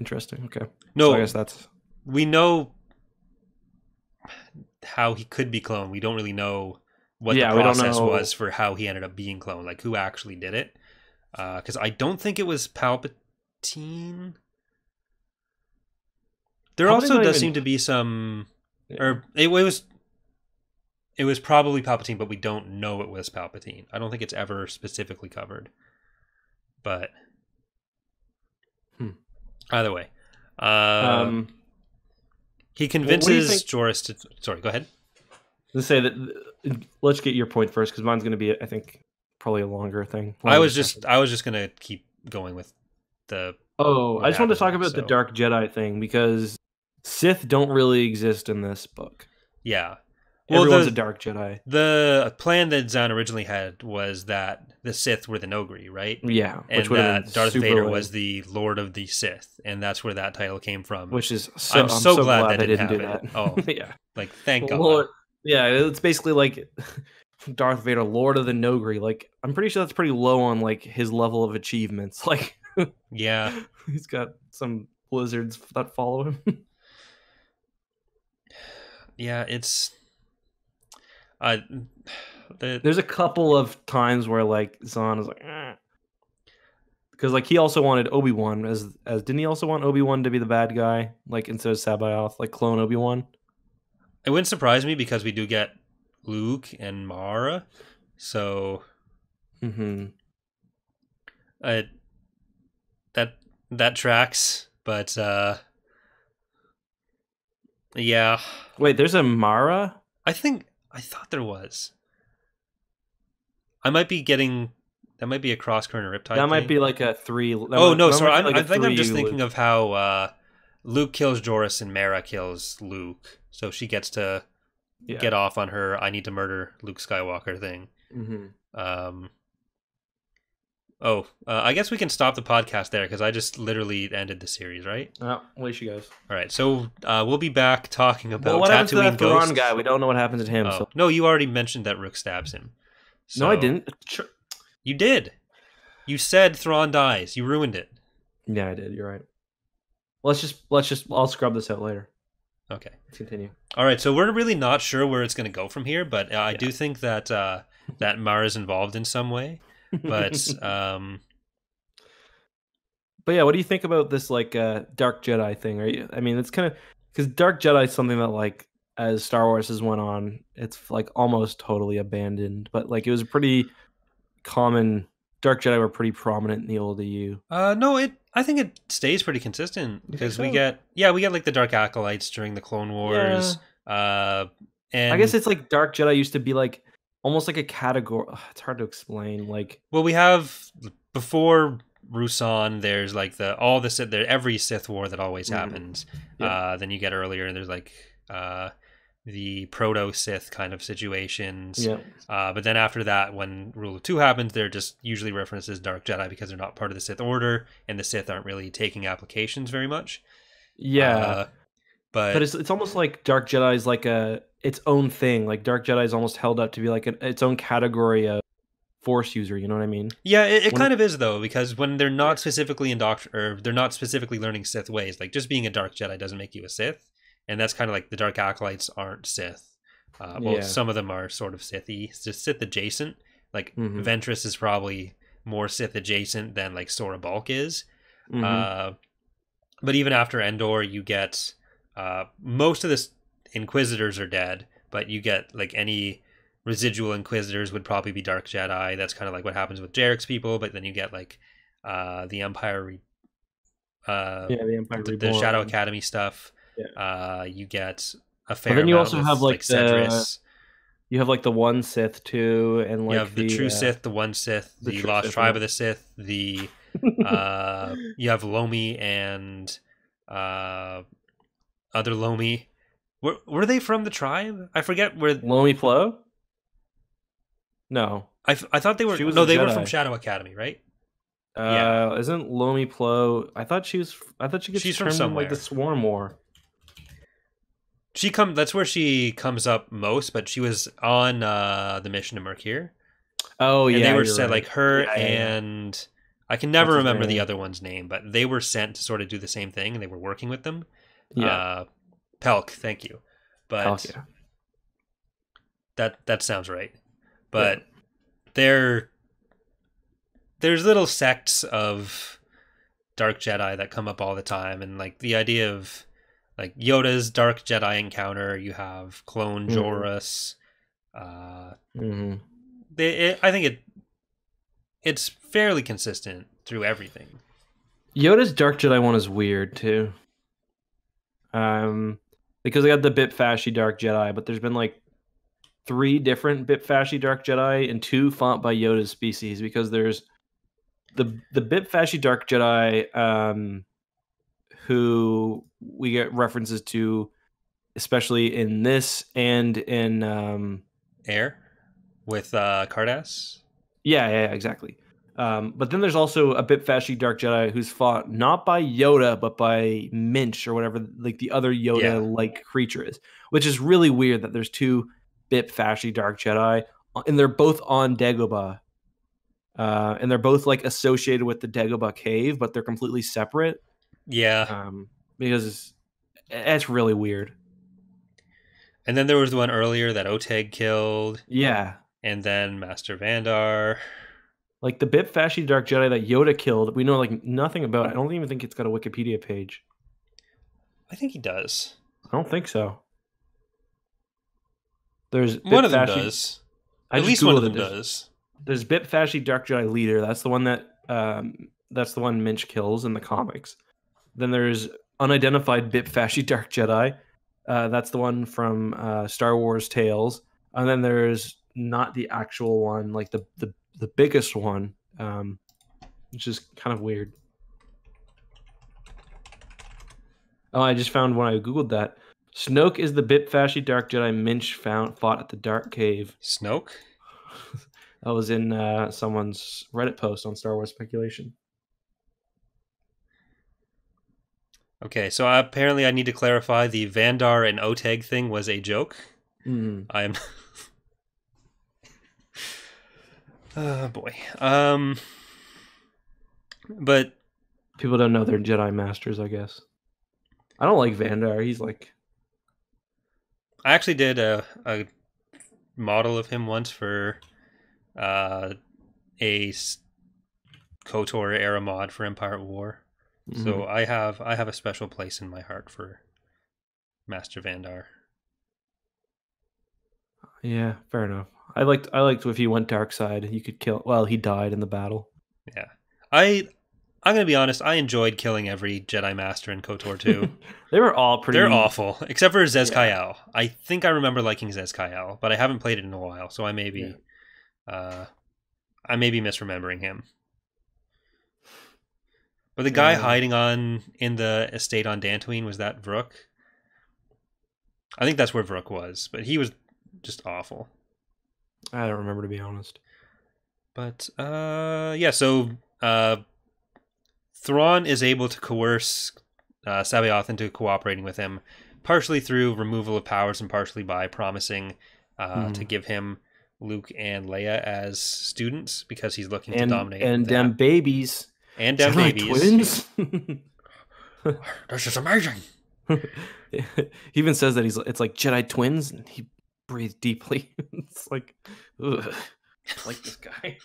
Interesting. Okay. No, So I guess that's we know how he could be cloned. We don't really know what Yeah, the we don't process know- was for how he ended up being cloned, like who actually did it. Because I don't think it was Palpatine. There Palpatine's also does even- seem to be some, Yeah. or it, it was, it was probably Palpatine, but we don't know it was Palpatine. I don't think it's ever specifically covered. But Hmm. either way, Uh, um, he what do you convinces think- Joris to. Sorry, go ahead. let's say that. Let's get your point first, because mine's going to be, I think, probably a longer thing. I longer was just. I was just gonna keep going with the. Oh, I just wanted to talk about the Dark Jedi thing because Sith don't really exist in this book. Yeah. Well, Everyone's the- a Dark Jedi. The plan that Zahn originally had was that the Sith were the Noghri, right? Yeah, And which that Darth Vader lame, was the Lord of the Sith, and that's where that title came from. which is so, I'm so glad glad that didn't didn't do that. Oh, yeah, like, thank God. Lord, yeah, it's basically like Darth Vader, Lord of the Noghri. Like, I'm pretty sure that's pretty low on like his level of achievements. Like, Yeah. he's got some blizzards that follow him. Yeah, it's. Uh, the, There's a couple of times where like Zahn is like, because like he also wanted Obi Wan as as didn't he also want Obi Wan to be the bad guy like instead of C'baoth like clone Obi Wan. it wouldn't surprise me because we do get Luke and Mara, so Mm-hmm. uh, that that tracks. But uh, yeah, Wait, there's a Mara. I think I thought there was. I might be getting that might be a cross current riptide. that might thing. be like a three. oh might- no, sorry. like I think I'm just thinking of how uh, Luke kills Joris and Mara kills Luke, so she gets to yeah. get off on her "I need to murder Luke Skywalker" thing. hmm Um, oh, uh, I guess we can stop the podcast there because I just literally ended the series, right? Oh, wait, she goes. All right, so uh, we'll be back talking about Well, what happens to that guy? We don't know what happens to him. Oh, So no, you already mentioned that Rukh stabs him. no, I didn't. You did. You said Thrawn dies. You ruined it. Yeah, I did. You're right. Let's just let's just I'll scrub this out later. Okay. Let's continue. All right, so we're really not sure where it's going to go from here, but uh, I Yeah. do think that uh, that Mara's involved in some way. But um, But yeah, what do you think about this like uh Dark Jedi thing? Are you I mean it's kind of because Dark Jedi is something that like as Star Wars has went on, it's like almost totally abandoned. But like it was a pretty common Dark Jedi were pretty prominent in the old EU. uh, no, it. I think it stays pretty consistent think because we get yeah we get like the Dark Acolytes during the Clone Wars. Uh, and I guess it's like Dark Jedi used to be like almost like a category. It's hard to explain. Like well we have before Ruusan. There's like the all the Sith. There every Sith war that always Mhm. happens. Yeah. Uh, then you get earlier there's like uh, the proto Sith kind of situations. yeah, Uh, but then after that, when Rule of Two happens, they're just usually references Dark Jedi because they're not part of the Sith Order, and the Sith aren't really taking applications very much. yeah. But, but it's it's almost like Dark Jedi is like a its own thing. Like Dark Jedi is almost held up to be like an, its own category of Force user. You know what I mean? yeah, it, it kind of is though because when they're not specifically in doctor or they're not specifically learning Sith ways, like just being a Dark Jedi doesn't make you a Sith, and that's kind of like the Dark Acolytes aren't Sith. Uh, well, Yeah. some of them are sort of Sithy, just Sith adjacent. Like Mhm. Ventress is probably more Sith adjacent than like Sora Bulq is. Mhm. Uh, but even after Endor, you get uh, most of the Inquisitors are dead, but you get like any residual Inquisitors would probably be Dark Jedi. That's kind of like what happens with Jerec's people. But then you get like uh, the Empire, re- uh, yeah, the Empire the, the Shadow Academy stuff. Yeah. Uh, you get a fair. then you also have, like, the- Cedrus. You have like the one Sith too, and like you have the, true uh, Sith, the one Sith, the the, Lost Sith, Tribe of the Sith, the uh, you have Lomi and uh, other Lomi. Were, were they from the tribe? I forget where. Lomi Plo. No, I, I thought they were. No, they were from Shadow Academy, right? uh, Yeah. isn't Lomi Plo? I thought she was. I thought she gets She's from in, like the. Swarm War. She come. That's where she comes up most. But she was on uh, the mission to Myrkr, Oh and yeah, they were sent right. like her Yeah, yeah, yeah. and I can never remember the other one's name, but they were sent to sort of do the same thing, and they were working with them. Yeah. Uh, Pelk, thank you. But Oh, yeah. that that sounds right. But there there's little sects of dark Jedi that come up all the time and like the idea of like Yoda's dark Jedi encounter, you have clone Mhm. Joris. Uh hmm they, it, I think it it's fairly consistent through everything. Yoda's Dark Jedi one is weird too. Um, because I got the Bpfasshi Dark Jedi, but there's been like three different Bpfasshi Dark Jedi and two font by Yoda's species because there's the the Bpfasshi Dark Jedi um, who we get references to, especially in this and in um, Heir with uh, Cardass. yeah, yeah, yeah, exactly. Um, but then there's also a Bpfasshi Dark Jedi who's fought not by Yoda but by Minch or whatever, like the other Yoda-like creature is, which is really weird that there's two Bpfasshi Dark Jedi uh, and they're both on Dagobah. Uh, and they're both like associated with the Dagobah cave, but they're completely separate. Yeah. Um, because it's, it's really weird. And then there was the one earlier that Oteg killed, Yeah, and then Master Vandar. Like the Bpfasshi Dark Jedi that Yoda killed, we know like nothing about. I don't even think it's got a Wikipedia page. I think he does. I don't think so. There's one of them does. I At least one of them. There's- does. There's Bpfasshi Dark Jedi Leader. That's the one that um, that's the one Minch kills in the comics. Then there's unidentified Bpfasshi Dark Jedi. Uh, that's the one from uh, Star Wars Tales. And then there's not the actual one, like the the, the biggest one, um, which is kind of weird. Oh, I just found when I googled that. Snoke is the Bpfasshi Dark Jedi Minch found fought at the Dark Cave. Snoke. That was in uh, someone's Reddit post on Star Wars speculation. Okay, so apparently I need to clarify the Vandar and Oteg thing was a joke. Mm. I'm. oh boy. Um. But People don't know they're Jedi Masters, I guess. I don't like Vandar. He's like, I actually did a a model of him once for uh a KOTOR era mod for Empire at War. So mhm. I have I have a special place in my heart for Master Vandar. yeah, fair enough. I liked I liked if he went dark side, you could kill. Well, he died in the battle. Yeah. I I'm gonna be honest, I enjoyed killing every Jedi Master in KOTOR 2. they were all pretty. They're awful. Except for Zez-Kai Ell. I think I remember liking Zez-Kai Ell, but I haven't played it in a while, so I may be uh I may be misremembering him. But the guy Yeah. hiding on in the estate on Dantooine was that Vrook? I think that's where Vrook was, but he was just awful. I don't remember to be honest. But uh yeah, so uh Thrawn is able to coerce uh, C'baoth into cooperating with him, partially through removal of powers and partially by promising uh, Hmm. to give him Luke and Leia as students because he's looking And to dominate and them babies, and them Jedi babies. twins. This is amazing. he even says that he's it's like Jedi twins, and he breathed deeply. it's like, ugh, I like this guy.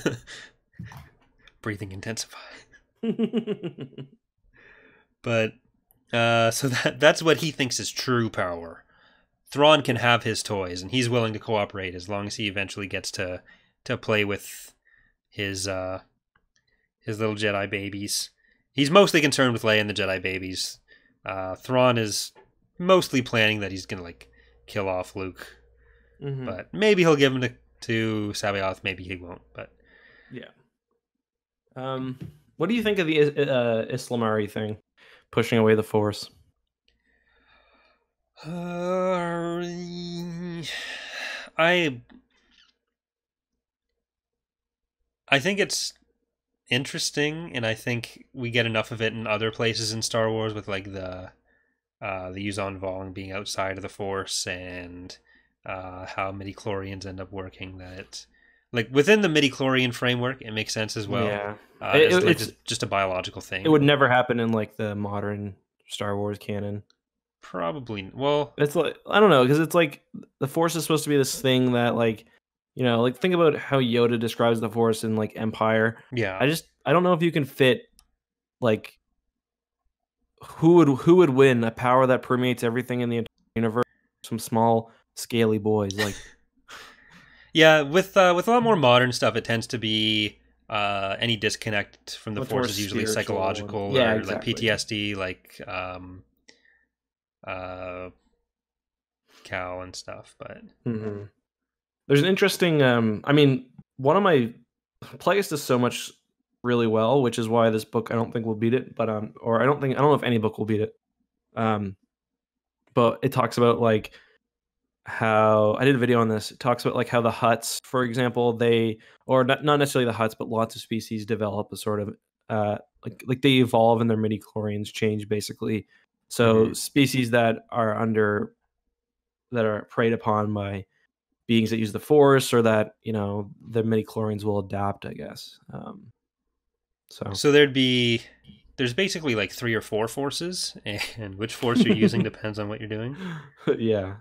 Breathing intensify. But uh, so that that's what he thinks is true power. Thrawn can have his toys, and he's willing to cooperate as long as he eventually gets to to play with his uh, his little Jedi babies. He's mostly concerned with Leia and the Jedi babies. Uh, Thrawn is mostly planning that he's gonna like kill off Luke, Mhm. but maybe he'll give him to to C'baoth. Maybe he won't. But Yeah. Um, what do you think of the uh, ysalamiri thing, pushing away the Force? Uh, I I think it's interesting, and I think we get enough of it in other places in Star Wars with like the uh, the Yuuzhan Vong being outside of the Force and uh, how midi chlorians end up working. That like within the midi chlorian framework, it makes sense as well. yeah, uh, It- it's, like it's- just, just a biological thing. it would never happen in like the modern Star Wars canon. probably well. It's like I don't know because it's like the Force is supposed to be this thing that like you know like think about how Yoda describes the Force in like Empire. Yeah, I just I don't know if you can fit like who would who would win a power that permeates everything in the universe. Some small scaly boys like Yeah, with uh, with a lot more modern stuff, it tends to be uh, any disconnect from the Much force is usually psychological Yeah, or exactly. like PTSD, like um, uh, Cal and stuff. But Mhm. There's an interesting. Um, I mean, one of my Plagueis does so much really well, which is why this book I don't think will beat it. But um, or I don't think I don't know if any book will beat it. Um, but it talks about like how I did a video on this. It talks about like how the Hutts, for example, they or not, not necessarily the Hutts, but lots of species develop a sort of uh like like they evolve and their midi chlorians change basically. So Mhm. species that are under that are preyed upon by beings that use the force or that you know the midi chlorians will adapt i guess um so so there'd be there's basically like three or four forces, and which force you're using depends on what you're doing. yeah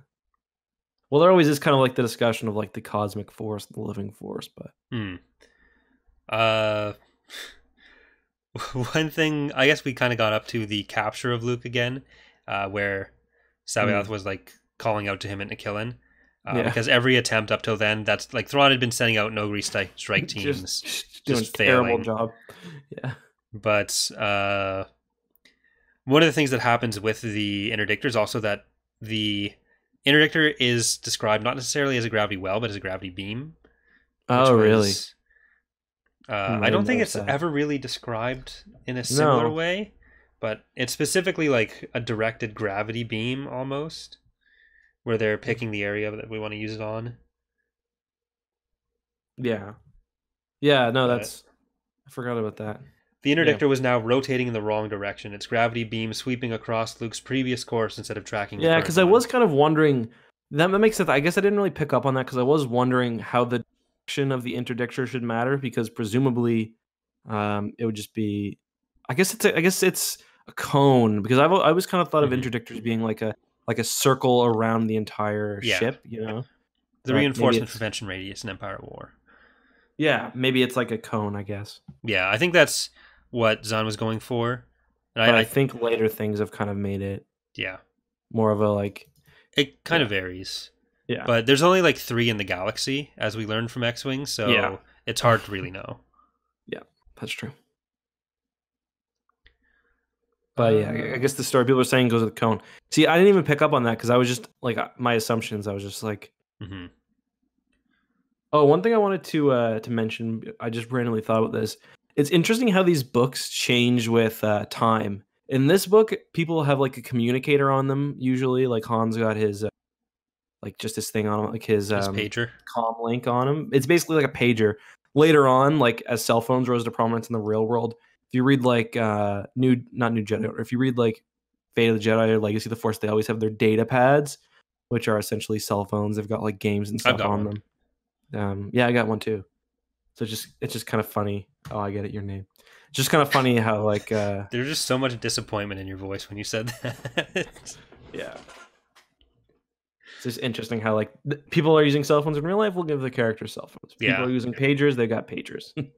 well there always is kind of like the discussion of like the cosmic force the living force but Hmm. Uh, one thing I guess we kind of got up to the capture of Luke again, uh, where C'baoth was like calling out to him and Aquilin. Uh, Yeah. Because every attempt up till then, that's like Thrawn had been sending out no strike strike teams, just, just doing just terrible job yeah but uh, one of the things that happens with the interdictor is also that the interdictor is described not necessarily as a gravity well, but as a gravity beam. oh which really Uh, Hmm, I I don't think it's that. ever really described in a similar No. way, but it's specifically like a directed gravity beam almost, where they're picking the area that we want to use it on. yeah yeah no But- that's i forgot about that The interdictor was now rotating in the wrong direction. Its gravity beam sweeping across Luke's previous course instead of tracking. Yeah, because I was kind of wondering. That, that makes sense. I guess I didn't really pick up on that because I was wondering how the direction of the interdictor should matter because presumably, um, it would just be. I guess it's a, I guess it's a cone because I've I always kind of thought of interdictors being like a like a circle around the entire Yeah. ship. You know. the maybe reinforcement prevention radius in Empire War. Yeah, maybe it's like a cone. I guess. Yeah, I think that's what Zahn was going for. And But I, I, I think later things have kind of made it yeah, more of a like. it kind Yeah. of varies. Yeah. But there's only like three in the galaxy, as we learned from X Wing, so Yeah. it's hard to really know. Yeah, that's true. But yeah, I- Uh, guess the story people are saying goes with the cone. See, I didn't even pick up on that because I was just like uh, my assumptions. I was just like, mm-hmm. oh, one thing I wanted to uh, to mention. I just randomly thought about this. It's interesting how these books change with uh, time. In this book, people have like a communicator on them. Usually, like Han's got his, uh, like just this thing on him, like his, His um, pager. comm link on him. It's basically like a pager. Later on, like as cell phones rose to prominence in the real world, if you read like uh new not new Jedi, or if you read like Fate of the Jedi or Legacy of the Force, they always have their data pads, which are essentially cell phones. They've got like games and stuff on one. them. Um, yeah, I got one too. So it's just it's just kind of funny. Oh, I get it. Your name. It's just kind of funny how like uh There's just so much disappointment in your voice when you said that. yeah. It's just interesting how like people are using cell phones in real life. We'll give the characters cell phones. People Yeah. are using pagers. They got pagers.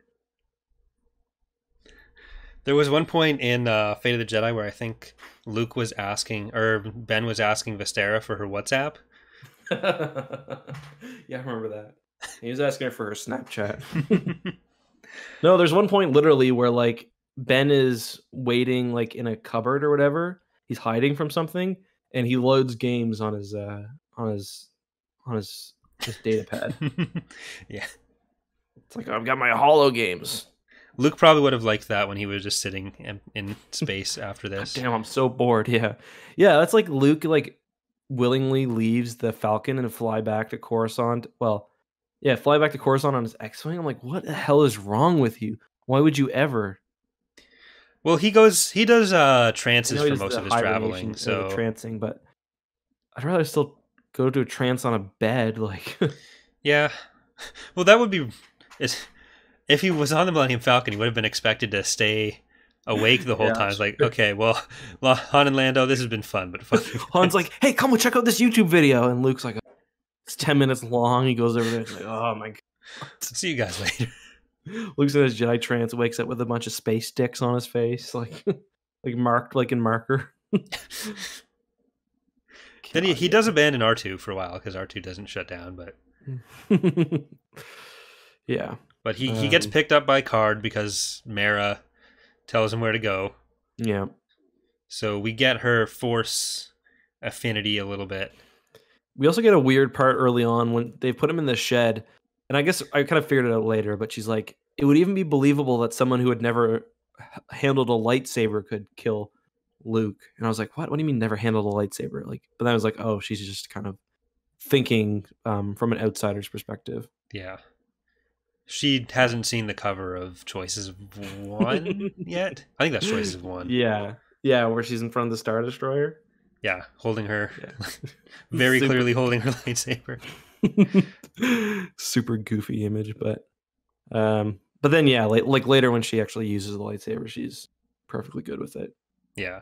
there was one point in uh, Fate of the Jedi where I think Luke was asking, or Ben was asking Vestara for her WhatsApp. yeah, I remember that. He was asking her for her Snapchat. no, there's one point literally where like Ben is waiting like in a cupboard or whatever. He's hiding from something, and he loads games on his uh on his on his his data pad. yeah. It's like I've got my Hollow games. Luke probably would have liked that when he was just sitting in, in space after this. Damn, I'm so bored. Yeah, yeah. That's like Luke like willingly leaves the Falcon and fly back to Coruscant. Well, yeah, fly back to Coruscant on his X-wing. I'm like, what the hell is wrong with you? Why would you ever? Well, he goes, he does uh, trances for most of his traveling. the So trancing, but I'd rather still go to a trance on a bed. Like, yeah, well, that would be it's, if he was on the Millennium Falcon, he would have been expected to stay awake the whole Yeah, time. It's like, okay, well, Han and Lando, this has been fun, but fuck you Han's like, "Hey, come on, check out this YouTube video," and Luke's like, "It's ten minutes long." He goes over there. Like, "Oh my god." see you guys later. Luke's at his Jedi trance, wakes up with a bunch of space sticks on his face, like like marked like in marker. Then he, he does abandon R2 for a while because R2 doesn't shut down, but Yeah. But he, he gets Um, picked up by Karrde because Mara tells him where to go. Yeah. So we get her force affinity a little bit. We also get a weird part early on when they put him in the shed. And I guess I kind of figured it out later, but she's like, it would even be believable that someone who had never handled a lightsaber could kill Luke. And I was like, what? What do you mean never handled a lightsaber? Like, but then I was like, oh, she's just kind of thinking um, from an outsider's perspective. Yeah. She hasn't seen the cover of Choices of One yet. I think that's Choices of One. Yeah. Yeah, where she's in front of the Star Destroyer. Yeah, holding her, Yeah. very Super- clearly holding her lightsaber. super goofy image but um but then yeah like, like later when she actually uses the lightsaber she's perfectly good with it Yeah.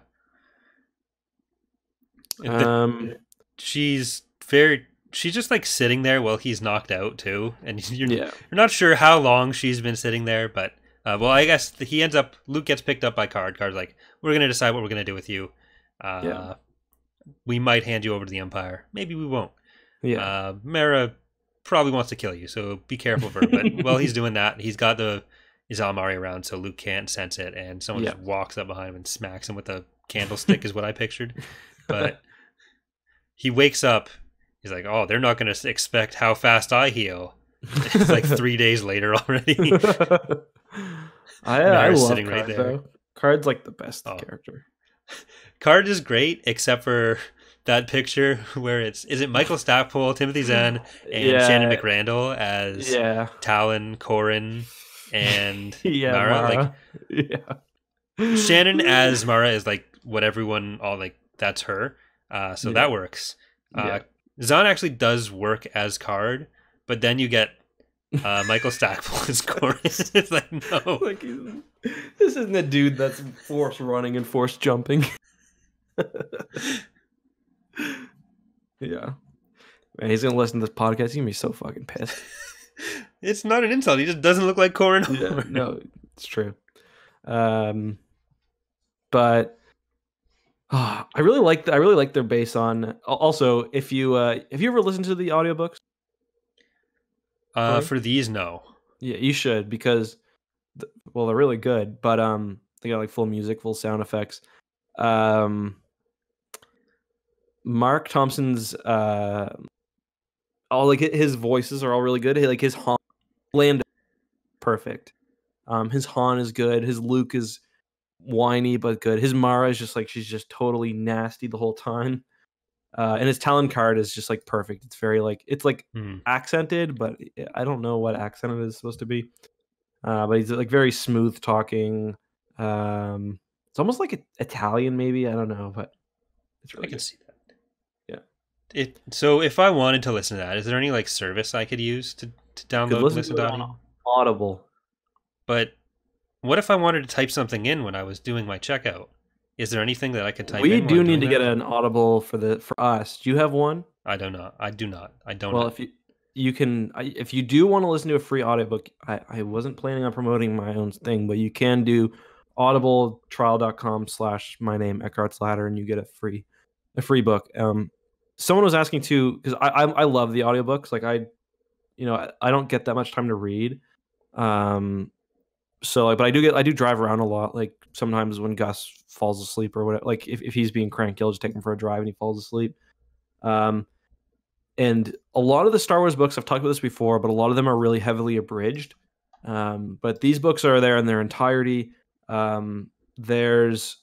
The- um she's very. She's just like sitting there while he's knocked out too, and you're, yeah you're not sure how long she's been sitting there. But uh, well, I guess he ends up. Luke gets picked up by Karrde. Karrde's like, "We're gonna decide what we're gonna do with you. Uh, Yeah. We might hand you over to the Empire. Maybe we won't. yeah Uh, Mara probably wants to kill you, so be careful of her. But while he's doing that, he's got the ysalamiri around, so Luke can't sense it, and someone Yeah. just walks up behind him and smacks him with a candlestick, is what I pictured. But he wakes up. He's like, "Oh, they're not going to expect how fast I heal." It's like three days later already. I, I love sitting Karrde, right there. though. Karrde's like the best Oh. character. Karrde is great, except for that picture where it's is it Michael Stackpole, Timothy Zahn, and yeah, Shannon McRandle as Yeah. Talon, Corran, and Yeah. Mara, like, yeah. Shannon as Mara is like what everyone all like that's her. Uh, so Yeah. that works. Uh, Yeah. Zahn actually does work as Karrde, but then you get uh, Michael Stackpole as Corran. it's like no. like this isn't a dude that's force running and force jumping. yeah. Man, he's gonna listen to this podcast. He's gonna be so fucking pissed. It's not an insult. He just doesn't look like Corran. yeah, no, it's true. Um, but ah, I really like I really like their base on. Also, if you uh, have you ever listened to the audiobooks? Uh, for these, no. Yeah, you should because, th- well, they're really good. But um, they got like full music, full sound effects. Um, Marc Thompson's uh, all like his voices are all really good. Like his Han, Lando, perfect. Um, his Han is good. His Luke is whiny but good. His Mara is just like she's just totally nasty the whole time. Uh, and his Talon Karrde is just like perfect. It's very like it's like Hmm. accented, but I don't know what accent it is supposed to be. Uh, but he's like very smooth talking. Um, it's almost like Italian, maybe. I don't know, but it's I really can good. see that. Yeah. It so if I wanted to listen to that, is there any like service I could use to, to download listen listen to to Audible. But what if I wanted to type something in when I was doing my checkout? Is there anything that I could type We do need to doing get an Audible for the for us. Do you have one? I don't know. I do not. I don't well, know. if you you can, if you do want to listen to a free audiobook, I, I wasn't planning on promoting my own thing, but you can do audibletrial.com slash my name Eckhart's Ladder and you get a free a free book. Um, someone was asking too because I, I I love the audiobooks. Like I, you know, I, I don't get that much time to read. Um, so like, but I do get I do drive around a lot. Like sometimes when Gus falls asleep or whatever, like if, if he's being cranky, I'll just take him for a drive and he falls asleep. Um, and a lot of the Star Wars books I've talked about this before, but a lot of them are really heavily abridged. Um, but these books are there in their entirety. Um, there's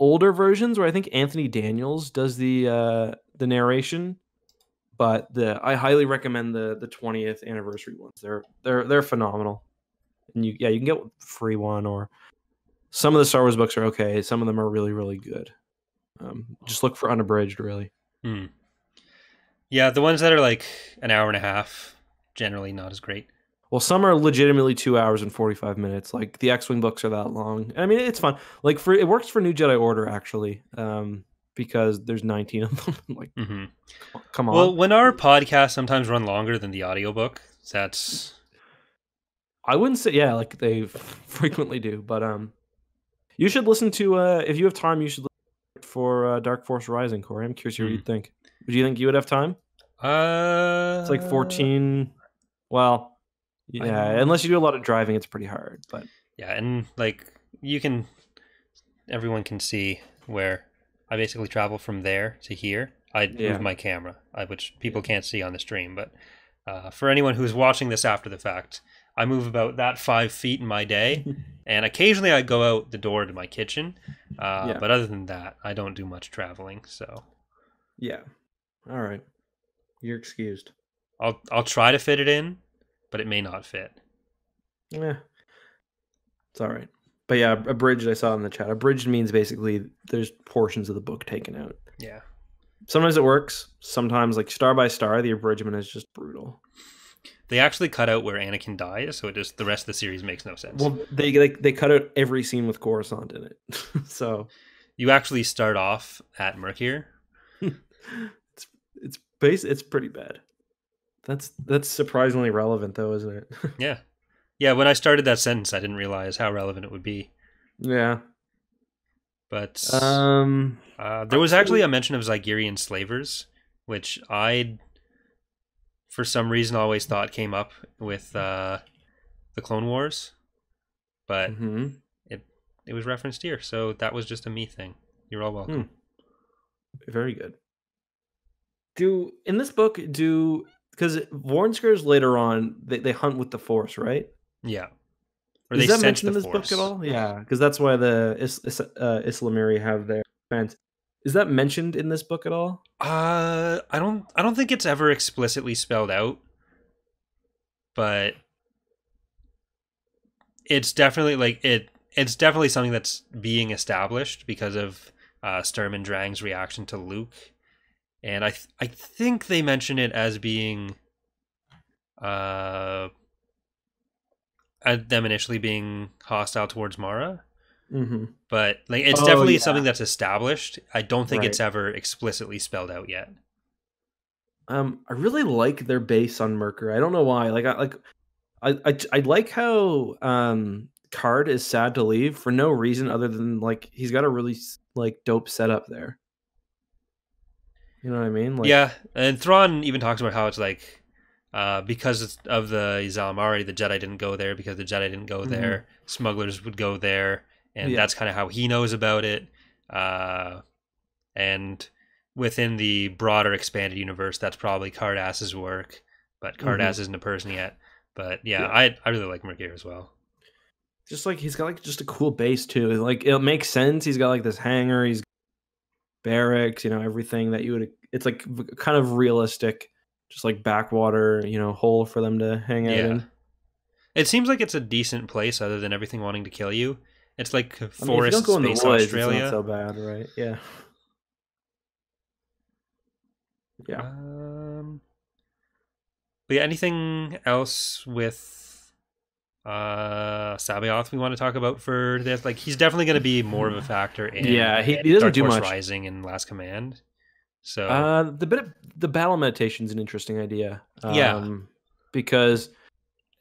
older versions where I think Anthony Daniels does the uh, the narration, but the I highly recommend the the 20th anniversary ones. They're they're they're phenomenal. And you yeah you can get a free one or some of the Star Wars books are okay. Some of them are really really good. Um, just look for unabridged really. Hmm. Yeah, the ones that are like an hour and a half, generally not as great. Well, some are legitimately two hours and forty five minutes. Like the X Wing books are that long. I mean, it's fun. Like for it works for New Jedi Order actually, um, because there's nineteen of them. like, hmm come on. Well, when our podcasts sometimes run longer than the audiobook, that's I wouldn't say yeah, like they frequently do, but um, you should listen to uh, if you have time, you should look for uh, Dark Force Rising. Corey, I'm curious what Hmm. you think. Would you think you would have time? uh It's like fourteen. Well, Yeah, unless you do a lot of driving, it's pretty hard. But Yeah, and like you can, everyone can see where I basically travel from there to here. I Yeah. move my camera, which people can't see on the stream, but uh, for anyone who's watching this after the fact, I move about that five feet in my day, and occasionally I go out the door to my kitchen. Uh, Yeah. But other than that, I don't do much traveling, so yeah, all right, you're excused. I'll I'll try to fit it in, but it may not fit. Yeah, it's all right. But yeah, abridged. I saw in the chat. Abridged means basically there's portions of the book taken out. Yeah. Sometimes it works. Sometimes, like star by star, the abridgment is just brutal. They actually cut out where Anakin dies, so it just the rest of the series makes no sense. Well, they they, they cut out every scene with Coruscant in it. so you actually start off at Myrkr. it's it's base. It's pretty bad. That's that's surprisingly relevant, though, isn't it? Yeah. Yeah, when I started that sentence, I didn't realize how relevant it would be. yeah. But Um. uh, there was actually a mention of Zygerian slavers, which I, for some reason, always thought came up with uh, the Clone Wars. But mhm. it was referenced here, so that was just a me thing. You're all welcome. Very good. Do in this book do because Vornskers later on they, they hunt with the Force, right? Yeah. Or Is they that mentioned in this Force. book at all? Yeah, because that's why the Is, Is, uh, ysalamiri have their fence. Is that mentioned in this book at all? Uh, I don't. I don't think it's ever explicitly spelled out, but it's definitely like it. It's definitely something that's being established because of uh, Sturm and Drang's reaction to Luke, and I th- I think they mention it as being, uh, them initially being hostile towards Mara. Mm-hmm. But like it's Oh, definitely yeah. something that's established. I don't think it's ever explicitly spelled out yet. Um, I really like their base on Myrkr. I don't know why. Like, I like, I, I, I like how um Karrde is sad to leave for no reason other than like he's got a really like dope setup there. You know what I mean? Like, yeah, and Thrawn even talks about how it's like uh, because of the ysalamiri, the Jedi didn't go there because the Jedi didn't go Mhm. there. Smugglers would go there, and Yeah. that's kind of how he knows about it. Uh, and within the broader expanded universe, that's probably Car'das's work, but Car'das isn't a person yet. But yeah, Mm-hmm. Yeah. I I really like Myrkr as well. just like he's got like just a cool base too. Like it makes sense. He's got like this hangar. He's barracks. You know everything that you would. It's like kind of realistic, just like backwater. You know, hole for them to hang out Yeah. in. It seems like it's a decent place, other than everything wanting to kill you. It's like I mean, forest in the space woods, Australia. It's not so bad, right? Yeah. Yeah. Um, but yeah, anything else with uh C'baoth we want to talk about for this? Like, he's definitely going to be more of a factor in Yeah, he, he doesn't Dark do Force much. Rising and Last Command. So Uh, the bit of the battle meditation is an interesting idea. Yeah. Um, because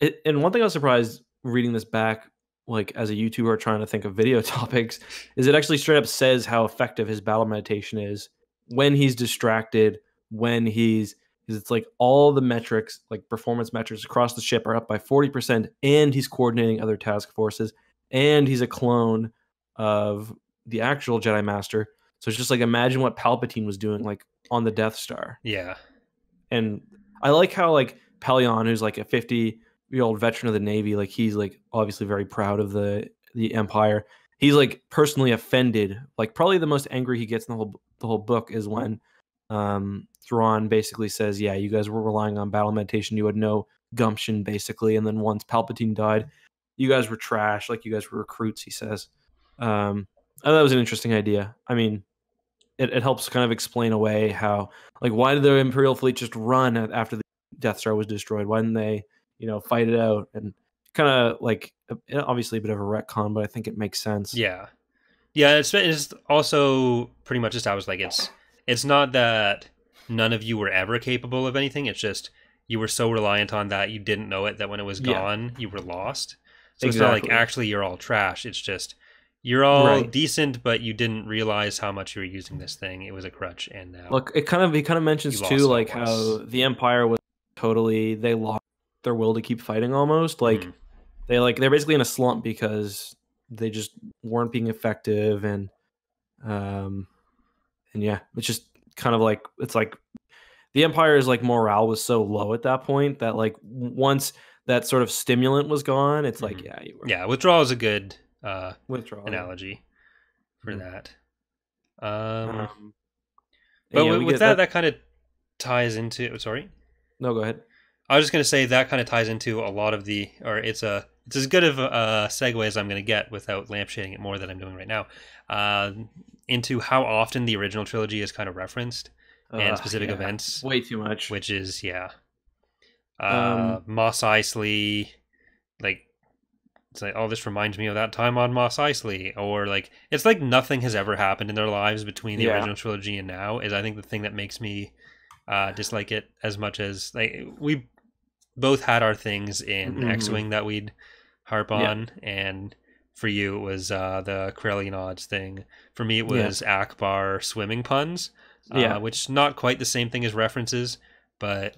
it, and one thing I was surprised reading this back, like as a YouTuber trying to think of video topics is it actually straight up says how effective his battle meditation is when he's distracted, when he's it's like all the metrics, like performance metrics across the ship are up by 40% and he's coordinating other task forces and he's a clone of the actual Jedi Master. So it's just like imagine what Palpatine was doing like on the Death Star. Yeah. And I like how like Pellaeon who's like a 50 the old veteran of the Navy, like he's like obviously very proud of the the Empire. He's like personally offended. Like probably the most angry he gets in the whole the whole book is when um Thrawn basically says, "Yeah, you guys were relying on battle meditation. You had no gumption, basically." And then once Palpatine died, you guys were trash. Like you guys were recruits. He says, um, "Oh, that was an interesting idea. I mean, it, it helps kind of explain away how, like, why did the Imperial fleet just run after the Death Star was destroyed? Why didn't they you know, fight it out? And kind of like, eh, obviously a bit of a retcon, but I think it makes sense. yeah, yeah. It's it's also pretty much established. Like it's it's not that none of you were ever capable of anything. It's just you were so reliant on that you didn't know it that when it was Yeah. gone you were lost. So it's not like actually you're all trash. It's just you're all Right. decent, but you didn't realize how much you were using this thing. It was a crutch, and now Look, it kind of he kind of mentions too, like how the Empire was totally they lost their will to keep fighting almost like Mhm. they like they're basically in a slump because they just weren't being effective and um and yeah it's just kind of like it's like the empire's like morale was so low at that point that like once that sort of stimulant was gone it's like Mhm. yeah you were yeah, withdrawal is a good uh, withdrawal analogy for Mhm. that. Um, um, but yeah, with, with get that, that kind of ties into. Sorry, no go ahead I was just gonna say that kind of ties into a lot of the, or it's a, it's as good of a, segue as I'm gonna get without lampshading it more than I'm doing right now, uh, into how often the original trilogy is kind of referenced and specific yeah. events, way too much which is yeah, uh, Um, Mos Eisley, like it's like oh this reminds me of that time on Mos Eisley, or like it's like nothing has ever happened in their lives between the Yeah. original trilogy and now is I think the thing that makes me uh, dislike it as much as like we both had our things in Mhm. X-wing that we'd harp Yeah. on, and for you it was uh, the Corellian odds thing. For me it Yeah. was Ackbar swimming puns, uh, Yeah. which not quite the same thing as references, but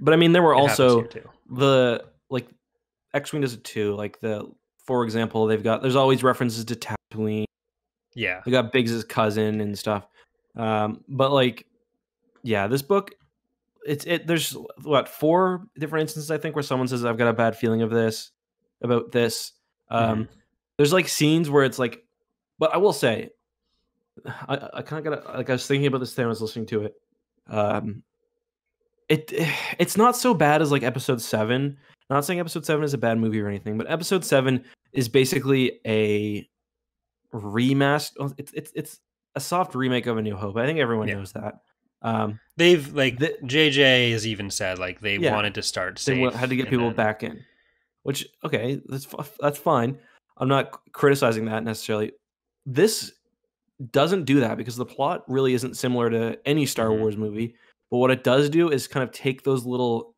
but i mean there were also the like X-wing does it too. Like the for example, they've got there's always references to Tatooine. Yeah, They got Biggs's cousin and stuff. Um, but like, yeah, this book, it's it. There's what four different instances I think where someone says I've got a bad feeling of this about this. Um, There's like scenes where it's like, but I will say, I I kind of got like I was thinking about this thing I was listening to it. Um, it it's not so bad as like episode seven. Not saying episode seven is a bad movie or anything, but episode seven is basically a remaster. It's it's it's a soft remake of A New Hope. I think everyone Yeah. knows that. Um, They've like The- JJ has even said like they Yeah. wanted to start they safe. wa- had to get people then- back in, which okay, that's that's fine. I'm not criticizing that necessarily. This doesn't do that because the plot really isn't similar to any Star Mhm. Wars movie. But what it does do is kind of take those little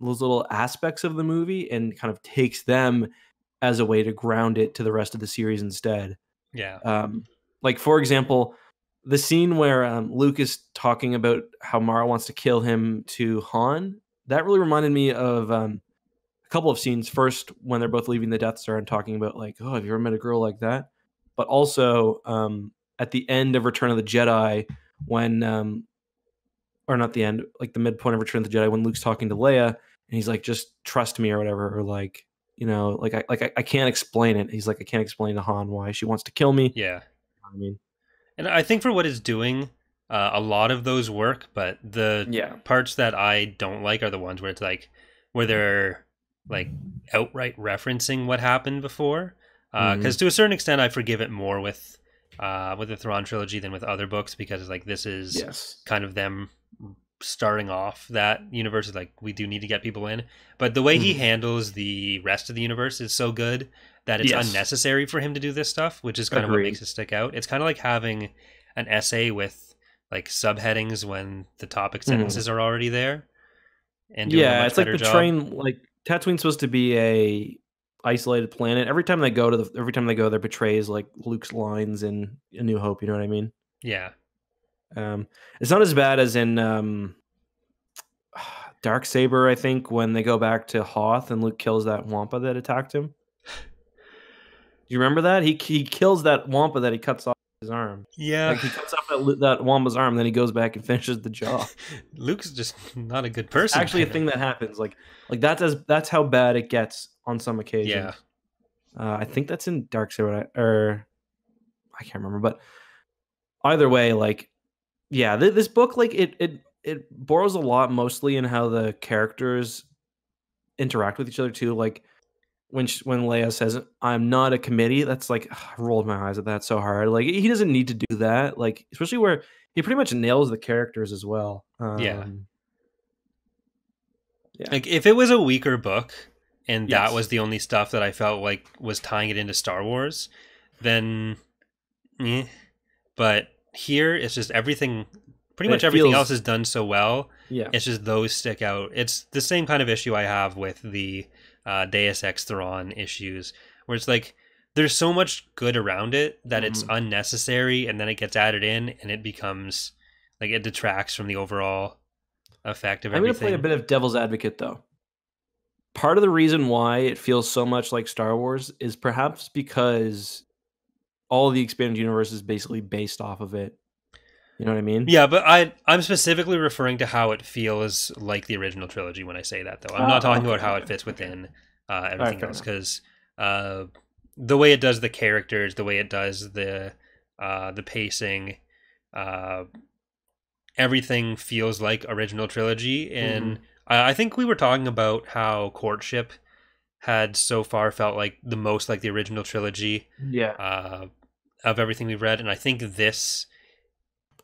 those little aspects of the movie and kind of takes them as a way to ground it to the rest of the series instead. Yeah, Um, like for example, the scene where um, Luke is talking about how Mara wants to kill him to Han. That really reminded me of um, a couple of scenes. First, when they're both leaving the Death Star and talking about like, "Oh, have you ever met a girl like that?" But also um, at the end of Return of the Jedi, when um, or not the end, like the midpoint of Return of the Jedi, when Luke's talking to Leia and he's like, "Just trust me" or whatever, or like, you know, like I like I, I can't explain it. He's like, I can't explain to Han why she wants to kill me. yeah. I mean, And I think for what it's doing, uh, a lot of those work, but the yeah, parts that I don't like are the ones where it's like where they're like outright referencing what happened before. Because Mhm. to a certain extent, I forgive it more with uh, with the Thrawn trilogy than with other books because it's like this is yes, kind of them starting off that universe is like we do need to get people in but the way he Mhm. handles the rest of the universe is so good that it's Yes. unnecessary for him to do this stuff which is kind of what makes it stick out it's kind of like having an essay with like subheadings when the topic sentences are already there and Mm-hmm. yeah. It's like the job. train. Like Tatooine's supposed to be a isolated planet. Every time they go to the, every time they go, there betrays like Luke's lines in A New Hope. You know what I mean? yeah Um, it's not as bad as in um, Darksaber. I think when they go back to Hoth and Luke kills that Wampa that attacked him. Do you remember that he he kills that Wampa that he cuts off his arm. yeah Like he cuts off that, that Wampa's arm, then he goes back and finishes the job. luke's just not a good person actually a thing that happens. Like like that's as that's how bad it gets on some occasions. yeah Uh, I think that's in Darksaber or I can't remember, but either way, like yeah, th- this book like it it it borrows a lot mostly in how the characters interact with each other too. Like when sh when Leia says, "I'm not a committee," that's like I rolled my eyes at that so hard. Like he doesn't need to do that. Like especially where he pretty much nails the characters as well. Um, Yeah. Yeah. Like if it was a weaker book and Yes. that was the only stuff that I felt like was tying it into Star Wars, then eh. but here it's just everything pretty much everything feels- else is done so well. Yeah. It's just those stick out. It's the same kind of issue I have with the uh, Deus Ex Thrawn issues, where it's like there's so much good around it that it's Mhm. unnecessary, and then it gets added in, and it becomes like it detracts from the overall effect of everything. I'm to play a bit of devil's advocate though. part of the reason why it feels so much like Star Wars is perhaps because all the expanded universe is basically based off of it. You know what I mean? Yeah, but I I'm specifically referring to how it feels like the original trilogy when I say that though. I'm not Oh, talking okay, about how it fits within uh, everything fair else because uh, the way it does the characters, the way it does the uh, the pacing, uh, everything feels like original trilogy. And Mm-hmm. I, I think we were talking about how courtship had so far felt like the most like the original trilogy Yeah. uh, of everything we've read, and I think this.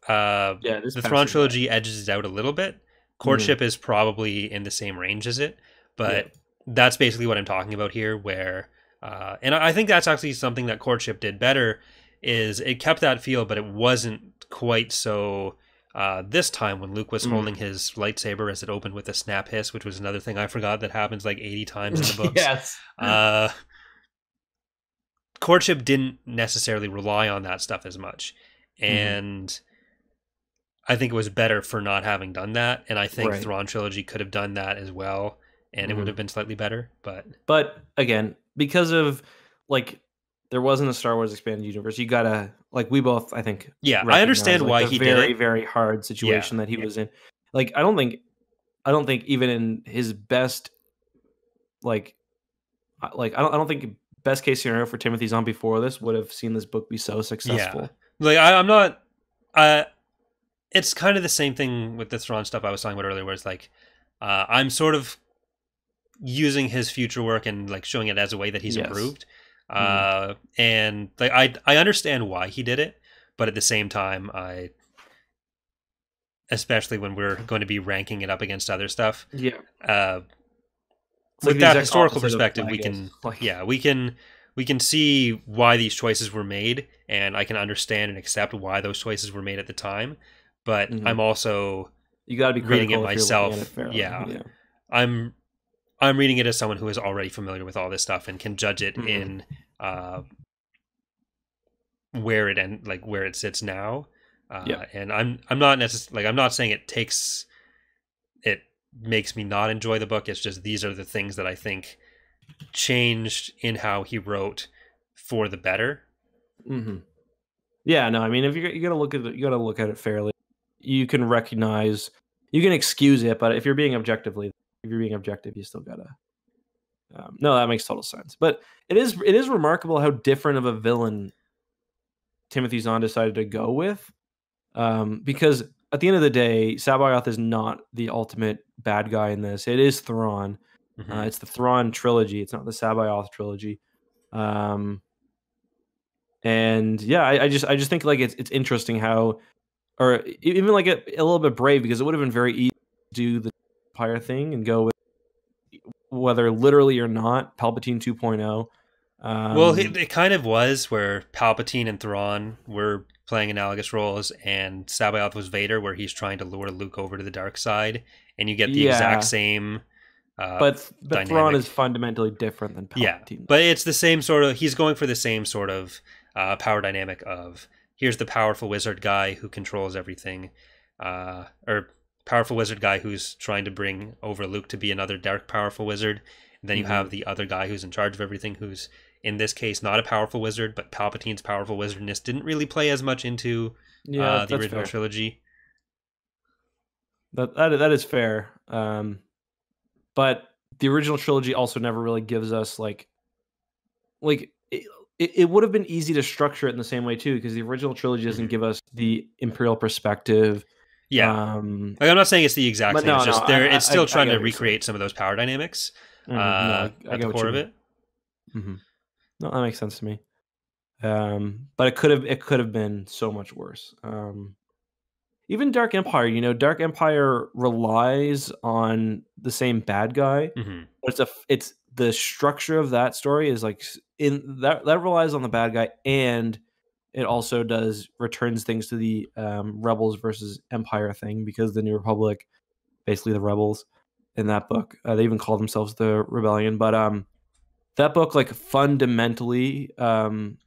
Uh, Yeah. This the Thrawn trilogy edges it out a little bit. Courtship is probably in the same range as it, but Yeah. that's basically what I'm talking about here. Where, uh, and I think that's actually something that Courtship did better. Is it kept that feel, but it wasn't quite so. Uh, this time when Luke was Mhm. holding his lightsaber as it opened with a snap hiss, which was another thing I forgot that happens like 80 times in the books. yes. Uh, courtship didn't necessarily rely on that stuff as much, Mm-hmm. and I think it was better for not having done that. And I think Right. Thrawn trilogy could have done that as well, and it would Mhm. have been slightly better. But But again, because of like there wasn't a Star Wars expanded universe, you gotta like we both I think yeah, I understand like, why he very did it. very hard situation that he yeah. was in. Like I don't think I don't think even in his best like I- like I don't I don't think best case scenario for Timothy Zahn before this would have seen this book be so successful. Like I, I'm not. Uh, it's kind of the same thing with the Thrawn stuff I was talking about earlier, where it's like uh, I'm sort of using his future work and like showing it as a way that he's Yes. improved. Uh, and like I I understand why he did it, but at the same time, I especially when we're going to be ranking it up against other stuff. Yeah. Uh, like with that historical perspective, we can Like- yeah we can we can see why these choices were made, and I can understand and accept why those choices were made at the time. But Mhm. I'm also You got to be reading it critical if you're looking at myself, fairly. yeah. yeah. I'm I'm reading it as someone who is already familiar with all this stuff and can judge it Mhm. in uh, where it and like where it sits now. Uh, Yeah. And I'm I'm not necessarily like I'm not saying it takes it makes me not enjoy the book. It's just these are the things that I think changed in how he wrote for the better. hmm Yeah, no, I mean, if you you gotta look at it, you gotta look at it fairly. You can recognize, you can excuse it, but if you're being objectively, if you're being objective, you still gotta. Um, no, that makes total sense. But it is it is remarkable how different of a villain Timothy Zahn decided to go with, um, because at the end of the day, C'baoth is not the ultimate bad guy in this. It is Thrawn. Mhm. Uh, it's the Thrawn trilogy. It's not the C'baoth trilogy. Um, and yeah, I, I just I just think like it's it's interesting how, or even like a, a little bit brave because it would have been very easy to do the Empire thing and go with whether literally or not Palpatine 2.0. Um, well, it, it kind of was where Palpatine and Thrawn were playing analogous roles, and C'baoth was Vader, where he's trying to lure Luke over to the dark side, and you get the Yeah. exact same. Uh, but but Thrawn is fundamentally different than yeah, Palpatine. but it's the same sort of. He's going for the same sort of uh, power dynamic of here's the powerful wizard guy who controls everything, uh, or powerful wizard guy who's trying to bring over Luke to be another dark powerful wizard. And then you Mhm. have the other guy who's in charge of everything, who's in this case not a powerful wizard, but Palpatine's powerful wizardness didn't really play as much into yeah, uh, the original fair. trilogy. That, that that is fair. Um, but the original trilogy also never really gives us like, like it, it, would have been easy to structure it in the same way too, because the original trilogy doesn't Mhm. give us the imperial perspective. Yeah, Um, like I'm not saying it's the exact same. it's just no, there. It's still I trying get to what you're saying. recreate some of those power dynamics mhm, uh, no, I at the core of it. hmm No, that makes sense to me. Um, but it could have it could have been so much worse. Um, even Dark Empire, you know, Dark Empire relies on the same bad guy, hmm but it's a it's the structure of that story is like in that that relies on the bad guy and it also does returns things to the um, rebels versus empire thing because the new republic basically the rebels in that book uh, they even call themselves the rebellion but um that book like fundamentally um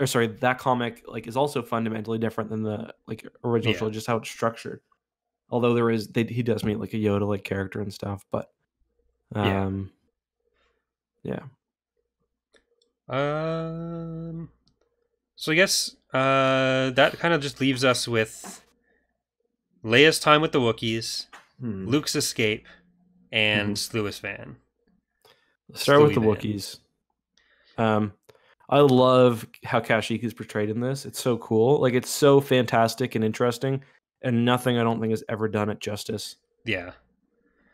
or sorry that comic like is also fundamentally different than the like original Yeah. trilogy just how it's structured although there is they, he does meet like a yoda like character and stuff but Yeah. um Yeah. Um. So I guess uh that kind of just leaves us with Leia's time with the Wookiees, Hmm. Luke's escape, and Mhm. Sluis Van. Let's start with the Van. Wookiees. Um, I love how Kashyyyk is portrayed in this. It's so cool. Like it's so fantastic and interesting, and nothing I don't think has ever done it justice. Yeah.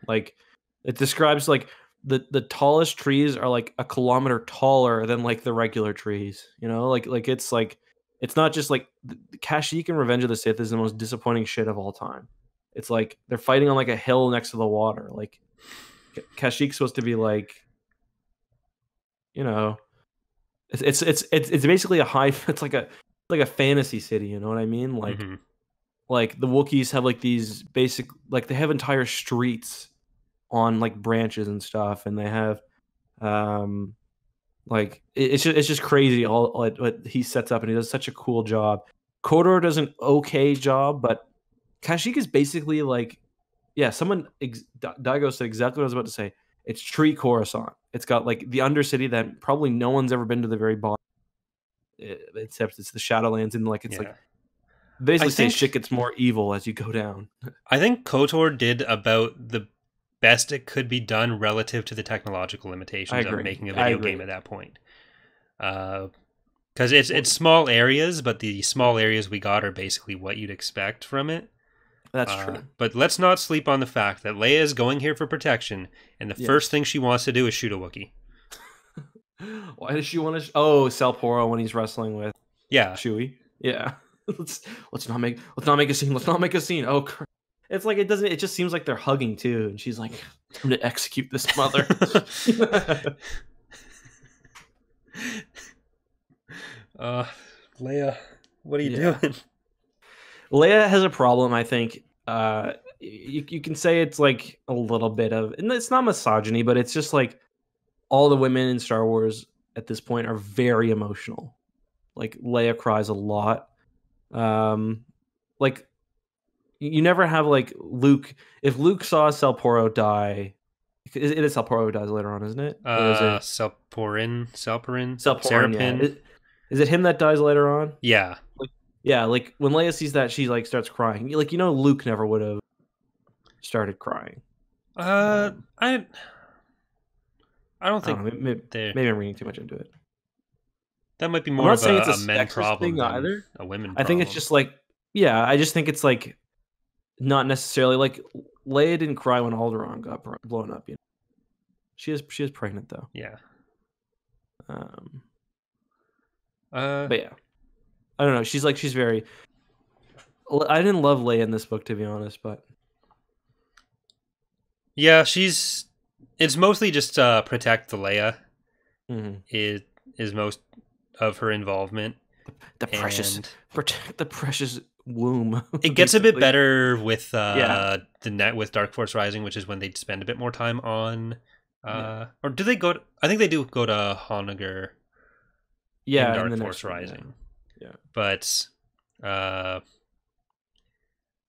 Like it describes like the the tallest trees are like a kilometer taller than like the regular trees. You know, like like it's like it's not just like Kashyyyk and Revenge of the Sith is the most disappointing shit of all time. It's like they're fighting on like a hill next to the water. Like Kashyyyk's supposed to be like, you know, it's it's it's it's, it's basically a high. It's like a like a fantasy city. You know what I mean? Like Mhm. like the Wookiees have like these basic like they have entire streets on like branches and stuff, and they have um like it- it's just it's just crazy all what, what he sets up, and he does such a cool job. KOTOR does an okay job, but Kashyyyk is basically like yeah, someone ex- Da- Daigo said exactly what I was about to say. It's tree Coruscant. It's got like the Undercity that probably no one's ever been to the very bottom, except it's the Shadowlands, and like it's yeah. like basically say think- shit gets more evil as you go down. I think KOTOR did about the best it could be done relative to the technological limitations of making a video game at that point. Because it's it's small areas, but the small areas we got are basically what you'd expect from it. That's Uh, true. But let's not sleep on the fact that Leia is going here for protection, and the Yes. first thing she wants to do is shoot a Wookiee. Why does she want to? Sh- oh, Salporo when he's wrestling with Yeah, Chewie. Yeah. let's let's not make let's not make a scene. Let's not make a scene. Oh, it's like it doesn't. It just seems like they're hugging too, and she's like, "Time to execute this mother." uh, Leia, what are you Yeah. doing? Leia has a problem, I think. Uh, you, you can say it's like a little bit of, and it's not misogyny, but it's just like all the women in Star Wars at this point are very emotional. Like Leia cries a lot. Um, like you never have like Luke. If Luke saw Salporo die, it is Salporo who dies later on, isn't it? Or is Uh, it Salporin? Yeah. Is, is it him that dies later on? yeah, Yeah, like when Leia sees that, she like starts crying. Like you know, Luke never would have started crying. Uh, Um, I, I don't I don't think know, maybe, maybe, maybe I'm reading too much into it. That might be more I'm not of saying a, it's a a men problem either. a women. I think it's just like, yeah, I just think it's like not necessarily like Leia didn't cry when Alderaan got blown up. You know, she is she is pregnant though. yeah. Um, Uh, but yeah, I don't know. She's like she's very. I didn't love Leia in this book to be honest, but yeah, she's. It's mostly just uh, protect the Leia. mhm. Is is most of her involvement. the precious and protect the precious womb. it gets a bit better with uh, Yeah. the net with Dark Force Rising, which is when they spend a bit more time on. Uh, Yeah. Or do they go? To, I think they do go to Honoghr Yeah, Dark Force one, yeah. Rising. Yeah. But uh,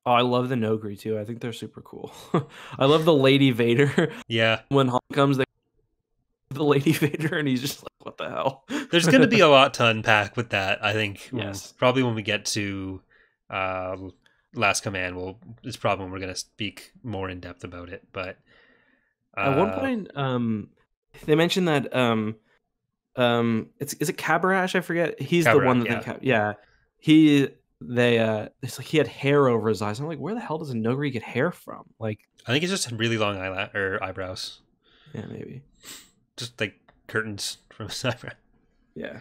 Oh, I love the Noghri too. I think they're super cool. I love the Lady Vader. yeah, when Han comes, they the Lady Vader, and he's just like, "What the hell?" there's going to be a lot to unpack with that. I think. Yes. Probably when we get to uh, Last Command, we'll. It's probably when we're going to speak more in depth about it. But uh, At one point, um, they mentioned that um, um, it's is it Khabarakh? I forget. He's the one that yeah. they yeah. He they uh, it's like he had hair over his eyes. I'm like, where the hell does a Noghri get hair from? Like, I think it's just really long eyelash or eyebrows, yeah, maybe, just like curtains from his eyebrow. yeah.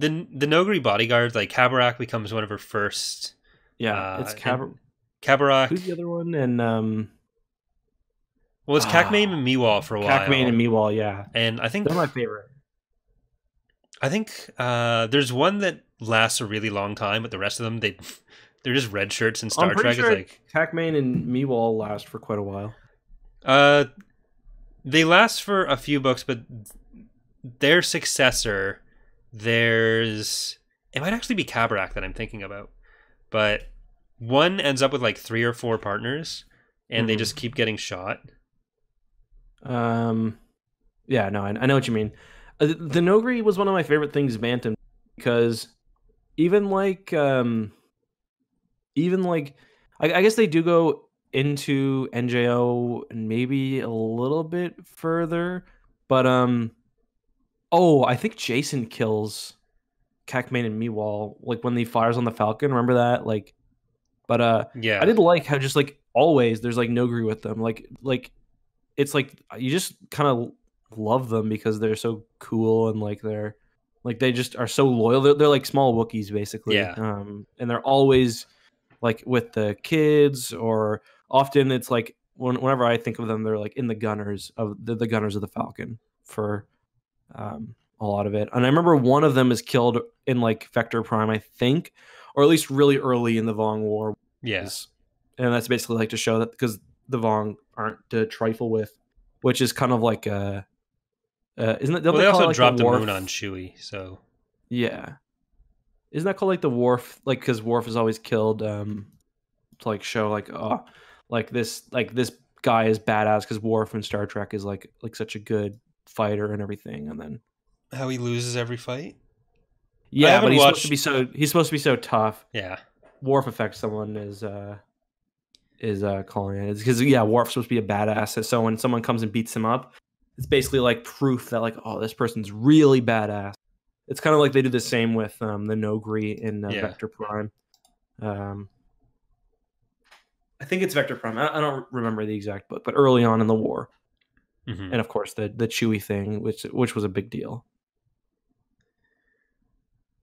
The the Nogri bodyguard, like Khabarakh, becomes one of her first. Yeah, Uh, it's and Khabarakh. Who's the other one? And um, Well, it's Ah, and Meewalh for a while. Cakhmaim and Meewalh. Yeah, And I think they're my favorite. I think uh, there's one that lasts a really long time, but the rest of them they they're just red shirts in Star I'm Trek. sure It's like Cakhmaim and Meewalh last for quite a while. uh, they last for a few books, but their successor, there's it might actually be Khabarakh that I'm thinking about, but one ends up with like three or four partners, and they Mhm. just keep getting shot. Um, yeah, no, I, I know what you mean. Uh, the, the Noghri was one of my favorite things Bantam because even like um, even like I, I guess they do go into NJO and maybe a little bit further, but um, oh, I think Jacen kills Cakhmaim and Meewalh like when he fires on the Falcon. Remember that? Like, but uh, Yeah. I did like how just like always there's like no Noghri with them. Like like it's like you just kind of love them because they're so cool and like they're like they just are so loyal. They're, they're like small Wookiees basically. Yeah. Um, and they're always like with the kids or often it's like when, whenever I think of them, they're like in the gunners of the, the gunners of the Falcon for um, a lot of it. And I remember one of them is killed in like Vector Prime, I think, or at least really early in the Vong War yeah. and that's basically like to show that because the Vong aren't to trifle with, which is kind of like a. Uh, isn't it? Well, they it, also like, dropped the wharf- moon on Chewie, so Yeah, isn't that called like the Worf? Like because Worf is always killed um to like show like oh like this like this guy is badass because Worf in Star Trek is like like such a good fighter and everything, and then how he loses every fight. yeah, but he's supposed to be so he's supposed to be so tough. Yeah. Worf affects someone is uh is uh calling it because yeah Worf's supposed to be a badass so when someone comes and beats him up it's basically like proof that like oh this person's really badass it's kind of like they do the same with um the Noghri in uh, Yeah. Vector Prime um I think it's Vector Prime I, I don't remember the exact book but early on in the war hmm and of course the the Chewy thing which which was a big deal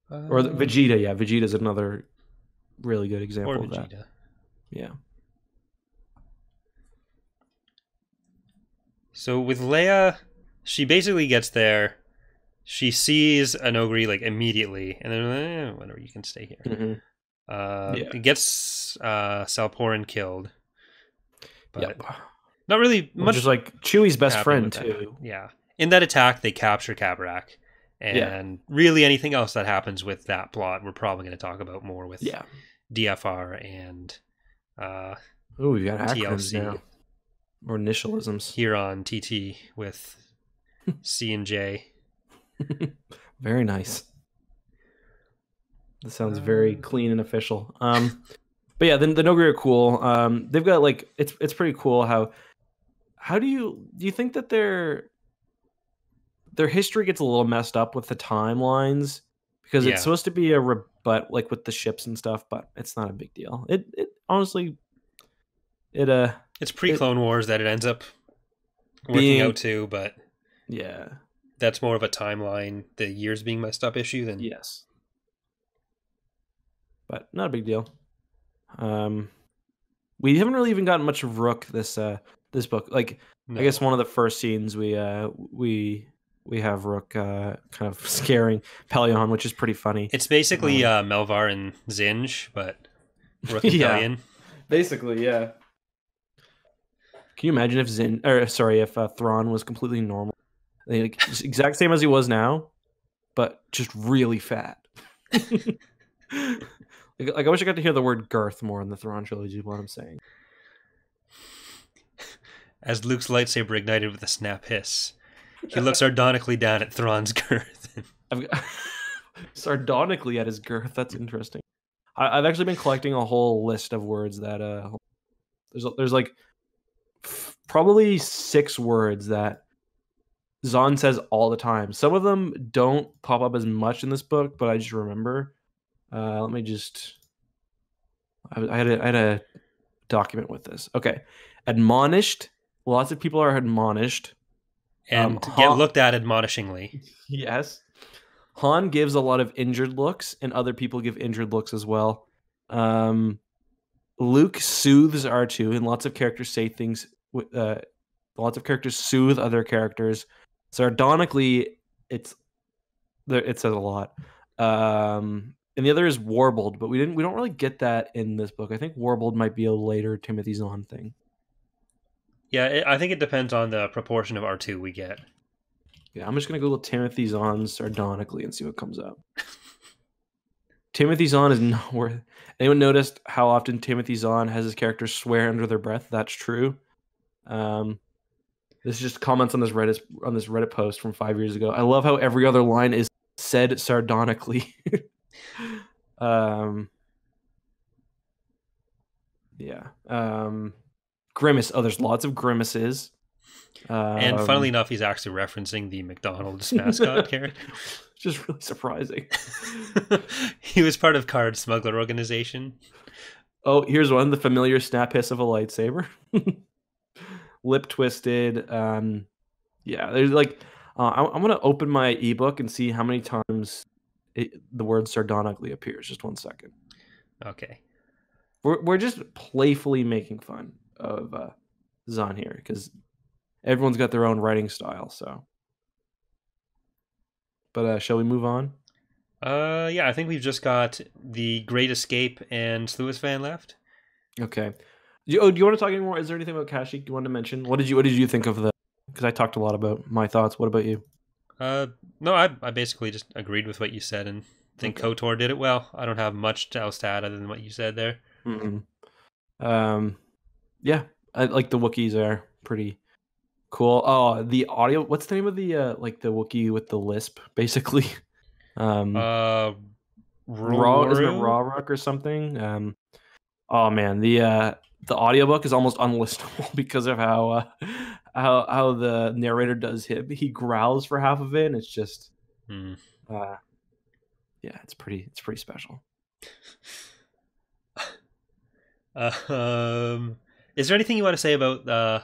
or the, Uh, Vegeta yeah Vegeta's another really good example or of that yeah So with Leia, she basically gets there. She sees an ogre like immediately, and then eh, whatever, you can stay here. Mhm. Uh, Yeah. gets uh, Salporin killed, but Yep. Not really much. Which is like Chewie's best friend too. Yeah, in that attack, they capture Khabarakh, Yeah. and really anything else that happens with that plot, we're probably going to talk about more with Yeah. DFR and uh, Oh, we got acronyms TLC now. Or initialisms. here on TT with C and J. Very nice. That sounds very Um, clean and official. Um, but yeah, the, the Noghri are cool. Um, they've got like it's it's pretty cool how how do you do you think that their their history gets a little messed up with the timelines because Yeah. it's supposed to be a rebut like with the ships and stuff, but it's not a big deal. It it honestly it uh It's pre Clone Wars that it ends up working Being- out to, but yeah that's more of a timeline, the years being messed up issue than Yes. But not a big deal. Um we haven't really even gotten much of Rook this uh this book. Like No. I guess one of the first scenes we uh we we have Rukh uh kind of scaring Pellaeon, which is pretty funny. It's basically uh, Melvar and Zsinj, but Rukh and Yeah. Pellaeon. Basically, yeah. Can you imagine if Zin or sorry, if uh, Thrawn was completely normal? Like exact same as he was now, but just really fat. like, like I wish I got to hear the word girth more in the Thrawn trilogy. is What I'm saying. As Luke's lightsaber ignited with a snap hiss, he looks sardonically down at Thrawn's girth. I've got sardonically at his girth. That's interesting. I, I've actually been collecting a whole list of words that uh, there's there's like f- probably six words that Zahn says all the time. Some of them don't pop up as much in this book, but I just remember. Uh, let me just. I, I had a, I had a document with this. Okay, admonished. Lots of people are admonished. and Um, get Han- looked at admonishingly. Yes. Han gives a lot of injured looks, and other people give injured looks as well. Um, Luke soothes R2, and lots of characters say things. Uh, lots of characters soothe other characters. Sardonically, it's there. It says a lot. Um, and the other is warbled, but we didn't. We don't really get that in this book. I think warbled might be a later Timothy Zahn thing. Yeah, it, I think it depends on the proportion of R2 we get. Yeah, I'm just gonna Google Timothy Zahn sardonically and see what comes up. Timothy Zahn is not worth. Anyone noticed how often Timothy Zahn has his characters swear under their breath? That's true. Um, This is just comments on this Reddit on this Reddit post from five years ago. I love how every other line is said sardonically. um, yeah. Um, grimace. Oh, there's lots of grimaces. Um, and funnily enough, he's actually referencing the McDonald's mascot character. just really surprising. he was part of Karrde Smuggler Organization. Oh, here's one: the familiar snap hiss of a lightsaber. Lip twisted. Um, yeah, there's like, uh, I, am gonna open my ebook and see how many times it, the word sardonically appears. Just one second. Okay. We're we're just playfully making fun of uh, Zahn here because everyone's got their own writing style. So, but uh, shall we move on? Uh, yeah, I think we've just got the Great Escape and Sluis Van left. Okay. Do you, oh, do you want to talk anymore? Is there anything about Kashyyyk you wanted to mention? What did you What did you think of the? Because I talked a lot about my thoughts. What about you? Uh, no, I I basically just agreed with what you said and think okay. Kotor did it well. I don't have much else to add other than what you said there. Mm-hmm. Um, yeah, I like the Wookiees are pretty cool. Oh, the audio. What's the name of the uh like the Wookiee with the lisp? Basically, um, uh, raw isn't it Rawruk or something? Um, oh man, the uh the audiobook is almost unlistenable because of how uh, how how the narrator does him. He growls for half of it, and it's just, mm. uh, yeah, it's pretty it's pretty special. Uh, um, is there anything you want to say about uh,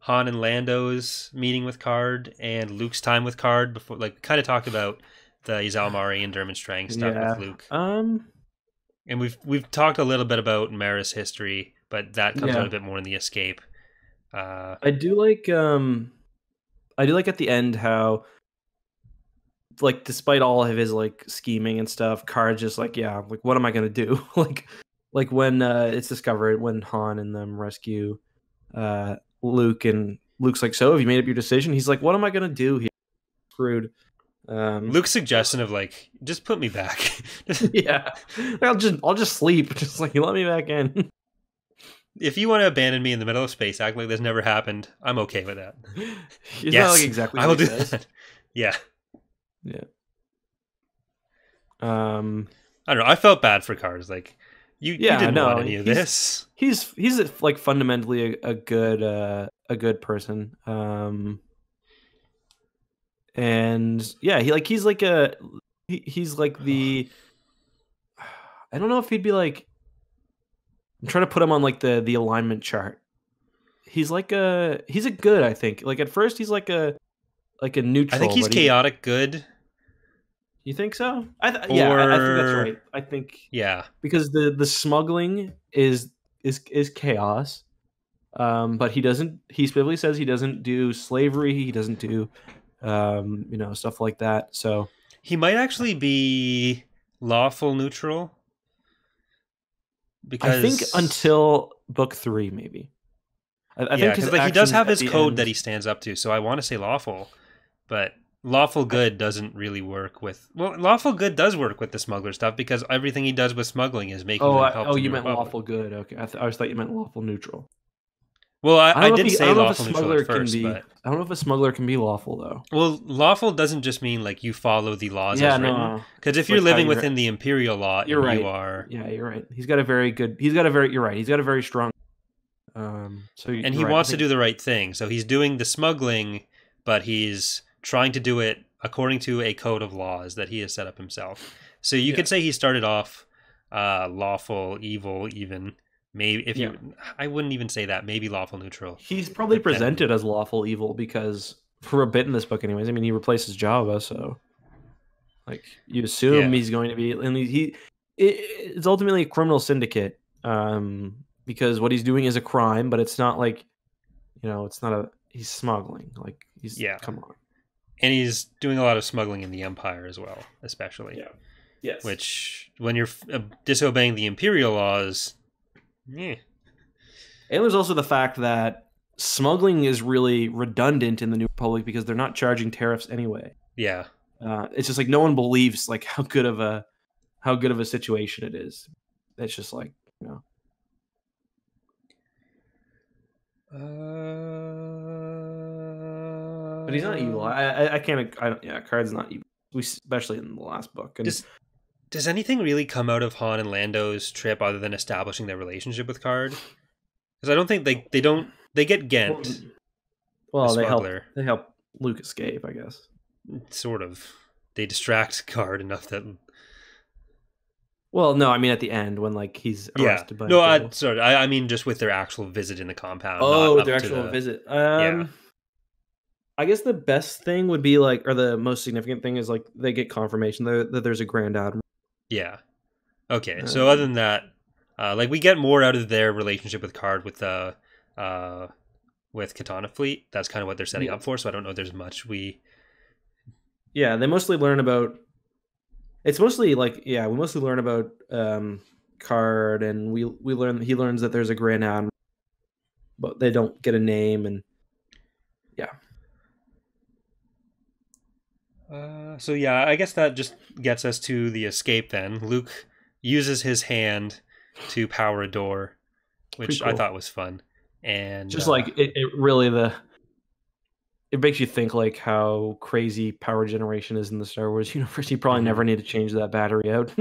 Han and Lando's meeting with Karrde and Luke's time with Karrde before? Like, kind of talked about the ysalamiri and Durmstrang stuff yeah. with Luke. Um, and we've we've talked a little bit about Mara's history, but that comes yeah. out a bit more in the Escape. Uh, I do like um, I do like at the end how like despite all of his like scheming and stuff, Karrde just like, yeah, like what am I gonna do? like like when uh, it's discovered when Han and them rescue uh, Luke and Luke's like, "So have you made up your decision?" He's like, "What am I gonna do here?" Screwed. Um, Luke's suggestion of like, just put me back. yeah, I'll just I'll just sleep. Just like you let me back in. if you want to abandon me in the middle of space, act like this never happened. I'm okay with that. Is yes, like exactly I will do says? that. Yeah. Yeah. Um, I don't know. I felt bad for Cars. Like, you, yeah, you didn't no, want any of he's, this. He's he's like fundamentally a, a good uh, a good person. Um, and yeah, he like he's like a he, he's like the I don't know if he'd be like I'm trying to put him on like the the alignment chart. He's like a he's a good, I think. Like at first he's like a like a neutral. I think he's chaotic he, good you think so? I th- or... yeah, I, I, think that's right. I think yeah, because the the smuggling is is is chaos. Um, but he doesn't. He specifically says he doesn't do slavery. He doesn't do, um, you know, stuff like that. So he might actually be lawful neutral. Because I think until book three, maybe. I, I yeah, because like he does have his code end... that he stands up to. So I want to say lawful, but lawful good doesn't really work with well lawful good does work with the smuggler stuff because everything he does with smuggling is making oh I, oh you meant Republic. lawful good. Okay. I, th- I always thought you meant lawful neutral. Well i, I, I did he, say lawful neutral at first be, but i don't know if a smuggler can be lawful though. Well lawful doesn't just mean like you follow the laws yeah, as written because no. if you're like living within the imperial law you're right. you are yeah you're right. He's got a very good he's got a very you're right. He's got a very strong um so and he right. wants to do the right thing. So he's doing the smuggling but he's trying to do it according to a code of laws that he has set up himself. So you yeah. could say he started off uh, lawful, evil, even maybe if yeah. you I wouldn't even say that, maybe lawful neutral. He's probably presented as lawful evil because for a bit in this book anyways. I mean, he replaces Jabba, so like you assume yeah. he's going to be and he, he it, it's ultimately a criminal syndicate um because what he's doing is a crime, but it's not like you know, it's not a he's smuggling. Like he's yeah. come on and he's doing a lot of smuggling in the empire as well, especially. Yeah. Yes. Which, when you're uh, disobeying the imperial laws, yeah. And there's also the fact that smuggling is really redundant in the New Republic because they're not charging tariffs anyway. Yeah. Uh, it's just like no one believes like how good of a how good of a situation it is. It's just like you know. Uh but he's not evil. I I, I can't. I don't. Yeah, Karrde's not evil. We especially in the last book. And Does does anything really come out of Han and Lando's trip other than establishing their relationship with Karrde? Because I don't think they they don't they get Gent, well, the they help. They help Luke escape, I guess. sort of. They distract Karrde enough that Well, no, I mean at the end when like he's yeah. arrested by No. I, sorry, I, I mean just with their actual visit in the compound. oh, their actual the- visit. Um, I guess the best thing would be like, or the most significant thing is like they get confirmation that, that there's a grand admiral. Yeah. Okay. So Um, other than that, uh, like we get more out of their relationship with Karrde with the uh, with Katana Fleet. That's kind of what they're setting Yeah. up for. So I don't know. if There's much we. Yeah, they mostly learn about. It's mostly like yeah, we mostly learn about um Karrde, and we we learn he learns that there's a grand admiral, but they don't get a name, and Uh, so yeah, I guess that just gets us to the escape. Then Luke uses his hand to power a door, which Pretty I thought was fun. And just uh, like it, it really the. It makes you think like how crazy power generation is in the Star Wars universe. You probably Mhm. never need to change that battery out.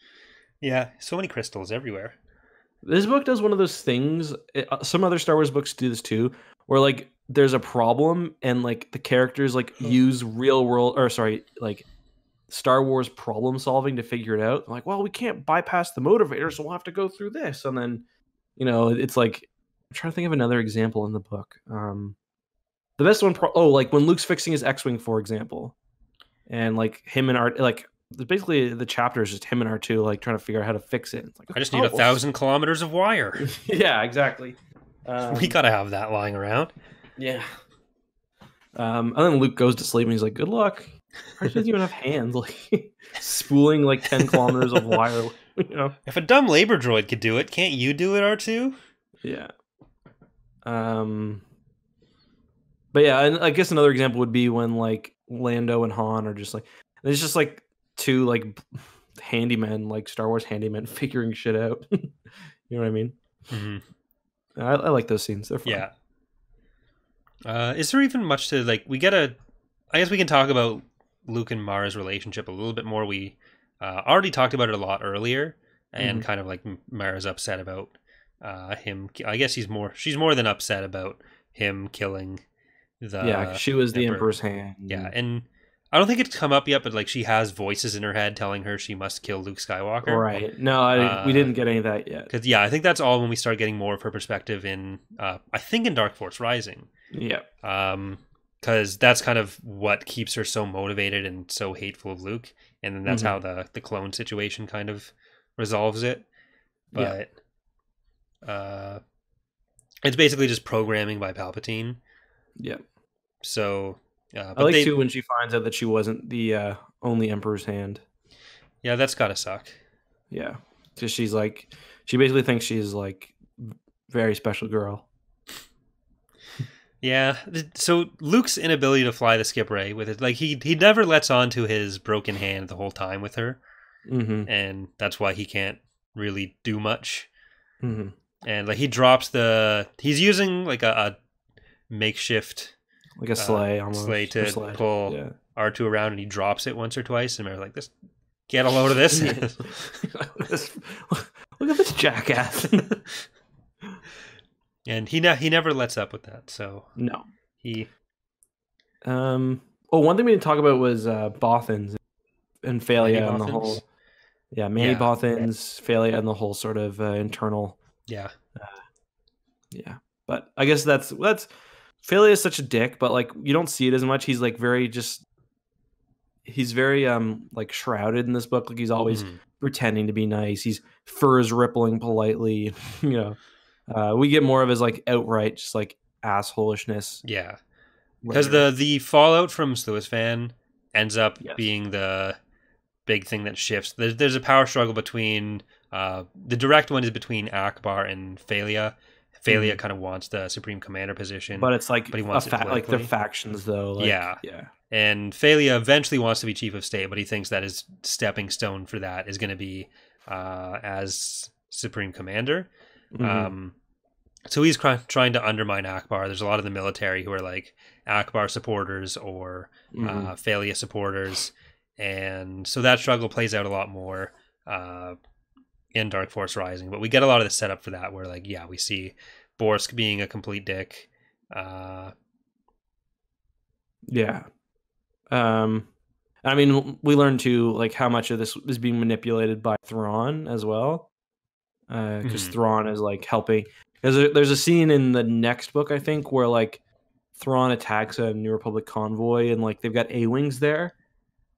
yeah, so many crystals everywhere. This book does one of those things. it- uh, some other Star Wars books do this too, where like there's a problem and like the characters like use real world or sorry, like Star Wars problem solving to figure it out. like, well, we can't bypass the motivator, so we'll have to go through this. And then, you know, it's like I'm trying to think of another example in the book. Um, the best one, pro- oh, like when Luke's fixing his X-wing, for example, and like him and Art, like basically the chapter is just him and R two like trying to figure out how to fix it. It's like, I just need oh, a thousand kilometers of wire. yeah, exactly. Um, we gotta have that lying around. Yeah. Um, and then Luke goes to sleep and he's like, "Good luck." How doesn't even have hands, like spooling like ten kilometers of wire? You know? If a dumb labor droid could do it, can't you do it, R two? Yeah. Um. But yeah, and I guess another example would be when like Lando and Han are just like, there's just like two like handymen, like Star Wars handymen, figuring shit out. you know what I mean? hmm I, I like those scenes. They're fun. Yeah. Uh, is there even much to like? We get a. I guess we can talk about Luke and Mara's relationship a little bit more. We uh, already talked about it a lot earlier, and Mhm. kind of like Mara's upset about uh, him. I guess he's more. She's more than upset about him killing the. yeah. 'cause she was the Emperor. Emperor's hand. Yeah, and I don't think it's come up yet, but like she has voices in her head telling her she must kill Luke Skywalker. Right. No, I, we Uh, didn't get any of that yet. Because yeah, I think that's all when we start getting more of her perspective in. Uh, I think in Dark Force Rising. Yeah. um because that's kind of what keeps her so motivated and so hateful of luke and then that's Mhm. how the the clone situation kind of resolves it Yeah. but uh it's basically just programming by palpatine Yeah. so uh I but like they, too when she finds out that she wasn't the uh, only Emperor's hand. yeah that's gotta suck Yeah. Because she's like, she basically thinks she's like very special girl. Yeah so luke's inability to fly the skipray with it like he he never lets on to his broken hand the whole time with her Mm-hmm. and that's why he can't really do much Mm-hmm. and like he drops the he's using like a, a makeshift Like a sleigh almost. Uh, sleigh to sled. pull Yeah. R2 around and he drops it once or twice and we're like this get a load of This- Look at this jackass. and he ne- he never lets up with that so no. he Um. Oh, one thing we didn't talk about was uh, Bothans and Fey'lya and the whole. Yeah, Manny Yeah. Bothans, Fey'lya, and the whole sort of uh, internal. yeah Yeah, but I guess that's that's Fey'lya is such a dick, but like you don't see it as much. He's like very just. He's very um like shrouded in this book. Like he's always Mhm. pretending to be nice. He's furs rippling politely. You know, uh, we get more of his like outright just like assholishness. yeah because the the fallout from Sluis Van ends up Yes. being the big thing that shifts there's, there's a power struggle between uh the direct one is between Ackbar and Fey'lya Fey'lya Mhm. kind of wants the supreme commander position but it's like but he wants fa- like they're factions though. Like, Yeah. yeah, and Fey'lya eventually wants to be chief of state, but he thinks that his stepping stone for that is going to be uh, as supreme commander. Mhm. Um, so he's cr- trying to undermine Ackbar. There's a lot of the military who are like Ackbar supporters or Mhm. uh, Fey'lya supporters, and so that struggle plays out a lot more uh, in Dark Force Rising. But we get a lot of the setup for that, where like yeah, we see Borsk being a complete dick. Uh, Yeah. Um I mean we learned too like how much of this is being manipulated by Thrawn as well. Uh cuz Mhm. Thrawn is like helping there's a there's a scene in the next book I think where like Thrawn attacks a New Republic convoy and like they've got A-wings there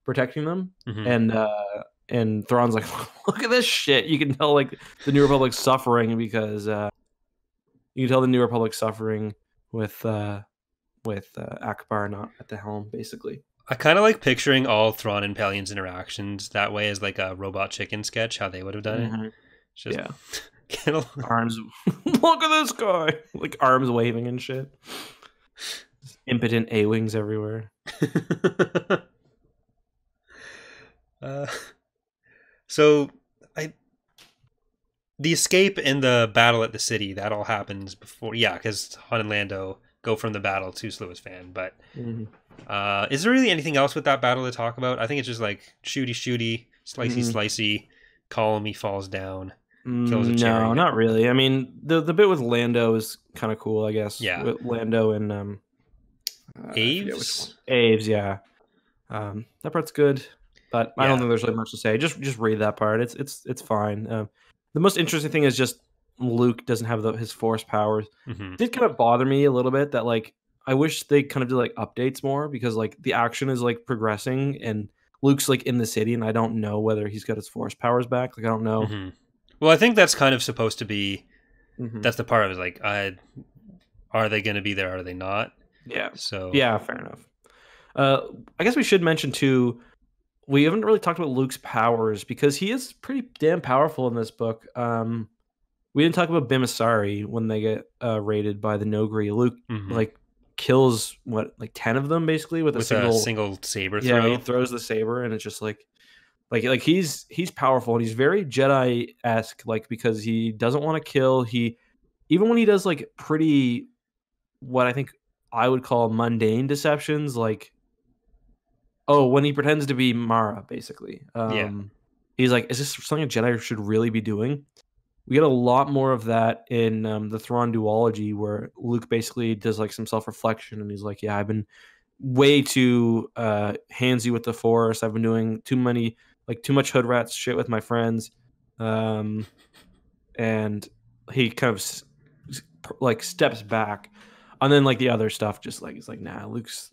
protecting them mhm. and uh and Thrawn's like look at this shit. You can tell like the New Republic's suffering because uh you can tell the New Republic's suffering with uh with uh, Ackbar not at the helm, basically. I kind of like picturing all Thrawn and Pellaeon's interactions that way as like a robot chicken sketch, how they would have done it. Just Yeah, get a- arms. Look at this guy, like arms waving and shit. Impotent A wings everywhere. uh, so I the escape and the battle at the city that all happens before yeah because Han and Lando go from the battle to Sluis Van but Mhm. uh is there really anything else with that battle to talk about I think it's just like shooty shooty slicey Mhm. slicey column falls down Kills a Mm, cherry. No, not really. I mean, the the bit with Lando is kind of cool, I guess. Yeah. with Lando and um, uh, I forget which Aves. Aves, yeah. Um, that part's good, but I don't think there's really much to say. Just just read that part. It's it's it's fine. Um, the most interesting thing is just Luke doesn't have the, his force powers. Mhm. It did kind of bother me a little bit that like I wish they kind of did like updates more because like the action is like progressing and Luke's like in the city and I don't know whether he's got his force powers back. Like I don't know. Mhm. Well I think that's kind of supposed to be Mhm. that's the part of it like I are they going to be there are they not Yeah. so Yeah, fair enough. Uh, I guess we should mention too. We haven't really talked about Luke's powers because he is pretty damn powerful in this book. Um, we didn't talk about Bimmisaari when they get uh, raided by the Noghri. Luke Mhm. like kills what like ten of them basically with, with a single. a single saber yeah, throw he throws the saber and it's just like, like like he's he's powerful and he's very Jedi esque. Like because he doesn't want to kill. He even when he does like pretty, what I think I would call mundane deceptions, like oh, when he pretends to be Mara, basically. Um, Yeah. He's like, is this something a Jedi should really be doing? We get a lot more of that in um, the Thrawn duology, where Luke basically does like some self reflection, and he's like, "Yeah, I've been way too uh, handsy with the Force. I've been doing too many, like too much hood rats shit with my friends." Um, and he kind of like steps back, and then like the other stuff, just like it's like, nah, Luke's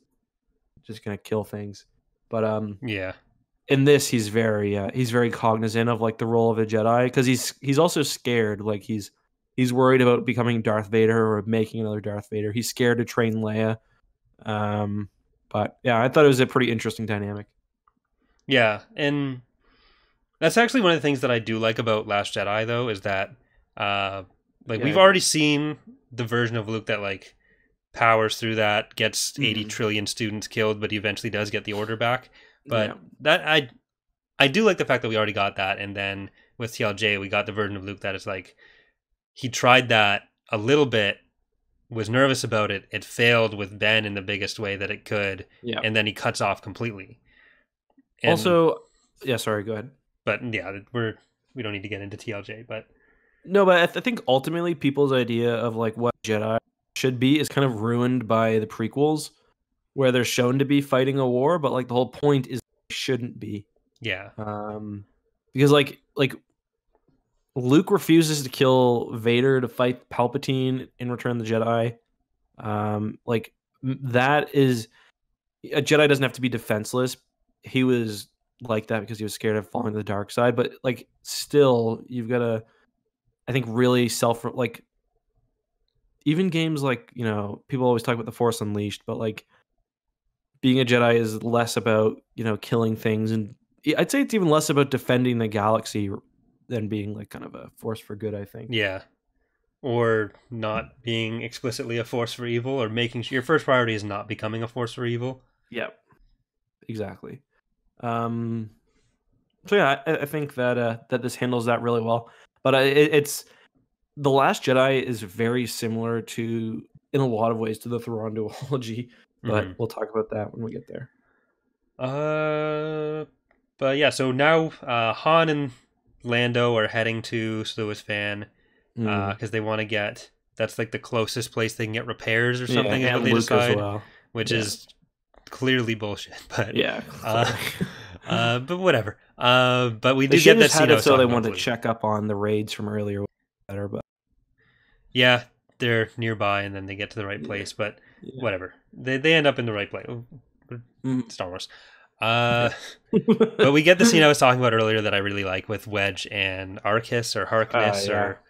just gonna kill things. But um, yeah in this he's very uh, he's very cognizant of like the role of a Jedi because he's he's also scared like he's he's worried about becoming Darth Vader or making another Darth Vader. He's scared to train Leia. Um, but yeah, I thought it was a pretty interesting dynamic. Yeah, and that's actually one of the things that I do like about Last Jedi, though, is that uh, like we've already seen the version of Luke that like powers through that, gets eighty Mhm. trillion students killed, but he eventually does get the order back. But Yeah. that I I do like the fact that we already got that, and then with TLJ we got the version of Luke that is like he tried that a little bit, was nervous about it, it failed with Ben in the biggest way that it could, yeah. and then he cuts off completely. And- also, yeah. Sorry, go ahead. but yeah, we're we don't need to get into TLJ, but No, but I, th- I think ultimately people's idea of like what Jedi should be is kind of ruined by the prequels, where they're shown to be fighting a war, but like the whole point is they shouldn't be. yeah, um because like like luke refuses to kill vader to fight palpatine in return of the jedi um like that is a jedi doesn't have to be defenseless he was like that because he was scared of falling to the dark side but like still you've got to i think really self like even games like you know people always talk about the force unleashed but like being a jedi is less about you know killing things and I'd say it's even less about defending the galaxy than being like kind of a force for good. I think. yeah, or not being explicitly a force for evil, or making sure your first priority is not becoming a force for evil. Yep. Exactly. Um. So yeah, I, I think that uh, that this handles that really well. But it, it's the Last Jedi is very similar to, in a lot of ways, to the Thrawn duology, but Mhm. we'll talk about that when we get there. Uh, but yeah, so now uh, Han and Lando are heading to Sluis Van Mm. because they want to get that's like the closest place they can get repairs or Yeah, something. and until they Luke decide, as well. which Yeah. is clearly bullshit. But Yeah. Uh, uh, but whatever. Uh, but we they did get that had scene so they wanted to check up on the raids from earlier better, but Yeah, they're nearby, and then they get to the right Yeah. place. But yeah. whatever, they they end up in the right place. Mm. Star Wars. Uh, but we get the scene I was talking about earlier that I really like with Wedge and Arcus or Harkness Ah, yeah. or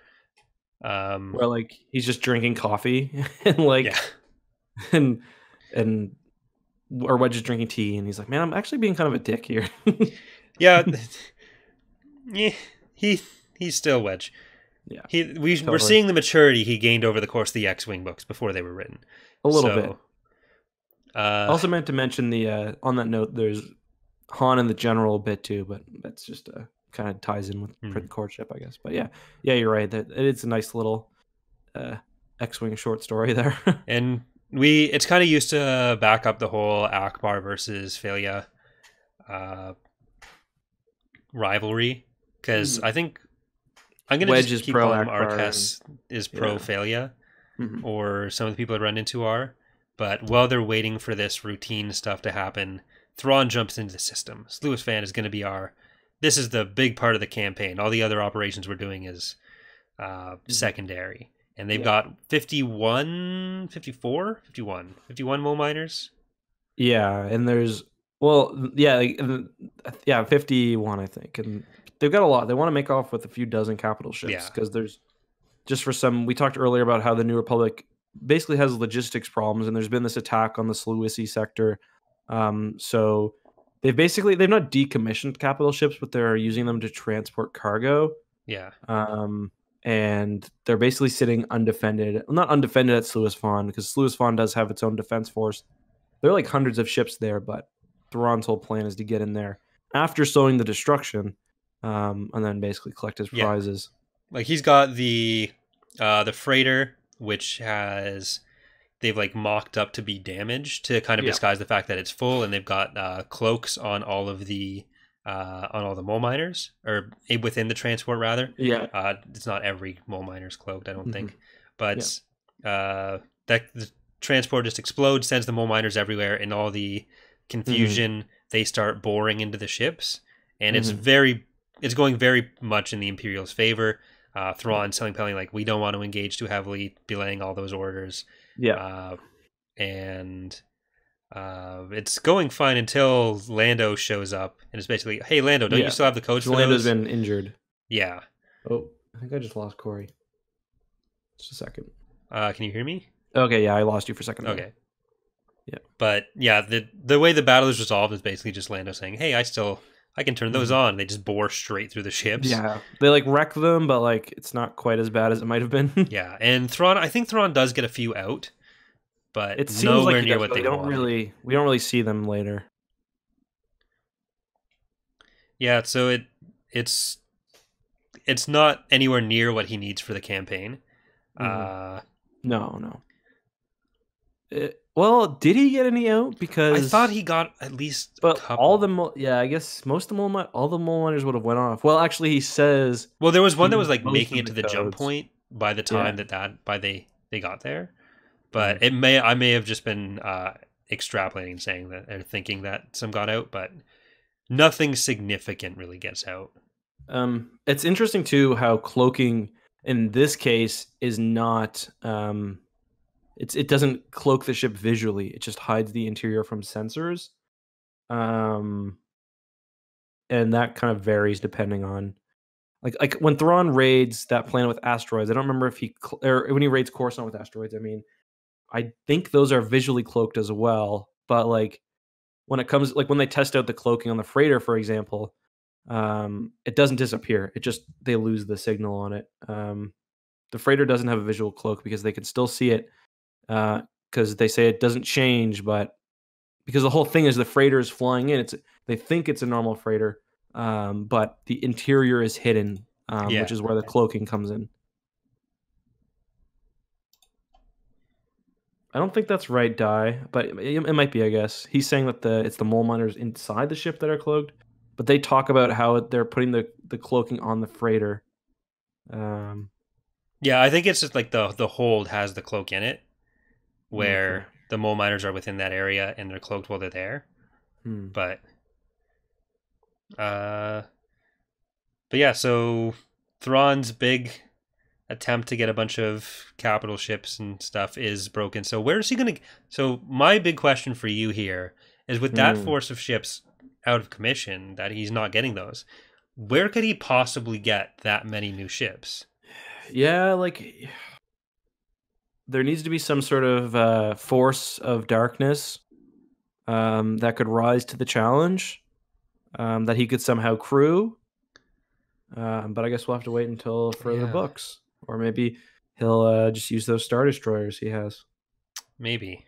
um where like he's just drinking coffee and like yeah and and or Wedge is drinking tea and he's like, man, I'm actually being kind of a dick here. yeah yeah he he's still Wedge. Yeah, He we we're seeing the maturity he gained over the course of the X-wing books before they were written. a little So, bit. Uh, also meant to mention the uh on that note, there's Han and the general a bit too, but that's just a kind of ties in with Mhm. courtship, I guess. But yeah, yeah, you're right. That it's a nice little uh X-wing short story there. and we it's kind of used to back up the whole Ackbar versus Fey'lya uh rivalry because Mhm. I think I'm gonna Wedge just keep pro calling him Ackbar is pro yeah. Fey'lya Mhm. or some of the people I run into are. But while they're waiting for this routine stuff to happen, Thrawn jumps into the system. Sluis Van is going to be our. This is the big part of the campaign. All the other operations we're doing is uh, secondary. And they've Yeah. got 51, 54, 51, 51 mole miners. Yeah, and there's well, yeah, like, yeah, fifty-one, I think, and they've got a lot. They want to make off with a few dozen capital ships Yeah. because there's just for some. We talked earlier about how the New Republic basically has logistics problems, and there's been this attack on the Sluisi sector. Um, so they've basically they've not decommissioned capital ships, but they're using them to transport cargo. Yeah. Um, and they're basically sitting undefended. Well, not undefended at Sluis Van because Sluis Van does have its own defense force. There are like hundreds of ships there, but Thrawn's whole plan is to get in there after sowing the destruction, um, and then basically collect his Yeah. prizes. Like he's got the uh the freighter, which has they've like mocked up to be damaged to kind of Yeah. disguise the fact that it's full, and they've got uh, cloaks on all of the uh, on all the mole miners or within the transport rather. Yeah, Uh, it's not every mole miner's cloaked, I don't Mhm. think, but uh, that the transport just explodes, sends the mole miners everywhere, and all the confusion. They start boring into the ships, and it's Mhm. very, it's going very much in the Imperial's favor. Uh, Thrawn telling Pelly like, we don't want to engage too heavily, belaying all those orders, yeah, uh, and uh, it's going fine until Lando shows up, and it's basically, hey Lando, don't Yeah. you still have the codes for Lando's those? been injured. Yeah. Oh, I think I just lost Corey. Just a second. Uh, can you hear me? Okay, yeah, I lost you for a second. there. Okay. Yeah. But yeah, the the way the battle is resolved is basically just Lando saying, "Hey, I still I can turn those on." They just bore straight through the ships. Mm-hmm. Yeah, they like wreck them, but like it's not quite as bad as it might have been. Yeah, and Thrawn, I think Thrawn does get a few out, but it seems nowhere like near does, what they we don't wanted. really we don't really see them later. Yeah, so it it's it's not anywhere near what he needs for the campaign. Mhm. Uh, No, no. It- well, did he get any out? Because I thought he got at least a but couple. all the mo- yeah, I guess most of the mole all the mole miners would have went off. Well, actually, he says Well, there was one that was like making it to the the jump point by the time Yeah. that that by they they got there, but Mhm. it may I may have just been uh, extrapolating saying that or thinking that some got out, but nothing significant really gets out. um, it's interesting too how cloaking in this case is not um, it's it doesn't cloak the ship visually. It just hides the interior from sensors. Um, and that kind of varies depending on like like when Thrawn raids that planet with asteroids. I don't remember if he cl- or when he raids Coruscant with asteroids. I mean, I think those are visually cloaked as well. But like when it comes like when they test out the cloaking on the freighter, for example, um, it doesn't disappear. It just they lose the signal on it. Um, the freighter doesn't have a visual cloak because they can still see it because they say it doesn't change, but because the whole thing is the freighter is flying in, it's they think it's a normal freighter, um, but the interior is hidden, um, Yeah. which is where the cloaking comes in. I don't think that's right, Die, but it, it might be. I guess he's saying that the it's the mole miners inside the ship that are cloaked, but they talk about how they're putting the the cloaking on the freighter. Um, Yeah, I think it's just like the the hold has the cloak in it, where Okay. the mole miners are within that area and they're cloaked while they're there. hmm. But, uh, but yeah, so Thrawn's big attempt to get a bunch of capital ships and stuff is broken. So where is he gonna? So my big question for you here is, with that Hmm. force of ships out of commission, that he's not getting those. Where could he possibly get that many new ships? Yeah, like there needs to be some sort of uh, force of darkness um, that could rise to the challenge um, that he could somehow crew. Um, but I guess we'll have to wait until further Yeah. books, or maybe he'll uh, just use those star destroyers he has. Maybe.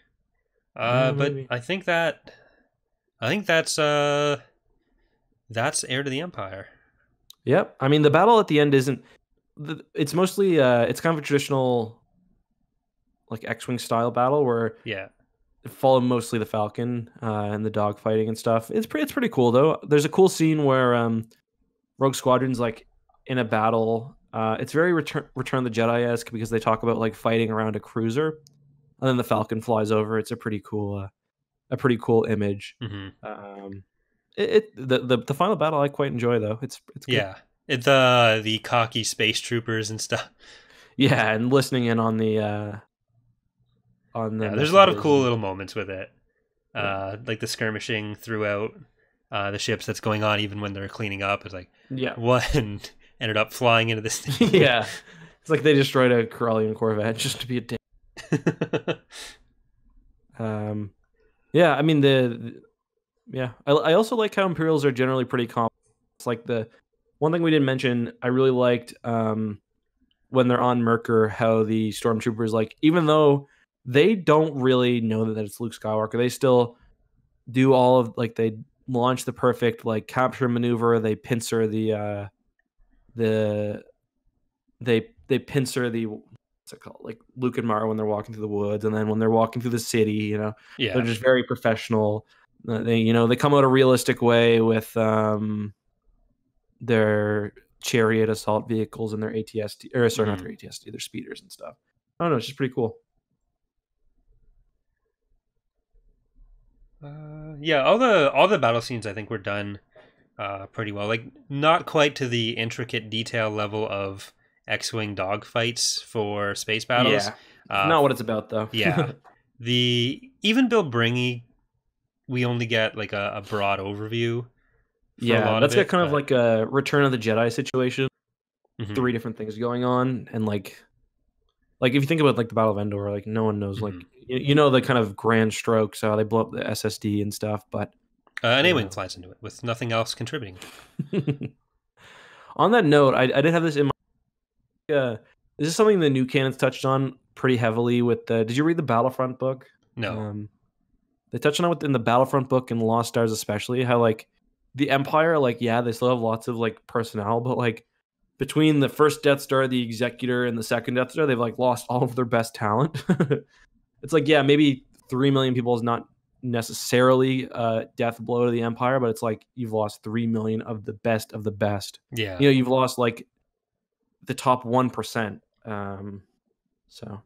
Uh, Yeah, but maybe. I think that I think that's uh that's heir to the empire. Yep. I mean, the battle at the end isn't. It's mostly. Uh, it's kind of a traditional, like X-wing style battle where Yeah. follow mostly the Falcon uh, and the dog fighting and stuff. It's pretty. It's pretty cool though. There's a cool scene where um, Rogue Squadron's like in a battle. Uh, it's very Return Return of the Jedi esque because they talk about like fighting around a cruiser, and then the Falcon flies over. It's a pretty cool. Uh, a pretty cool image. hmm Um, it, it the, the the final battle I quite enjoy though. It's it's good. Yeah. It, the the cocky space troopers and stuff. Yeah, and listening in on the uh on the Yeah, there's a lot of cool little moments with it. Uh like the skirmishing throughout uh the ships that's going on even when they're cleaning up. It's like Yeah. one ended up flying into this thing. yeah. It's like they destroyed a Corellian Corvette just to be a dick. Um yeah, I mean the, the- yeah. I, I also like how Imperials are generally pretty complex. It's like the one thing we didn't mention, I really liked um when they're on Myrkr how the stormtroopers like even though they don't really know that it's Luke Skywalker, they still do all of like they launch the perfect like capture maneuver, they pincer the uh the they they pincer the what's it called like Luke and Mara when they're walking through the woods, and then when they're walking through the city, you know, yeah. they're just very professional. Uh, They you know they come out a realistic way with um their chariot assault vehicles and their ATST or sorry not Mhm. their ATST, their speeders and stuff. I don't know, it's just pretty cool. Uh, yeah, all the all the battle scenes I think were done uh, pretty well. Like not quite to the intricate detail level of X-wing dogfights for space battles. Yeah, Uh, not what it's about though. yeah. the even Bilbringi, we only get like a, a broad overview. yeah, that's got it, kind of like a Return of the Jedi situation. Mhm. Three different things going on, and like, like if you think about like the Battle of Endor, like no one knows like Mhm. you, you know the kind of grand strokes how they blow up the SSD and stuff, but Uh, an A-wing Yeah. flies into it with nothing else contributing. on that note, I, I did have this in my. Uh, this is something the new canons touched on pretty heavily with the. Did you read the Battlefront book? No. Um, they touched on it within the Battlefront book and Lost Stars, especially how like the Empire, like yeah, they still have lots of like personnel, but like between the first Death Star, the Executor, and the second Death Star, they've like lost all of their best talent. it's like yeah, maybe three million people is not necessarily a death blow to the Empire, but it's like you've lost three million of the best of the best yeah. you know you've lost like the top 1% um so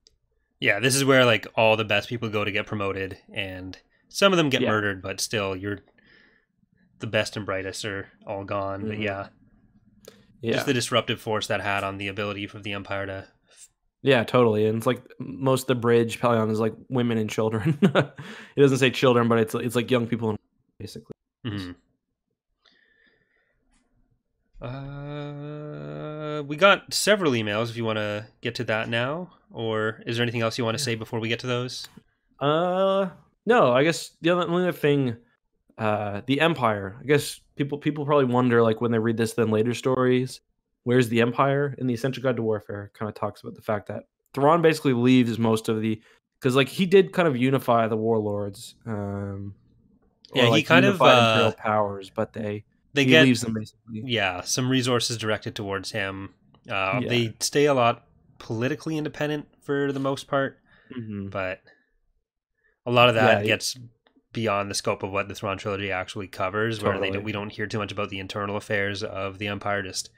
Yeah, this is where like all the best people go to get promoted, and some of them get Yeah. murdered, but still, you're the best and brightest are all gone. But Mhm. yeah, yeah just the disruptive force that had on the ability for the empire to. Yeah totally and it's like most of the bridge Pellaeon is like women and children it doesn't say children but it's it's like young people basically Mhm. Uh, we got several emails. If you want to get to that now, or is there anything else you want to say before we get to those? uh no i guess the other, only other thing uh the empire i guess people people probably wonder like when they read this then later stories where's the empire in the essential guide to warfare kind of talks about the fact that Thrawn basically leaves most of the because like he did kind of unify the warlords um Yeah, he kind of, uh, powers but they They he get leaves them basically yeah some resources directed towards him. Uh, Yeah. They stay a lot politically independent for the most part, Mhm. but a lot of that Yeah, gets beyond the scope of what the Thrawn trilogy actually covers, where they we don't hear too much about the internal affairs of the Empire. Just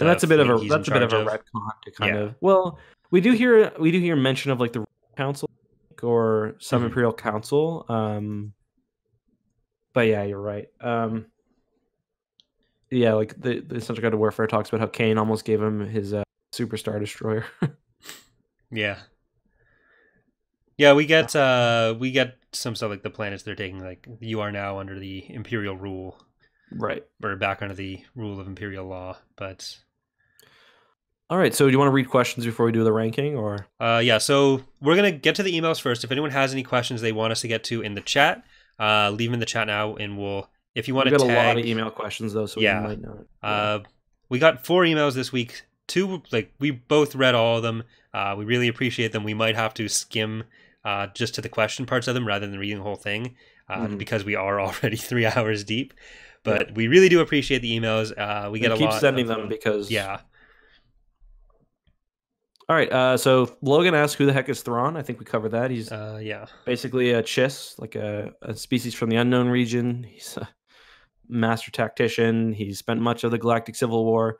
and that's a bit of a that's a bit of a charge retcon to kind Yeah. of well we do hear we do hear mention of like the council or some Mhm. imperial council um but yeah you're right um yeah like the the essential guide to warfare talks about how Kaine almost gave him his uh, superstar destroyer Yeah. Yeah, we get uh we get some stuff like the planets they're taking like you are now under the imperial rule right or back under the rule of imperial law. But all right so do you want to read questions before we do the ranking or uh yeah, so we're going to get to the emails first. If anyone has any questions they want us to get to in the chat, uh leave them in the chat now and we'll if you want we to got a lot of email questions though so Yeah. we might not Uh, we got four emails this week. Two, like we both read all of them. Uh, we really appreciate them. We might have to skim uh, just to the question parts of them rather than reading the whole thing uh, Mhm. because we are already three hours deep. But we really do appreciate the emails. Uh, we get And a keep lot. sending of them because Yeah, all right uh so Logan asked who the heck is Thrawn I think we covered that he's uh, yeah, basically a chiss, like a, a species from the unknown region. He's a master tactician. He spent much of the Galactic Civil War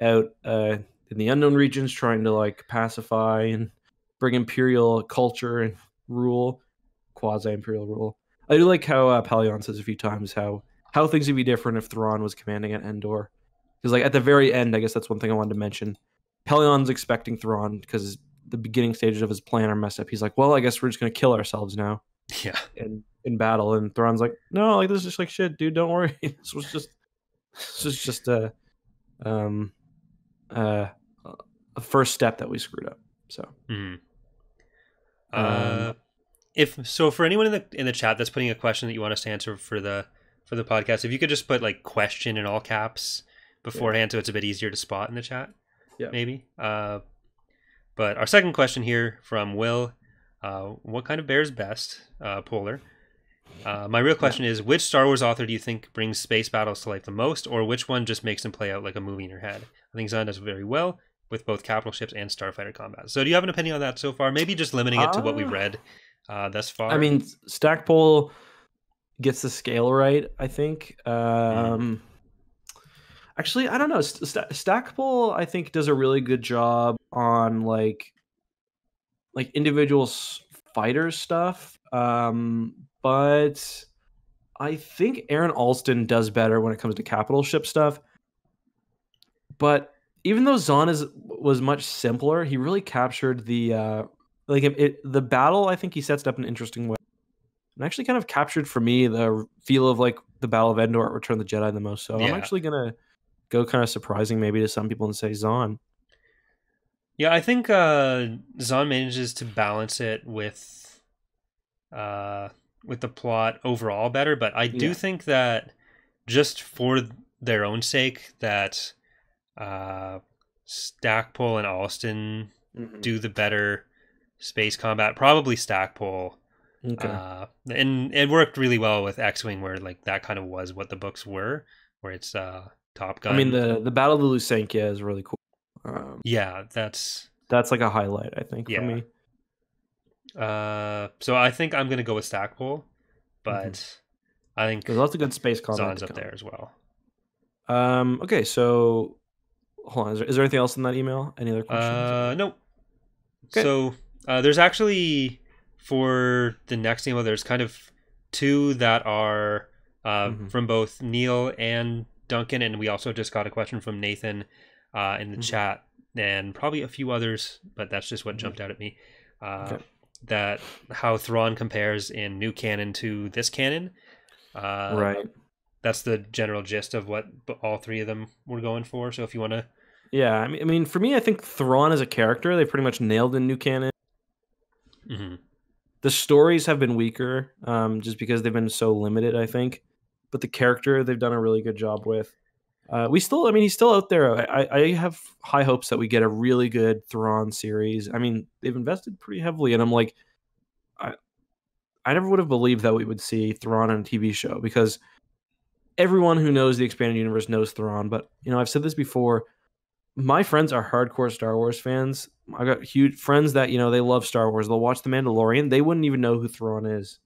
out uh, in the unknown regions trying to like pacify and bring imperial culture and rule, quasi imperial rule. I do like how uh, Pellaeon says a few times how how things would be different if Thrawn was commanding at Endor. Because like at the very end, I guess that's one thing I wanted to mention. Pellaeon's expecting Thrawn because the beginning stages of his plan are messed up. He's like, well, I guess we're just gonna kill ourselves now yeah, in in battle. And Thrawn's like, no, like this is just like shit, dude. Don't worry. this was just this was just a um uh a first step that we screwed up. So. Um, Uh, if so, for anyone in the in the chat that's putting a question that you want us to answer for the for the podcast, if you could just put like question in all caps beforehand, so it's a bit easier to spot in the chat. Yeah. maybe. Uh, but our second question here from Will: uh, What kind of bear is best? Uh, polar. Uh, my real question is: Which Star Wars author do you think brings space battles to life the most, or which one just makes them play out like a movie in your head? I think Zahn does very well with both capital ships and starfighter combat. So, do you have an opinion on that so far? Maybe just limiting it to what we've Uh, read uh, thus far. I mean, Stackpole gets the scale right. I think. Um, Actually, I don't know. St- St- Stackpole, I think, does a really good job on like, like individual s- fighter stuff. Um, but I think Aaron Alston does better when it comes to capital ship stuff. But even though Zahn is was much simpler, he really captured the uh, like it, it, the battle. I think he sets it up in an interesting way, and actually kind of captured for me the feel of like the Battle of Endor at Return of the Jedi the most. So I'm actually gonna go kind of surprising maybe to some people and say Zahn. Yeah, I think uh, Zahn manages to balance it with uh, with the plot overall better, but I do Yeah. think that just for their own sake, that uh, Stackpole and Alston do the better space combat. Probably Stackpole, Okay. uh, and it worked really well with X Wing, where like that kind of was what the books were, where it's uh, Top Gun. I mean the the Battle of the Lusankya is really cool. Um, yeah, that's that's like a highlight, I think, Yeah. for me. Uh, so I think I'm gonna go with Stackpole, but I think There's lots of good space combat. Zahn's up there as well. Um. Okay. So, hold on. Is there, is there anything else in that email? Any other questions? Uh, no. Okay. So uh, there's actually for the next email. There's kind of two that are uh, Mhm. from both Neil and Duncan, and we also just got a question from Nathan uh, in the Mhm. chat, and probably a few others, but that's just what Mhm. jumped out at me. Uh, Okay. That how Thrawn compares in new canon to this canon. Uh, right. that's the general gist of what all three of them were going for. So if you want to, Yeah. I mean, I mean, for me, I think Thrawn as a character, they pretty much nailed in new canon. The stories have been weaker, um, just because they've been so limited. I think, but the character they've done a really good job with. Uh, we still, I mean, he's still out there. I, I have high hopes that we get a really good Thrawn series. I mean, they've invested pretty heavily, and I'm like, I, I never would have believed that we would see Thrawn on a TV show because everyone who knows the expanded universe knows Thrawn. But you know, I've said this before. My friends are hardcore Star Wars fans. I got huge friends that you know they love Star Wars. They'll watch The Mandalorian. They wouldn't even know who Thrawn is,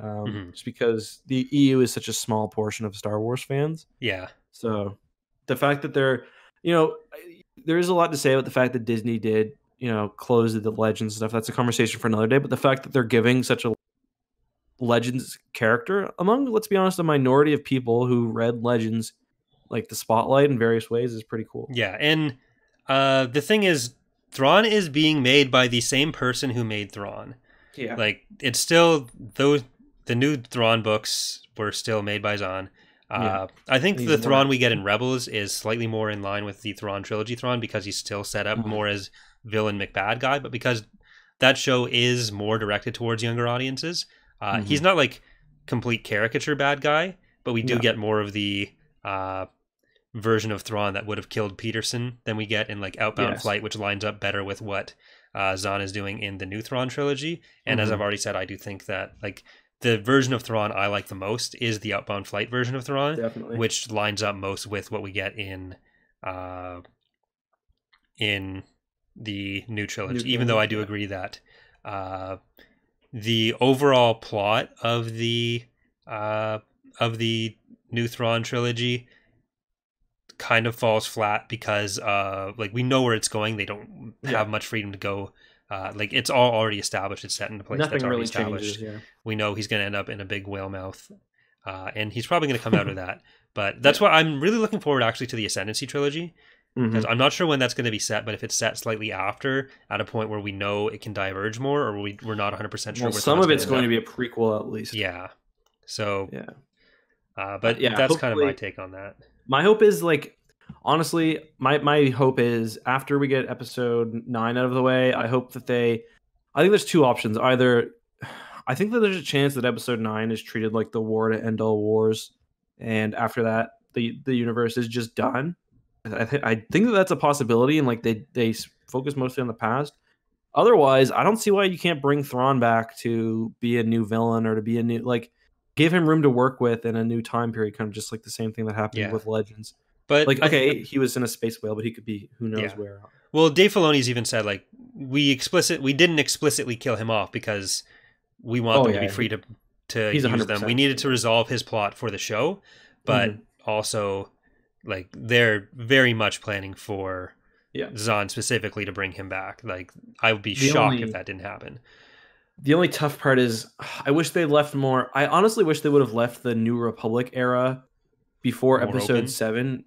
um, Mhm. just because the EU is such a small portion of Star Wars fans. Yeah. So the fact that they're, you know, there is a lot to say about the fact that Disney did, you know, close the Legends stuff. That's a conversation for another day. But the fact that they're giving such a Legends character among, let's be honest, a minority of people who read Legends, like the spotlight in various ways, is pretty cool. Yeah, and uh, the thing is, Thrawn is being made by the same person who made Thrawn. Yeah. Like it's still those the new Thrawn books were still made by Zahn. Uh, Yeah. I think He's the more Thrawn we get in Rebels is slightly more in line with the Thrawn trilogy Thrawn because he's still set up Mhm. more as villain McBad guy, but because that show is more directed towards younger audiences, uh, Mhm. he's not like complete caricature bad guy, but we do No. get more of the uh, version of Thrawn that would have killed Peterson than we get in like Outbound Yes. Flight, which lines up better with what uh, Zahn is doing in the new Thrawn trilogy. And as Mhm. I've already said, I do think that like the version of Thrawn I like the most is the Outbound Flight version of Thrawn, Definitely. which lines up most with what we get in uh, in the new trilogy. New even though I do trilogy, agree that uh, the overall plot of the uh, of the new Thrawn trilogy kind of falls flat because uh like we know where it's going they don't Yeah. have much freedom to go uh like it's all already established it's set in a place that's already really established changes. Yeah. we know he's going to end up in a big whale mouth uh and he's probably going to come out of that but that's why i'm really looking forward actually to the ascendancy trilogy Mhm. i'm not sure when that's going to be set but if it's set slightly after at a point where we know it can diverge more or we, we're not 100% sure Well, some of it's gonna to be a prequel at least. yeah so Yeah. uh but yeah, that's kind of my take on that my hope is like honestly my my hope is after we get episode 9 out of the way i hope that they i think there's two options. Either i think that there's a chance that episode 9 is treated like the war to end all wars and after that the the universe is just done. I, th- I think that that's a possibility and like they they focus mostly on the past. Otherwise i don't see why you can't bring Thrawn back to be a new villain or to be a new like give him room to work with in a new time period kind of just like the same thing that happened Yeah. with legends but like okay he was in a space whale but he could be who knows Yeah. where Well, Dave Filoni's even said like we explicit we didn't explicitly kill him off because we want Oh, them to be free to to he's use them. 100%. We needed to resolve his plot for the show, but Mhm. also like they're very much planning for Yeah. Zahn specifically to bring him back. Like I would be The shocked only- if that didn't happen. The only tough part is i wish they left more i honestly wish they would have left the new republic era before More episode open? 7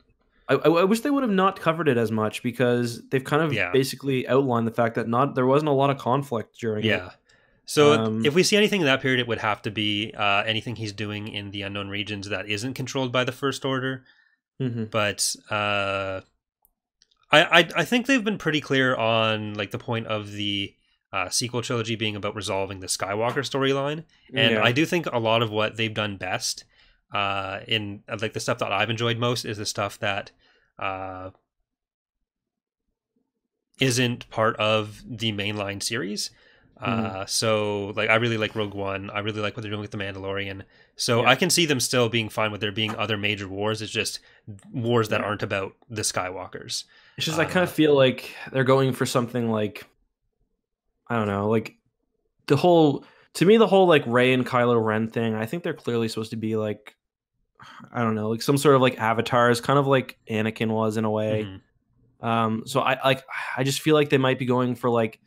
I, I I wish they would have not covered it as much because they've kind of Yeah. basically outlined the fact that not there wasn't a lot of conflict during it. Yeah. So Um, if we see anything in that period, it would have to be uh, anything he's doing in the unknown regions that isn't controlled by the First Order. Mhm. but uh, I, I I think they've been pretty clear on like the point of the uh, sequel trilogy being about resolving the Skywalker storyline, and Yeah. I do think a lot of what they've done best uh, in uh, like the stuff that I've enjoyed most is the stuff that uh, isn't part of the mainline series. Mm-hmm. Uh, so like I really like Rogue One. I really like what they're doing with the Mandalorian. So Yeah. I can see them still being fine with there being other major wars. It's just wars that aren't about the Skywalkers. It's just I Uh, kind of feel like they're going for something like I don't know, like the whole to me the whole like Rey and Kylo Ren thing. I think they're clearly supposed to be like I don't know, like some sort of like avatars, kind of like Anakin was in a way. Mhm. Um, so I like I just feel like they might be going for like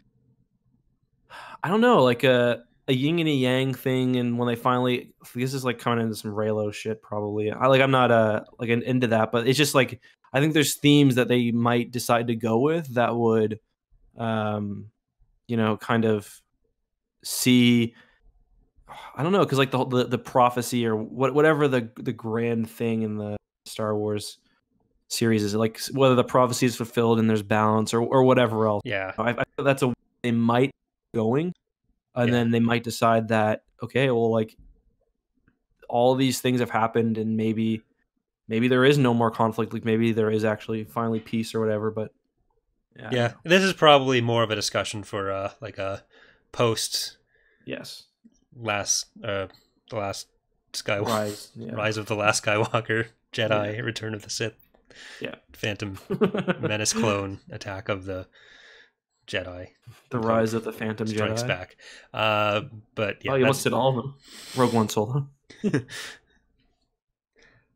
I don't know, like a a yin and a yang thing. And when they finally, this is like coming into some Reylo shit, probably. I like I'm not uh like an, into that, but it's just like I think there's themes that they might decide to go with that would, um, you know, kind of see. I don't know, because like the, the the prophecy or what whatever the the grand thing in the Star Wars series is like whether the prophecy is fulfilled and there's balance or or whatever else. Yeah. I, I that's a they might going, and Yeah. then they might decide that okay, well, like all these things have happened, and maybe maybe there is no more conflict. Like maybe there is actually finally peace or whatever. But yeah, Yeah. This is probably more of a discussion for uh like a post yes, last uh the last Skywalker Rise, rise, of the Last Skywalker Jedi Return of the Sith Yeah. Phantom Menace clone attack of the Jedi. the rise of the Phantom Strikes Jedi. Strikes back. Uh, but yeah, oh, you that's- almost did all of them. Rogue One Solo.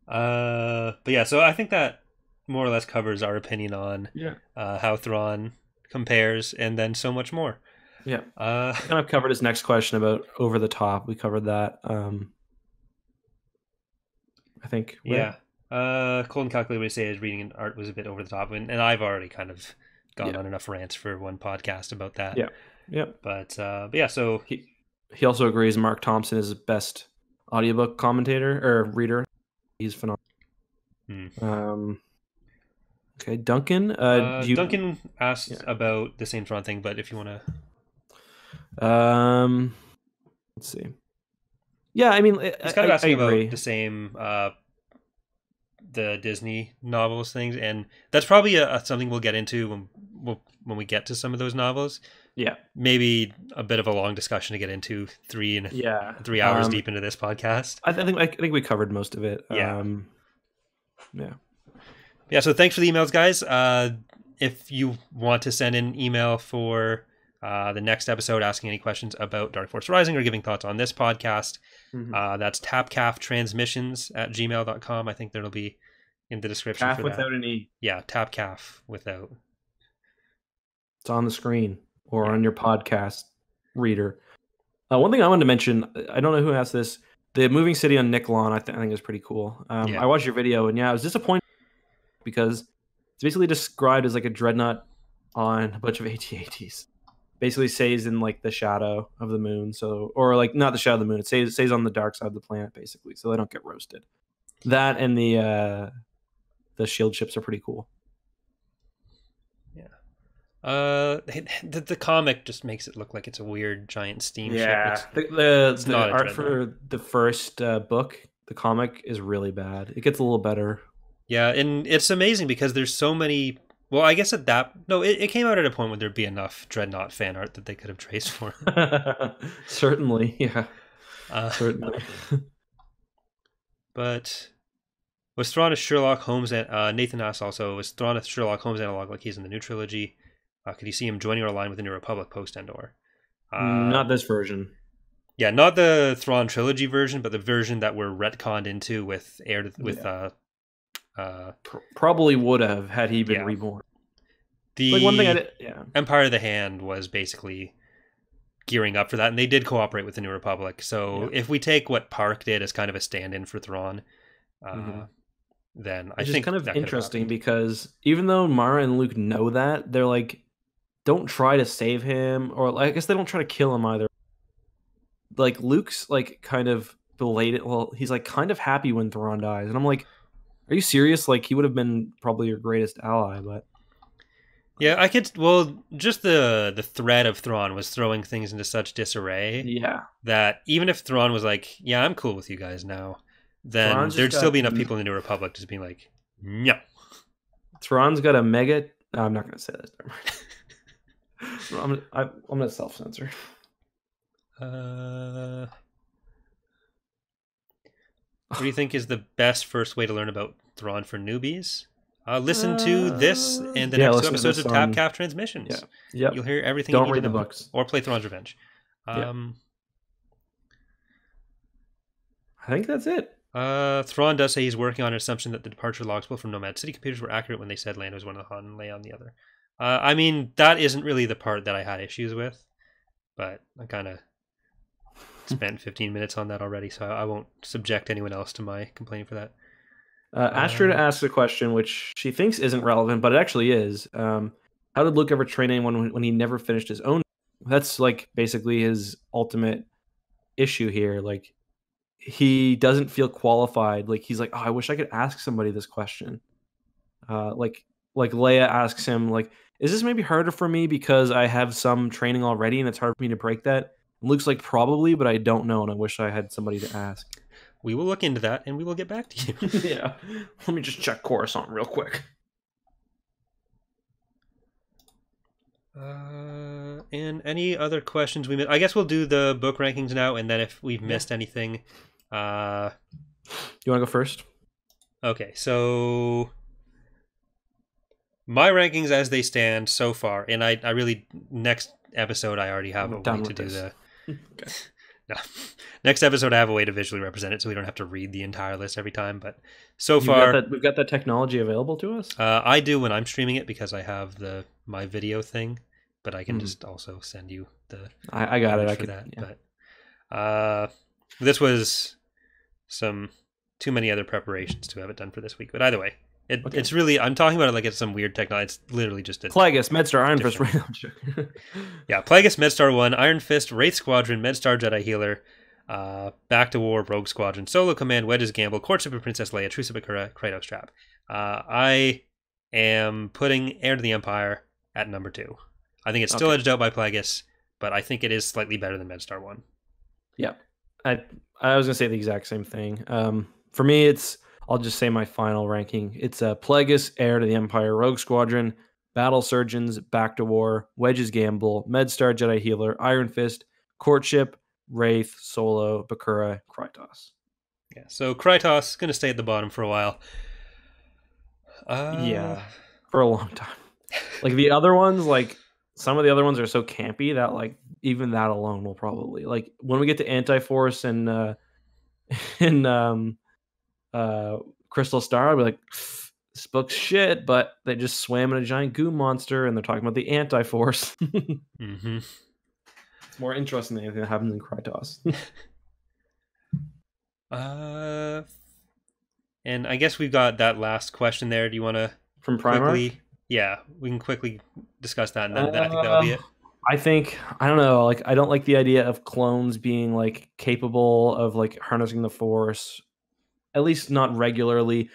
uh, but yeah, so I think that more or less covers our opinion on Yeah. uh, how Thrawn compares, and then so much more. Yeah. Uh, kind of covered his next question about over the top. We covered that. Um, I think. yeah. Uh, Colton Calculator would say his reading and art was a bit over the top, and, and I've already kind of gone Yeah. on enough rants for one podcast about that. Yeah. yeah. But uh, but yeah, so He he also agrees Marc Thompson is the best audiobook commentator or reader. He's phenomenal. Hmm. Um. Okay, Duncan. Uh, uh, do you, Duncan asked Yeah. about the same Thrawn thing, but if you want to, Um. Let's see. Yeah, I mean, he's kind of I- asking about the same uh, the Disney novels things, and that's probably a, a- something we'll get into when we'll, when we get to some of those novels. Yeah. Maybe a bit of a long discussion to get into three and Yeah. three hours Um, deep into this podcast. I, th- I think I think we covered most of it. Yeah. Um, yeah. Yeah, so thanks for the emails, guys. Uh, if you want to send an email for uh, the next episode asking any questions about Dark Force Rising or giving thoughts on this podcast, Mhm. uh, that's tapcaftransmissions at gmail.com. I think that'll be in the description Caf for that. without an e. Yeah, tapcaf without. It's on the screen or on your podcast reader. Uh, one thing I wanted to mention, I don't know who asked this. The moving city on Nkllon, I, th- I think is pretty cool. Um, Yeah. I watched your video and yeah, I was disappointed because it's basically described as like a dreadnought on a bunch of AT-ATs. Basically stays in like the shadow of the moon, so or like not the shadow of the moon. It stays stays on the dark side of the planet, basically, so they don't get roasted. That and the uh, the shield ships are pretty cool. Yeah. Uh, the, the comic just makes it look like it's a weird giant steamship. It's- the the, it's the not art for the first uh, book, the comic is really bad. It gets a little better. Yeah, and it's amazing because there's so many. Well, I guess at that no, it, it came out at a point where there'd be enough Dreadnought fan art that they could have traced for. certainly, yeah, Uh, certainly. but was Thrawn a Sherlock Holmes? And uh, Nathan asks also was Thrawn a Sherlock Holmes analog like he's in the new trilogy? Uh, could you see him joining our line with the New Republic post Endor? Uh, Not this version. yeah, not the Thrawn trilogy version, but the version that we're retconned into with Heir with uh, uh, Pr- probably would have had he been Yeah. reborn. the Like one thing I did, yeah, Empire of the Hand was basically gearing up for that, and they did cooperate with the New Republic. So Yeah. if we take what Parck did as kind of a stand-in for Thrawn, uh, Mhm. then I which is think kind of that could have interesting because even though Mara and Luke know that, they're like, don't try to save him, or I guess they don't try to kill him either. Like Luke's like kind of belated. Well, he's like kind of happy when Thrawn dies, and I'm like, are you serious? Like he would have been probably your greatest ally, but Yeah, I could. Well, just the the threat of Thrawn was throwing things into such disarray yeah, that even if Thrawn was like, "Yeah, I'm cool with you guys now," then Thrawn's there'd still got- be enough people in the New Republic just being like, "No." Thrawn's got a mega. No, I'm not gonna say this. Never mind. I'm gonna, I, I'm gonna self censor. Uh, what do you think is the best first way to learn about Thrawn for newbies? Uh, listen to this Uh, and the yeah, next two episodes of this Tapcaf Transmissions. Yeah. Yep. You'll hear everything. Don't you read the books. or play Thrawn's Revenge. Yeah. Um, I think that's it. uh, Thrawn does say he's working on an assumption that the departure logs pulled from Nomad City computers were accurate when they said Lando was one of the Han and Leia on the other. Uh, I mean, that isn't really the part that I had issues with, but I kind of spent 15 minutes on that already, so I won't subject anyone else to my complaint for that. Uh, Astrid Uh, asks a question which she thinks isn't relevant, but it actually is. Um, how did Luke ever train anyone when, when he never finished his own? That's like basically his ultimate issue here. Like he doesn't feel qualified. Like he's like, oh, I wish I could ask somebody this question. Uh, like like Leia asks him, like, is this maybe harder for me because I have some training already and it's hard for me to break that? And Luke's like, probably, but I don't know, and I wish I had somebody to ask. We will look into that and we will get back to you. yeah. Let me just check Coruscant real quick. Uh, and any other questions we missed? I guess we'll do the book rankings now, and then if we've missed anything, uh, You want to go first? okay. So my rankings as they stand so far, and I, I really next episode I already have I'm a done way to with do this. the Okay. no. next episode I have a way to visually represent it, so we don't have to read the entire list every time. But so You've got far, that, we've got that technology available to us. uh, I do when I'm streaming it because I have the my video thing, but I can Mhm. just also send you the I, I got it. I could. that. yeah. But uh, this was some too many other preparations to have it done for this week. But either way, it, Okay. it's really I'm talking about it like it's some weird technology. It's literally just a Plagueis, Medstar, Iron Fist. Right, yeah. Plagueis, Medstar One, Iron Fist, Wraith Squadron, Medstar Jedi Healer, uh, Back to War, Rogue Squadron, Solo Command, Wedges Gamble, Courtship of Princess Leia, Truce of Bakura, Krytos Trap. Uh, I am putting Heir to the Empire at number two. I think it's still Okay. edged out by Plagueis, but I think it is slightly better than Medstar One. Yeah, I I was gonna say the exact same thing. Um, for me, it's I'll just say my final ranking. It's uh, Plagueis, Heir to the Empire, Rogue Squadron, Battle Surgeons, Back to War, Wedges Gamble, Medstar Jedi Healer, Iron Fist, Courtship, Wraith, Solo, Bakura, Krytos. Yeah. So Krytos going to stay at the bottom for a while. Uh, Yeah. For a long time. Like the other ones, like some of the other ones are so campy that like even that alone will probably like when we get to Anti Force and uh in um uh Crystal Star, I'll be like this book's shit, but they just swam in a giant goo monster and they're talking about the Anti Force. hmm it's more interesting than anything that happens in Krytos. Uh, and I guess we've got that last question there. Do you want to From Primarch. quickly? Yeah, we can quickly discuss that, and then I think that'll be it. I think I don't know. Like I don't like the idea of clones being like capable of like harnessing the force, at least not regularly.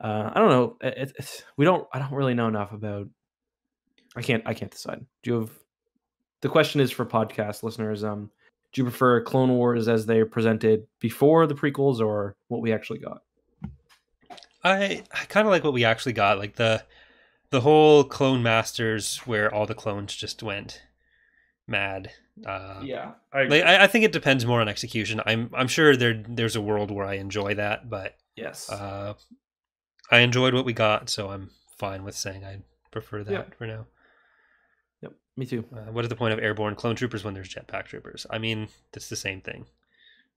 Uh, I don't know. It, it- it's, we don't. I don't really know enough about. I can't. I can't decide. Do you have? The question is for podcast listeners. Um, do you prefer Clone Wars as they presented before the prequels, or what we actually got? I I kind of like what we actually got, like the the whole Clone Masters, where all the clones just went mad. Uh, Yeah, I, like, I, I think it depends more on execution. I'm I'm sure there there's a world where I enjoy that, but yes. uh, I enjoyed what we got, so I'm fine with saying I prefer that for now. yep. Me too. Uh, what is the point of airborne clone troopers when there's jetpack troopers? I mean, it's the same thing.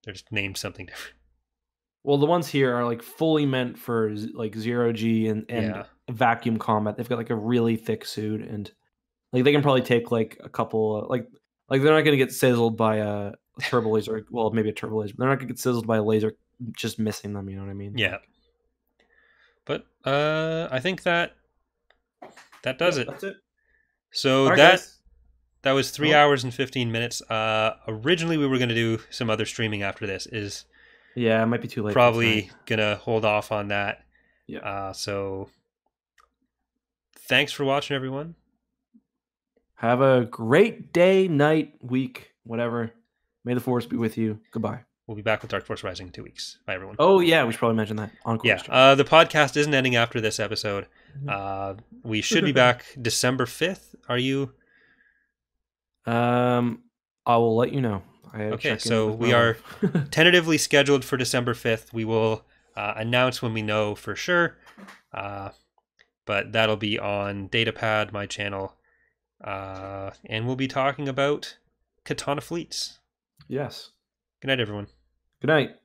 They're just named something different. Well, the ones here are like fully meant for like zero G and and Yeah. vacuum combat. They've got like a really thick suit and like they can probably take like a couple uh, like like they're not gonna get sizzled by a turbo laser. Well, maybe a turbo laser. But they're not gonna get sizzled by a laser just missing them. You know what I mean? Yeah. But uh, I think that that does it. That's it. So right, that guys. that was three Oh. hours and fifteen minutes. Uh, originally we were gonna do some other streaming after this. Is Yeah, it might be too late. probably gonna hold off on that. Yeah. Uh, so thanks for watching, everyone. Have a great day, night, week, whatever. May the force be with you. Goodbye. We'll be back with Dark Force Rising in two weeks. Bye, everyone. Oh yeah, we should probably mention that on yeah. Uh, the podcast isn't ending after this episode. Mhm. Uh, we should be back December fifth. Are you? Um, I will let you know. I Okay, so we are- tentatively scheduled for December 5th. We will uh, announce when we know for sure. Uh, but that'll be on Datapad, my channel. Uh, and we'll be talking about Katana Fleets. yes. Good night, everyone. Good night.